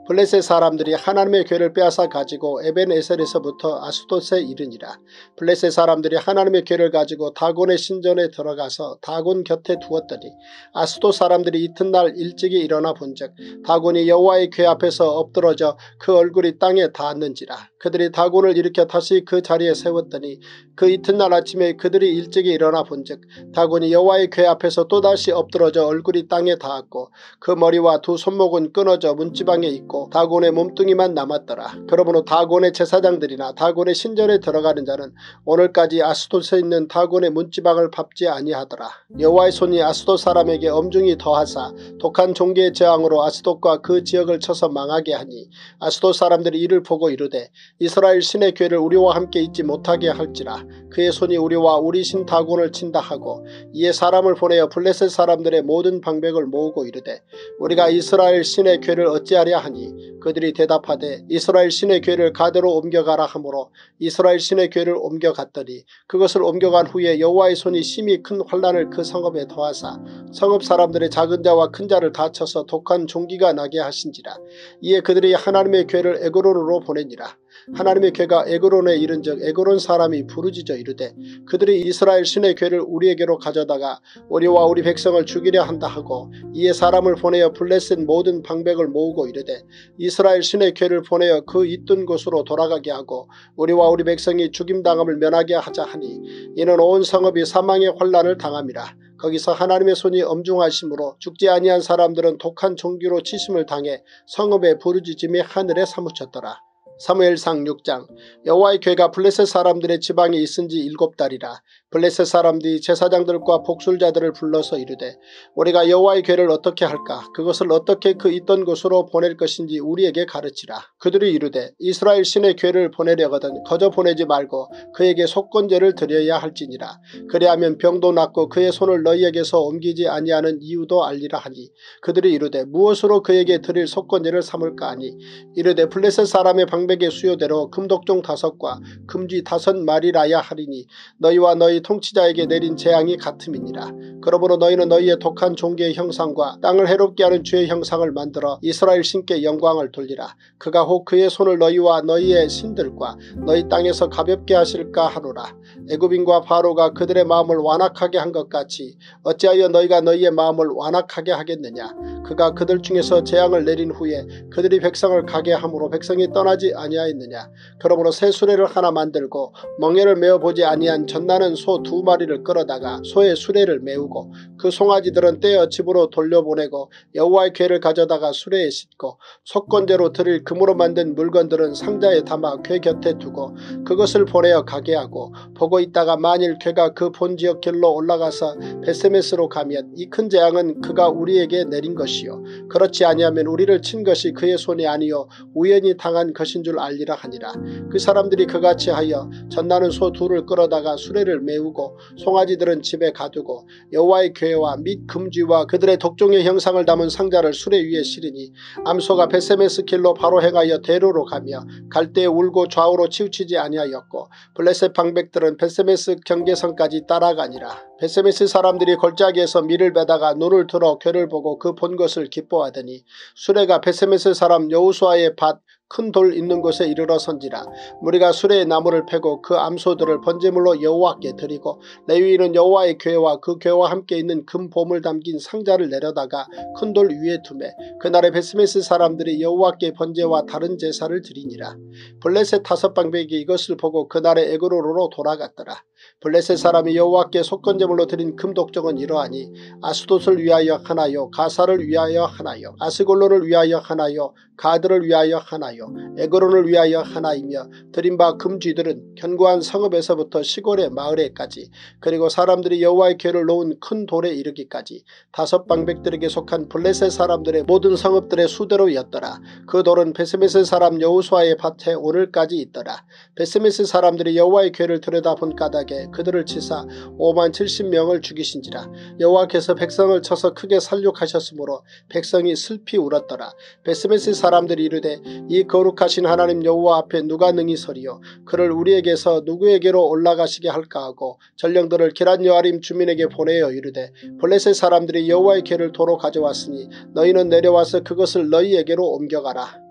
블레셋 사람들이 하나님의 괴를 빼앗아 가지고 에벤에셀에서부터 아수도스에 이르니라. 블레셋 사람들이 하나님의 괴를 가지고 다곤의 신전에 들어가서 다곤 곁에 두었더니 아수도 사람들이 이튿날 일찍이 일어나 본즉 다곤이 여호와의 괴 앞에서 엎드러져 그 얼굴이 땅에 닿았는지라. 그들이 다곤을 일으켜 다시 그 자리에 세웠더니 그 이튿날 아침에 그들이 일찍이 일어나 본즉 다곤이 여호와의 궤 앞에서 또다시 엎드러져 얼굴이 땅에 닿았고 그 머리와 두 손목은 끊어져 문지방에 있고 다곤의 몸뚱이만 남았더라. 그러므로 다곤의 제사장들이나 다곤의 신전에 들어가는 자는 오늘까지 아스돗에 있는 다곤의 문지방을 밟지 아니하더라. 여호와의 손이 아스돗 사람에게 엄중히 더하사 독한 종기의 재앙으로 아스돗과 그 지역을 쳐서 망하게 하니 아스돗 사람들이 이를 보고 이르되 이스라엘 신의 괴를 우리와 함께 있지 못하게 할지라. 그의 손이 우리와 우리 신 다곤을 친다 하고 이에 사람을 보내어 블레셋 사람들의 모든 방백을 모으고 이르되 우리가 이스라엘 신의 괴를 어찌하랴 하니? 그들이 대답하되 이스라엘 신의 괴를 가대로 옮겨가라 하므로 이스라엘 신의 괴를 옮겨갔더니 그것을 옮겨간 후에 여호와의 손이 심히 큰 환란을 그 성읍에 더하사 성읍 사람들의 작은 자와 큰 자를 다 쳐서 독한 종기가 나게 하신지라. 이에 그들이 하나님의 궤를 에그론으로 보내니라 하나님의 궤가 에그론에 이른즉 에그론 사람이 부르짖어 이르되 그들이 이스라엘 신의 궤를 우리에게로 가져다가 우리와 우리 백성을 죽이려 한다 하고 이에 사람을 보내어 블레셋 모든 방백을 모으고 이르되 이스라엘 신의 궤를 보내어 그 있던 곳으로 돌아가게 하고 우리와 우리 백성이 죽임당함을 면하게 하자 하니 이는 온 성읍이 사망의 환란을 당함이라. 거기서 하나님의 손이 엄중하심으로 죽지 아니한 사람들은 독한 종기로 치심을 당해 성읍의 부르짖음이 하늘에 사무쳤더라. 사무엘상 6장 여호와의 괴가 블레셋 사람들의 지방에 있은 지 일곱 달이라 블레셋 사람들이 제사장들과 복술자들을 불러서 이르되 우리가 여호와의 괴를 어떻게 할까 그것을 어떻게 그 있던 곳으로 보낼 것인지 우리에게 가르치라. 그들이 이르되 이스라엘 신의 괴를 보내려거든 거저 보내지 말고 그에게 속건제를 드려야 할지니라. 그리하면 병도 낫고 그의 손을 너희에게서 옮기지 아니하는 이유도 알리라 하니 그들이 이르되 무엇으로 그에게 드릴 속건제를 삼을까 하니 이르되 블레셋 사람의 방백의 수요대로 금독종 다섯과 금쥐 다섯 마리라야 하리니 너희와 너희 통치자에게 내린 재앙이 같음이니라. 그러므로 너희는 너희의 독한 종교의 형상과 땅을 해롭게 하는 주의 형상을 만들어 이스라엘 신께 영광을 돌리라. 그가 혹 그의 손을 너희와 너희의 신들과 너희 땅에서 가볍게 하실까 하노라. 애굽인과 바로가 그들의 마음을 완악하게 한 것 같이 어찌하여 너희가 너희의 마음을 완악하게 하겠느냐. 그가 그들 중에서 재앙을 내린 후에 그들이 백성을 가게 함으로 백성이 떠나지 아니하였느냐. 그러므로 새 수레를 하나 만들고 멍에를 메어 보지 아니한 전나는 소 두 마리를 끌어다가 소의 수레를 메우고 그 송아지들은 떼어 집으로 돌려보내고 여호와의 괴를 가져다가 수레에 싣고 속건제로 드릴 금으로 만든 물건들은 상자에 담아 괴 곁에 두고 그것을 보내어 가게 하고 보고 있다가 만일 괴가 그 본 지역 길로 올라가서 베세메스로 가면 이 큰 재앙은 그가 우리에게 내린 것이요. 그렇지 아니하면 우리를 친 것이 그의 손이 아니요 우연히 당한 것인 줄 알리라 하니라. 그 사람들이 그같이 하여 전나는 소 둘을 끌어다가 수레를 메우고 송아지들은 집에 가두고 여호와의 괴와 및 금쥐와 그들의 독종의 형상을 담은 상자를 수레 위에 실으니 암소가 벧세메스 길로 바로 행하여 대로로 가며 갈 때에 울고 좌우로 치우치지 아니하였고 블레셋 방백들은 벧세메스 경계선까지 따라가니라. 벧세메스 사람들이 골짜기에서 밀을 베다가 눈을 들어 궤를 보고 그 본 것을 기뻐하더니 수레가 벧세메스 사람 여호수아의 밭 큰 돌 있는 곳에 이르러 선지라. 무리가 수레의 나무를 패고 그 암소들을 번제물로 여호와께 드리고 레위인은 여호와의 궤와 그 궤와 함께 있는 금 보물 담긴 상자를 내려다가 큰 돌 위에 두매 그날에 벧세메스 사람들이 여호와께 번제와 다른 제사를 드리니라. 블레셋 다섯 방백이 이것을 보고 그날에 에그론으로 돌아갔더라. 블레셋 사람이 여호와께 속건제물로 드린 금 독종은 이러하니 아스돗을 위하여 하나요 가사를 위하여 하나요 아스글론을 위하여 하나요 가드를 위하여 하나요 에그론을 위하여 하나이며 드린 바 금쥐들은 견고한 성읍에서부터 시골의 마을에까지 그리고 사람들이 여호와의 괴를 놓은 큰 돌에 이르기까지 다섯 방백들에게 속한 블레셋 사람들의 모든 성읍들의 수대로였더라. 그 돌은 베스메스 사람 여우수아의 밭에 오늘까지 있더라. 베스메스 사람들이 여호와의 괴를 들여다본 까닭에 그들을 치사 5만 70명을 죽이신지라. 여호와께서 백성을 쳐서 크게 살육하셨으므로 백성이 슬피 울었더라. 베스메스 사람들이 이르되 이 거룩하신 하나님 여호와 앞에 누가 능히 서리요 그를 우리에게서 누구에게로 올라가시게 할까 하고 전령들을 기란 여아림 주민에게 보내어 이르되 블레셋 사람들이 여호와의 괴를 도로 가져왔으니 너희는 내려와서 그것을 너희에게로 옮겨가라.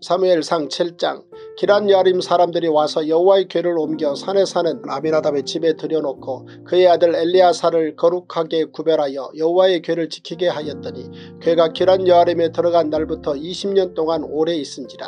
사무엘상 7장 기란 야림 사람들이 와서 여호와의 괴를 옮겨 산에 사는 아미나답의 집에 들여놓고 그의 아들 엘리아사를 거룩하게 구별하여 여호와의 괴를 지키게 하였더니 괴가 기란 여아림에 들어간 날부터 20년 동안 오래 있은지라.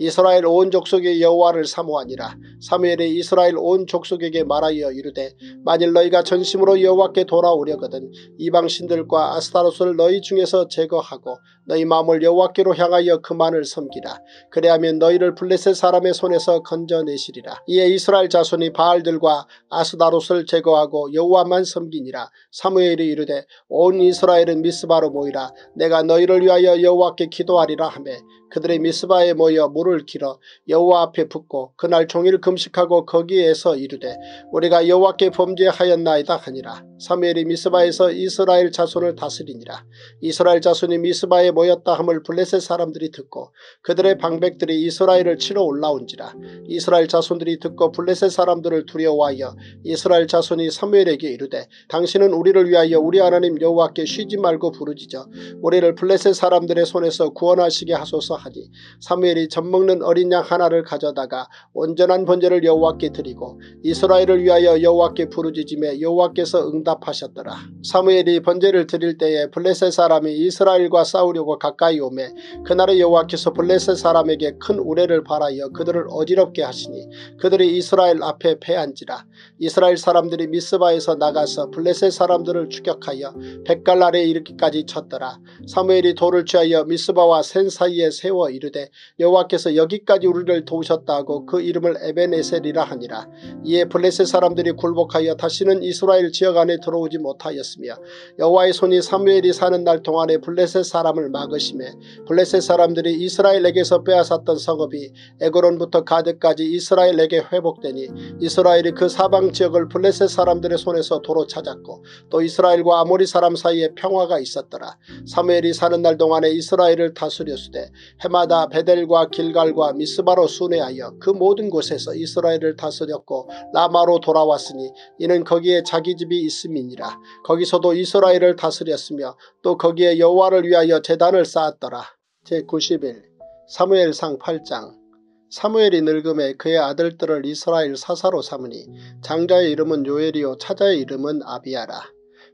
이스라엘 온 족속의 여호와를 사모하니라. 사무엘이 이스라엘 온 족속에게 말하여 이르되 만일 너희가 전심으로 여호와께 돌아오려거든 이방 신들과 아스타로스를 너희 중에서 제거하고 너희 마음을 여호와께로 향하여 그만을 섬기라. 그래야면 너희를 블레셋 사람의 손에서 건져내시리라. 이에 이스라엘 자손이 바알들과 아스다롯을 제거하고 여호와만 섬기니라. 사무엘이 이르되 온 이스라엘은 미스바로 모이라. 내가 너희를 위하여 여호와께 기도하리라 하매 그들이 미스바에 모여 물을 길어 여호와 앞에 붓고 그날 종일 금식하고 거기에서 이르되 우리가 여호와께 범죄하였나이다 하니라. 사무엘이 미스바에서 이스라엘 자손을 다스리니라. 이스라엘 자손이 미스바에 모였다 함을 블레셋 사람들이 듣고 그들의 방백들이 이스라엘을 치러 올라온지라. 이스라엘 자손들이 듣고 블레셋 사람들을 두려워하여 이스라엘 자손이 사무엘에게 이르되 당신은 우리를 위하여 우리 하나님 여호와께 쉬지 말고 부르짖어 우리를 블레셋 사람들의 손에서 구원하시게 하소서 하니 사무엘이 젖먹는 어린 양 하나를 가져다가 온전한 번제를 여호와께 드리고 이스라엘을 위하여 여호와께 부르짖음에 여호와께서 응답하셨더라. 사무엘이 번제를 드릴 때에 블레셋 사람이 이스라엘과 싸우려고 가까이 오매 그날의 여호와께서 블레셋 사람에게 큰 우레를 발하여 그들을 어지럽게 하시니 그들이 이스라엘 앞에 패한지라. 이스라엘 사람들이 미스바에서 나가서 블레셋 사람들을 추격하여 백갈 아래 이르기까지 쳤더라. 사무엘이 돌을 취하여 미스바와 센 사이에 세워 이르되 여호와께서 여기까지 우리를 도우셨다고 그 이름을 에베네셀이라 하니라. 이에 블레셋 사람들이 굴복하여 다시는 이스라엘 지역 안에 들어오지 못하였으며 여호와의 손이 사무엘이 사는 날 동안에 블레셋 사람을 막으심에 블레셋 사람들이 이스라엘에게서 빼앗았던 성읍이 에고론부터 가드까지 이스라엘에게 회복되니 이스라엘이 그 사방 지역을 블레셋 사람들의 손에서 도로 찾았고 또 이스라엘과 아모리 사람 사이에 평화가 있었더라. 사무엘이 사는 날 동안에 이스라엘을 다스렸으되 해마다 베델과 길갈과 미스바로 순회하여 그 모든 곳에서 이스라엘을 다스렸고 라마로 돌아왔으니 이는 거기에 자기 집이 있음이니라. 거기서도 이스라엘을 다스렸으며 또 거기에 여호와를 위하여 재단을 쌓았더라. 제91 사무엘상 8장 사무엘이 늙음에 그의 아들들을 이스라엘 사사로 삼으니 장자의 이름은 요엘이요 차자의 이름은 아비아라.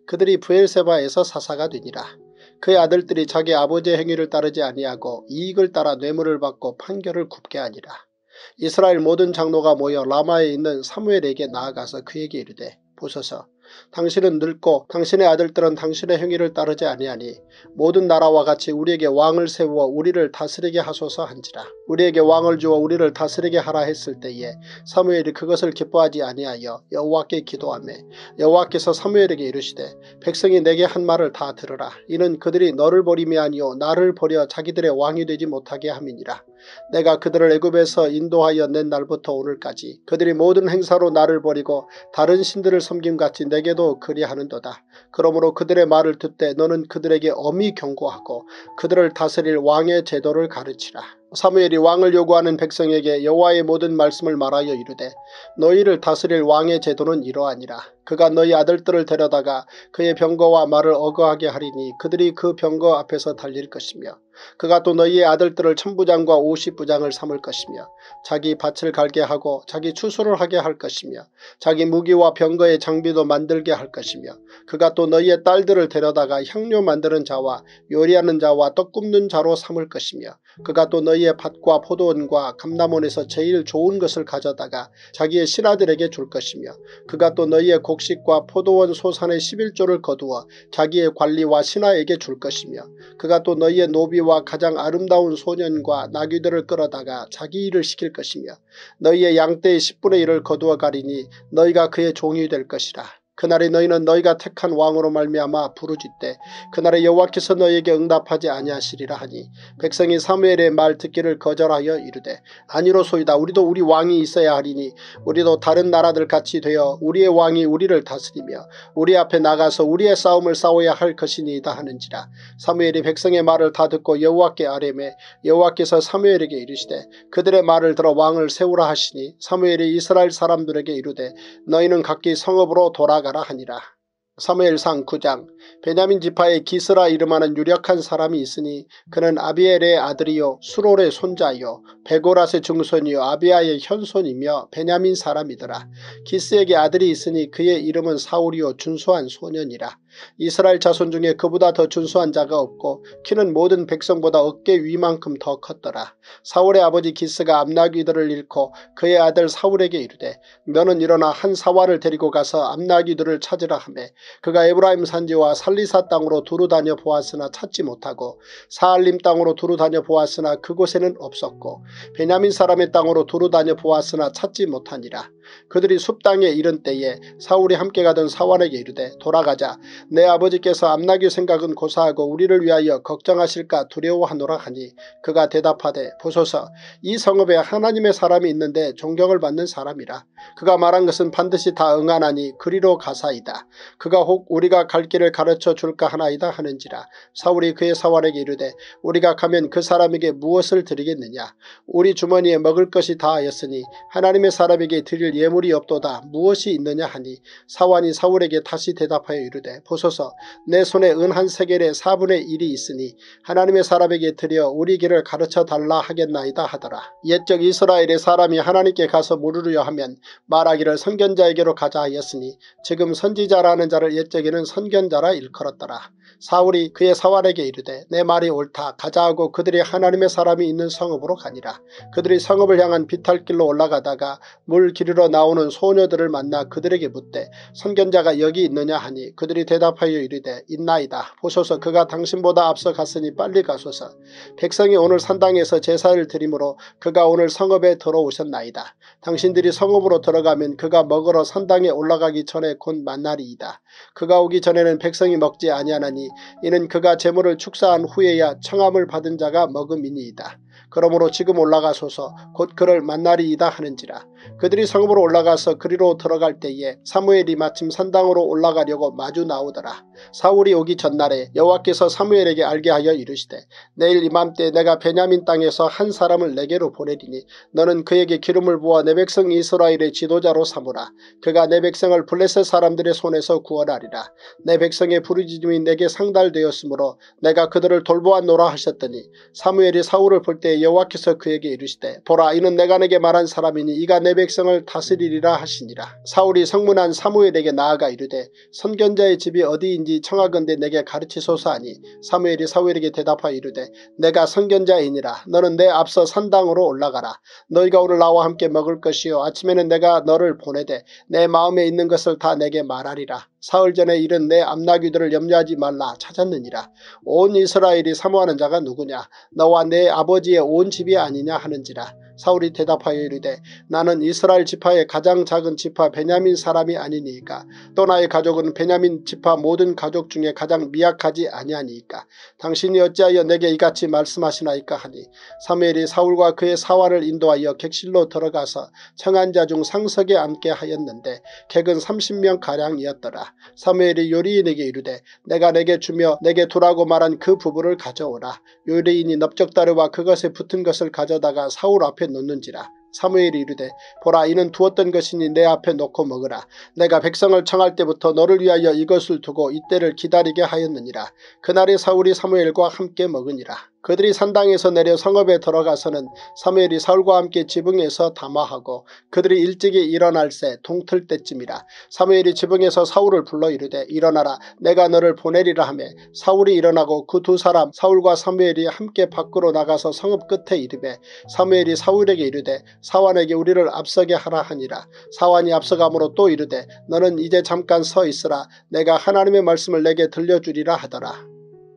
그들이 부엘세바에서 사사가 되니라. 그의 아들들이 자기 아버지의 행위를 따르지 아니하고 이익을 따라 뇌물을 받고 판결을 굽게 하니라. 이스라엘 모든 장로가 모여 라마에 있는 사무엘에게 나아가서 그에게 이르되 보소서 당신은 늙고 당신의 아들들은 당신의 행위를 따르지 아니하니 모든 나라와 같이 우리에게 왕을 세워 우리를 다스리게 하소서 한지라. 우리에게 왕을 주어 우리를 다스리게 하라 했을 때에 사무엘이 그것을 기뻐하지 아니하여 여호와께 기도하며 여호와께서 사무엘에게 이르시되 백성이 내게 한 말을 다 들으라. 이는 그들이 너를 버림이 아니요 나를 버려 자기들의 왕이 되지 못하게 함이니라. 내가 그들을 애굽에서 인도하여 낸 날부터 오늘까지 그들이 모든 행사로 나를 버리고 다른 신들을 섬김같이 내게도 그리하는도다. 그러므로 그들의 말을 듣되 너는 그들에게 엄히 경고하고 그들을 다스릴 왕의 제도를 가르치라. 사무엘이 왕을 요구하는 백성에게 여호와의 모든 말씀을 말하여 이르되 너희를 다스릴 왕의 제도는 이러하니라. 그가 너희 아들들을 데려다가 그의 병거와 말을 어거하게 하리니 그들이 그 병거 앞에서 달릴 것이며 그가 또 너희의 아들들을 천부장과 오십부장을 삼을 것이며 자기 밭을 갈게 하고 자기 추수를 하게 할 것이며 자기 무기와 병거의 장비도 만들게 할 것이며 그가 또 너희의 딸들을 데려다가 향료 만드는 자와 요리하는 자와 떡 굽는 자로 삼을 것이며 그가 또 너희의 밭과 포도원과 감남원에서 제일 좋은 것을 가져다가 자기의 신하들에게 줄 것이며 그가 또 너희의 곡식과 포도원 소산의 11조를 거두어 자기의 관리와 신하에게 줄 것이며 그가 또 너희의 노비와 가장 아름다운 소년과 나귀들을 끌어다가 자기 일을 시킬 것이며 너희의 양떼의 10분의 1을 거두어 가리니 너희가 그의 종이 될 것이라. 그날에 너희는 너희가 택한 왕으로 말미암아 부르짖되 그날에 여호와께서 너희에게 응답하지 아니하시리라 하니 백성이 사무엘의 말 듣기를 거절하여 이르되 아니로소이다. 우리도 우리 왕이 있어야 하리니 우리도 다른 나라들 같이 되어 우리의 왕이 우리를 다스리며 우리 앞에 나가서 우리의 싸움을 싸워야 할 것이니이다 하는지라. 사무엘이 백성의 말을 다 듣고 여호와께 아뢰매 여호와께서 사무엘에게 이르시되 그들의 말을 들어 왕을 세우라 하시니 사무엘이 이스라엘 사람들에게 이르되 너희는 각기 성읍으로 돌아가 나가라 하니라. 사무엘상 9장 베냐민 지파의 기스라 이름하는 유력한 사람이 있으니 그는 아비엘의 아들이요 수롤의 손자요 베고라스의 증손이요 아비아의 현손이며 베냐민 사람이더라. 기스에게 아들이 있으니 그의 이름은 사울이요 준수한 소년이라. 이스라엘 자손 중에 그보다 더 준수한 자가 없고 키는 모든 백성보다 어깨 위만큼 더 컸더라. 사울의 아버지 기스가 암나귀들을 잃고 그의 아들 사울에게 이르되 너는 일어나 한 사활을 데리고 가서 암나귀들을 찾으라 하며 그가 에브라임 산지와 살리사 땅으로 두루 다녀 보았으나 찾지 못하고 사알림 땅으로 두루 다녀 보았으나 그곳에는 없었고 베냐민 사람의 땅으로 두루 다녀 보았으나 찾지 못하니라. 그들이 숲 땅에 이른 때에 사울이 함께 가던 사환에게 이르되 돌아가자 내 아버지께서 암나귀 생각은 고사하고 우리를 위하여 걱정하실까 두려워하노라 하니 그가 대답하되 보소서 이 성읍에 하나님의 사람이 있는데 존경을 받는 사람이라. 그가 말한 것은 반드시 다 응하나니 그리로 가사이다. 그가 혹 우리가 갈 길을 가르쳐 줄까 하나이다 하는지라. 사울이 그의 사원에게 이르되 우리가 가면 그 사람에게 무엇을 드리겠느냐? 우리 주머니에 먹을 것이 다하였으니 하나님의 사람에게 드릴 예물이 없도다. 무엇이 있느냐 하니 사환이 사울에게 다시 대답하여 이르되 보소서 내 손에 은 한 세겔의 4분의 1이 있으니 하나님의 사람에게 드려 우리 길을 가르쳐 달라 하겠나이다 하더라. 옛적 이스라엘의 사람이 하나님께 가서 물으려 하면 말하기를 선견자에게로 가자 하였으니 지금 선지자라는 자를 옛적에는 선견자라 일컬었더라. 사울이 그의 사활에게 이르되 내 말이 옳다 가자 하고 그들이 하나님의 사람이 있는 성읍으로 가니라. 그들이 성읍을 향한 비탈길로 올라가다가 물 기르러 나오는 소녀들을 만나 그들에게 묻되 선견자가 여기 있느냐 하니 그들이 대 답하여 이르되 있나이다. 보소서 그가 당신보다 앞서 갔으니 빨리 가소서. 백성이 오늘 산당에서 제사를 드리므로 그가 오늘 성읍에 들어오셨나이다. 당신들이 성읍으로 들어가면 그가 먹으러 산당에 올라가기 전에 곧 만날이이다. 그가 오기 전에는 백성이 먹지 아니하나니 이는 그가 재물을 축사한 후에야 청함을 받은 자가 먹음이니이다. 그러므로 지금 올라가소서 곧 그를 만나리이다 하는지라. 그들이 성읍으로 올라가서 그리로 들어갈 때에 사무엘이 마침 산당으로 올라가려고 마주 나오더라. 사울이 오기 전날에 여호와께서 사무엘에게 알게 하여 이르시되 내일 이맘때 내가 베냐민 땅에서 한 사람을 내게로 보내리니 너는 그에게 기름을 부어 내 백성 이스라엘의 지도자로 삼으라. 그가 내 백성을 블레셋 사람들의 손에서 구원하리라. 내 백성의 부르짖음이 내게 상달되었으므로 내가 그들을 돌보았노라 하셨더니 사무엘이 사울을 볼 때 여호와께서 그에게 이르시되 보라 이는 내가 내게 말한 사람이니 이가 내 백성을 다스리리라 하시니라. 사울이 성문한 사무엘에게 나아가 이르되 선견자의 집이 어디인지 청하건대 내게 가르치소서 하니 사무엘이 사무엘에게 대답하여 이르되 내가 선견자이니라 너는 내 앞서 산당으로 올라가라. 너희가 오늘 나와 함께 먹을 것이요 아침에는 내가 너를 보내되 내 마음에 있는 것을 다 내게 말하리라. 사흘 전에 이른 내 암나귀들을 염려하지 말라 찾았느니라. 온 이스라엘이 사모하는 자가 누구냐 너와 내 아버지의 온 집이 아니냐 하는지라. 사울이 대답하여 이르되 나는 이스라엘 지파의 가장 작은 지파 베냐민 사람이 아니니까 또 나의 가족은 베냐민 지파 모든 가족 중에 가장 미약하지 아니하니까 당신이 어찌하여 내게 이같이 말씀하시나이까 하니 사무엘이 사울과 그의 사활을 인도하여 객실로 들어가서 청한 자 중 상석에 앉게 하였는데 객은 30명 가량이었더라. 사무엘이 요리인에게 이르되 내가 내게 주며 내게 두라고 말한 그 부부를 가져오라. 요리인이 넓적다르와 그것에 붙은 것을 가져다가 사울 앞에 놓는지라. 사무엘이 이르되 보라 이는 두었던 것이니 내 앞에 놓고 먹으라. 내가 백성을 청할 때부터 너를 위하여 이것을 두고 이때를 기다리게 하였느니라. 그날에 사울이 사무엘과 함께 먹으니라. 그들이 산당에서 내려 성읍에 들어가서는 사무엘이 사울과 함께 지붕에서 담화하고 그들이 일찍이 일어날 새 동틀 때쯤이라 사무엘이 지붕에서 사울을 불러 이르되 일어나라 내가 너를 보내리라 하며 사울이 일어나고 그 두 사람 사울과 사무엘이 함께 밖으로 나가서 성읍 끝에 이르되 사무엘이 사울에게 이르되 사환에게 우리를 앞서게 하라 하니라 사환이 앞서가므로 또 이르되 너는 이제 잠깐 서 있으라 내가 하나님의 말씀을 내게 들려주리라 하더라.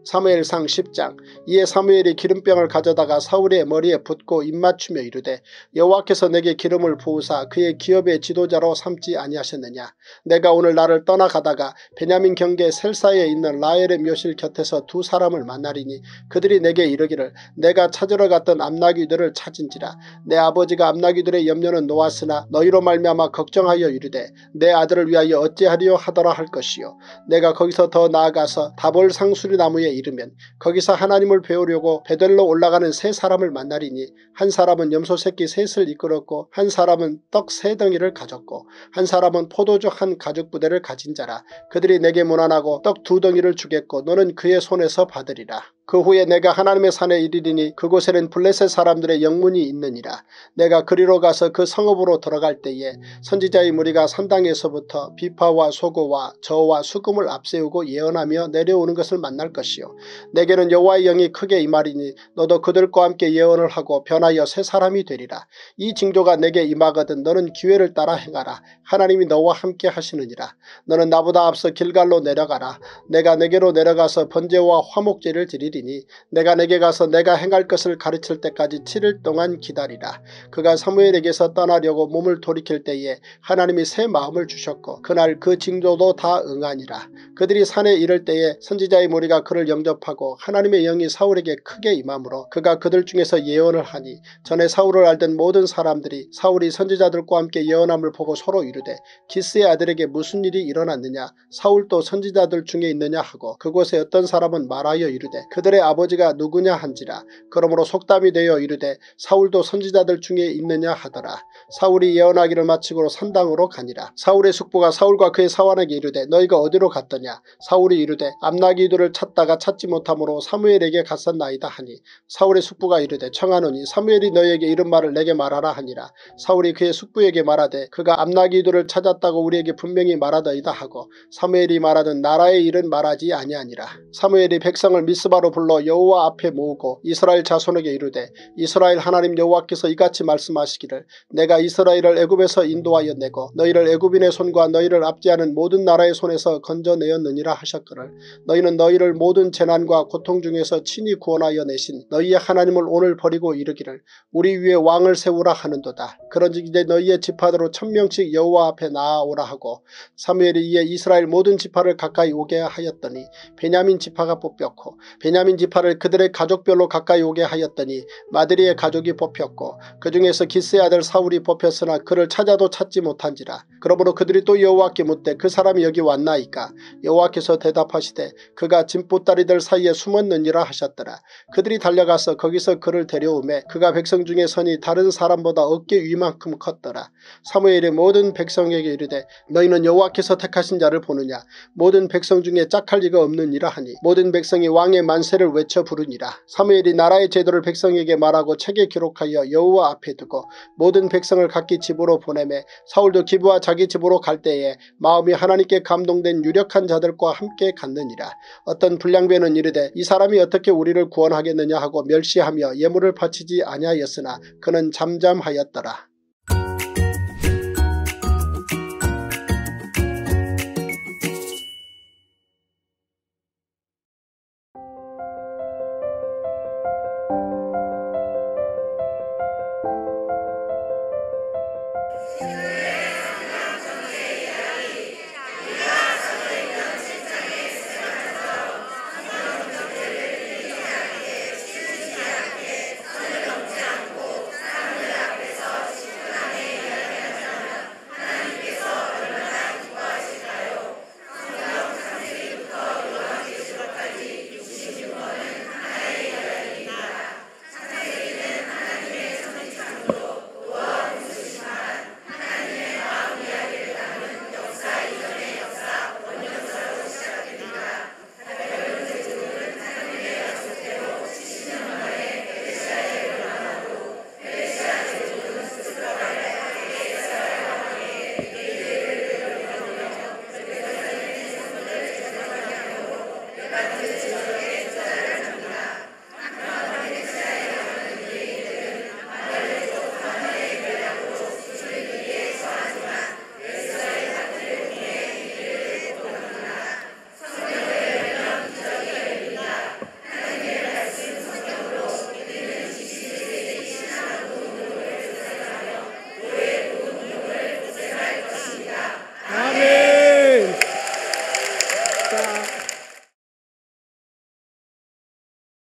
사무엘상 10장 이에 사무엘이 기름병을 가져다가 사울의 머리에 붓고 입맞추며 이르되 여호와께서 내게 기름을 부으사 그의 기업의 지도자로 삼지 아니하셨느냐? 내가 오늘 나를 떠나가다가 베냐민 경계 셀사에 있는 라헬의 묘실 곁에서 두 사람을 만나리니 그들이 내게 이르기를 내가 찾으러 갔던 암나귀들을 찾은지라. 내 아버지가 암나귀들의 염려는 놓았으나 너희로 말미암아 걱정하여 이르되 내 아들을 위하여 어찌하리요 하더라 할 것이요. 내가 거기서 더 나아가서 다볼 상수리 나무에 이르면 거기서 하나님을 배우려고 베델로 올라가는 세 사람을 만나리니 한 사람은 염소 새끼 셋을 이끌었고 한 사람은 떡 세 덩이를 가졌고 한 사람은 포도주 한 가죽 부대를 가진 자라 그들이 내게 무난하고 떡 두 덩이를 주겠고 너는 그의 손에서 받으리라. 그 후에 내가 하나님의 산에 이르리니 그곳에는 블레셋 사람들의 영문이 있느니라. 내가 그리로 가서 그 성읍으로 들어갈 때에 선지자의 무리가 산당에서부터 비파와 소고와 저와 수금을 앞세우고 예언하며 내려오는 것을 만날 것이요. 내게는 여호와의 영이 크게 임하리니 너도 그들과 함께 예언을 하고 변하여 새 사람이 되리라. 이 징조가 내게 임하거든 너는 기회를 따라 행하라. 하나님이 너와 함께 하시느니라. 너는 나보다 앞서 길갈로 내려가라. 내가 내게로 내려가서 번제와 화목제를 드리리 일이니 내가 내게 가서 내가 행할 것을 가르칠 때까지 7일 동안 기다리라. 그가 사무엘에게서 떠나려고 몸을 돌이킬 때에 하나님이 새 마음을 주셨고 그날 그 징조도 다 응하니라. 그들이 산에 이를 때에 선지자의 무리가 그를 영접하고 하나님의 영이 사울에게 크게 임함으로 그가 그들 중에서 예언을 하니 전에 사울을 알던 모든 사람들이 사울이 선지자들과 함께 예언함을 보고 서로 이르되 기스의 아들에게 무슨 일이 일어났느냐 사울도 선지자들 중에 있느냐 하고 그곳에 어떤 사람은 말하여 이르되 그 들의 아버지가 누구냐 한지라. 그러므로 속담이 되어 이르되 사울도 선지자들 중에 있느냐 하더라. 사울이 예언하기를 마치고 산당으로 가니라. 사울의 숙부가 사울과 그의 사환에게 이르되 너희가 어디로 갔더냐? 사울이 이르되 암나기들을 찾다가 찾지 못함으로 사무엘에게 갔었나이다 하니. 사울의 숙부가 이르되 청하노니 사무엘이 너희에게 이런 말을 내게 말하라 하니라. 사울이 그의 숙부에게 말하되 그가 암나기들을 찾았다고 우리에게 분명히 말하더이다 하고 사무엘이 말하던 나라의 일은 말하지 아니하니라. 사무엘이 백성을 미스바로 불러 여호와 앞에 모으고 이스라엘 자손에게 이르되 이스라엘 하나님 여호와께서 이같이 말씀하시기를 내가 이스라엘을 애굽에서 인도하여 내고 너희를 애굽인의 손과 너희를 압제하는 모든 나라의 손에서 건져내었느니라 하셨거늘 너희는 너희를 모든 재난과 고통 중에서 친히 구원하여 내신 너희의 하나님을 오늘 버리고 이르기를 우리 위에 왕을 세우라 하는도다. 그런즉 이제 너희의 지파대로 천명씩 여호와 앞에 나아오라 하고 사무엘이 이에 이스라엘 모든 지파를 가까이 오게 하였더니 베냐민 지파가 뽑혔고 베냐민 지파를 그들의 가족별로 가까이 오게 하였더니 마드리의 가족이 뽑혔고 그 중에서 기스의 아들 사울이 뽑혔으나 그를 찾아도 찾지 못한지라. 그러므로 그들이 또 여호와께 묻되 그 사람이 여기 왔나이까 여호와께서 대답하시되 그가 짐보따리들 사이에 숨었느니라 하셨더라. 그들이 달려가서 거기서 그를 데려오매 그가 백성 중에 선이 다른 사람보다 어깨 위만큼 컸더라. 사무엘이 모든 백성에게 이르되 너희는 여호와께서 택하신 자를 보느냐 모든 백성 중에 짝할 리가 없느니라 하니 모든 백성이 왕의 만세를 외쳐 부르니라. 사무엘이 나라의 제도를 백성에게 말하고 책에 기록하여 여호와 앞에 두고 모든 백성을 각기 집으로 보내매 사울도 기부와 자기 집으로 갈 때에 마음이 하나님께 감동된 유력한 자들과 함께 갔느니라. 어떤 불량배는 이르되 이 사람이 어떻게 우리를 구원하겠느냐 하고 멸시하며 예물을 바치지 아니하였으나 그는 잠잠하였더라.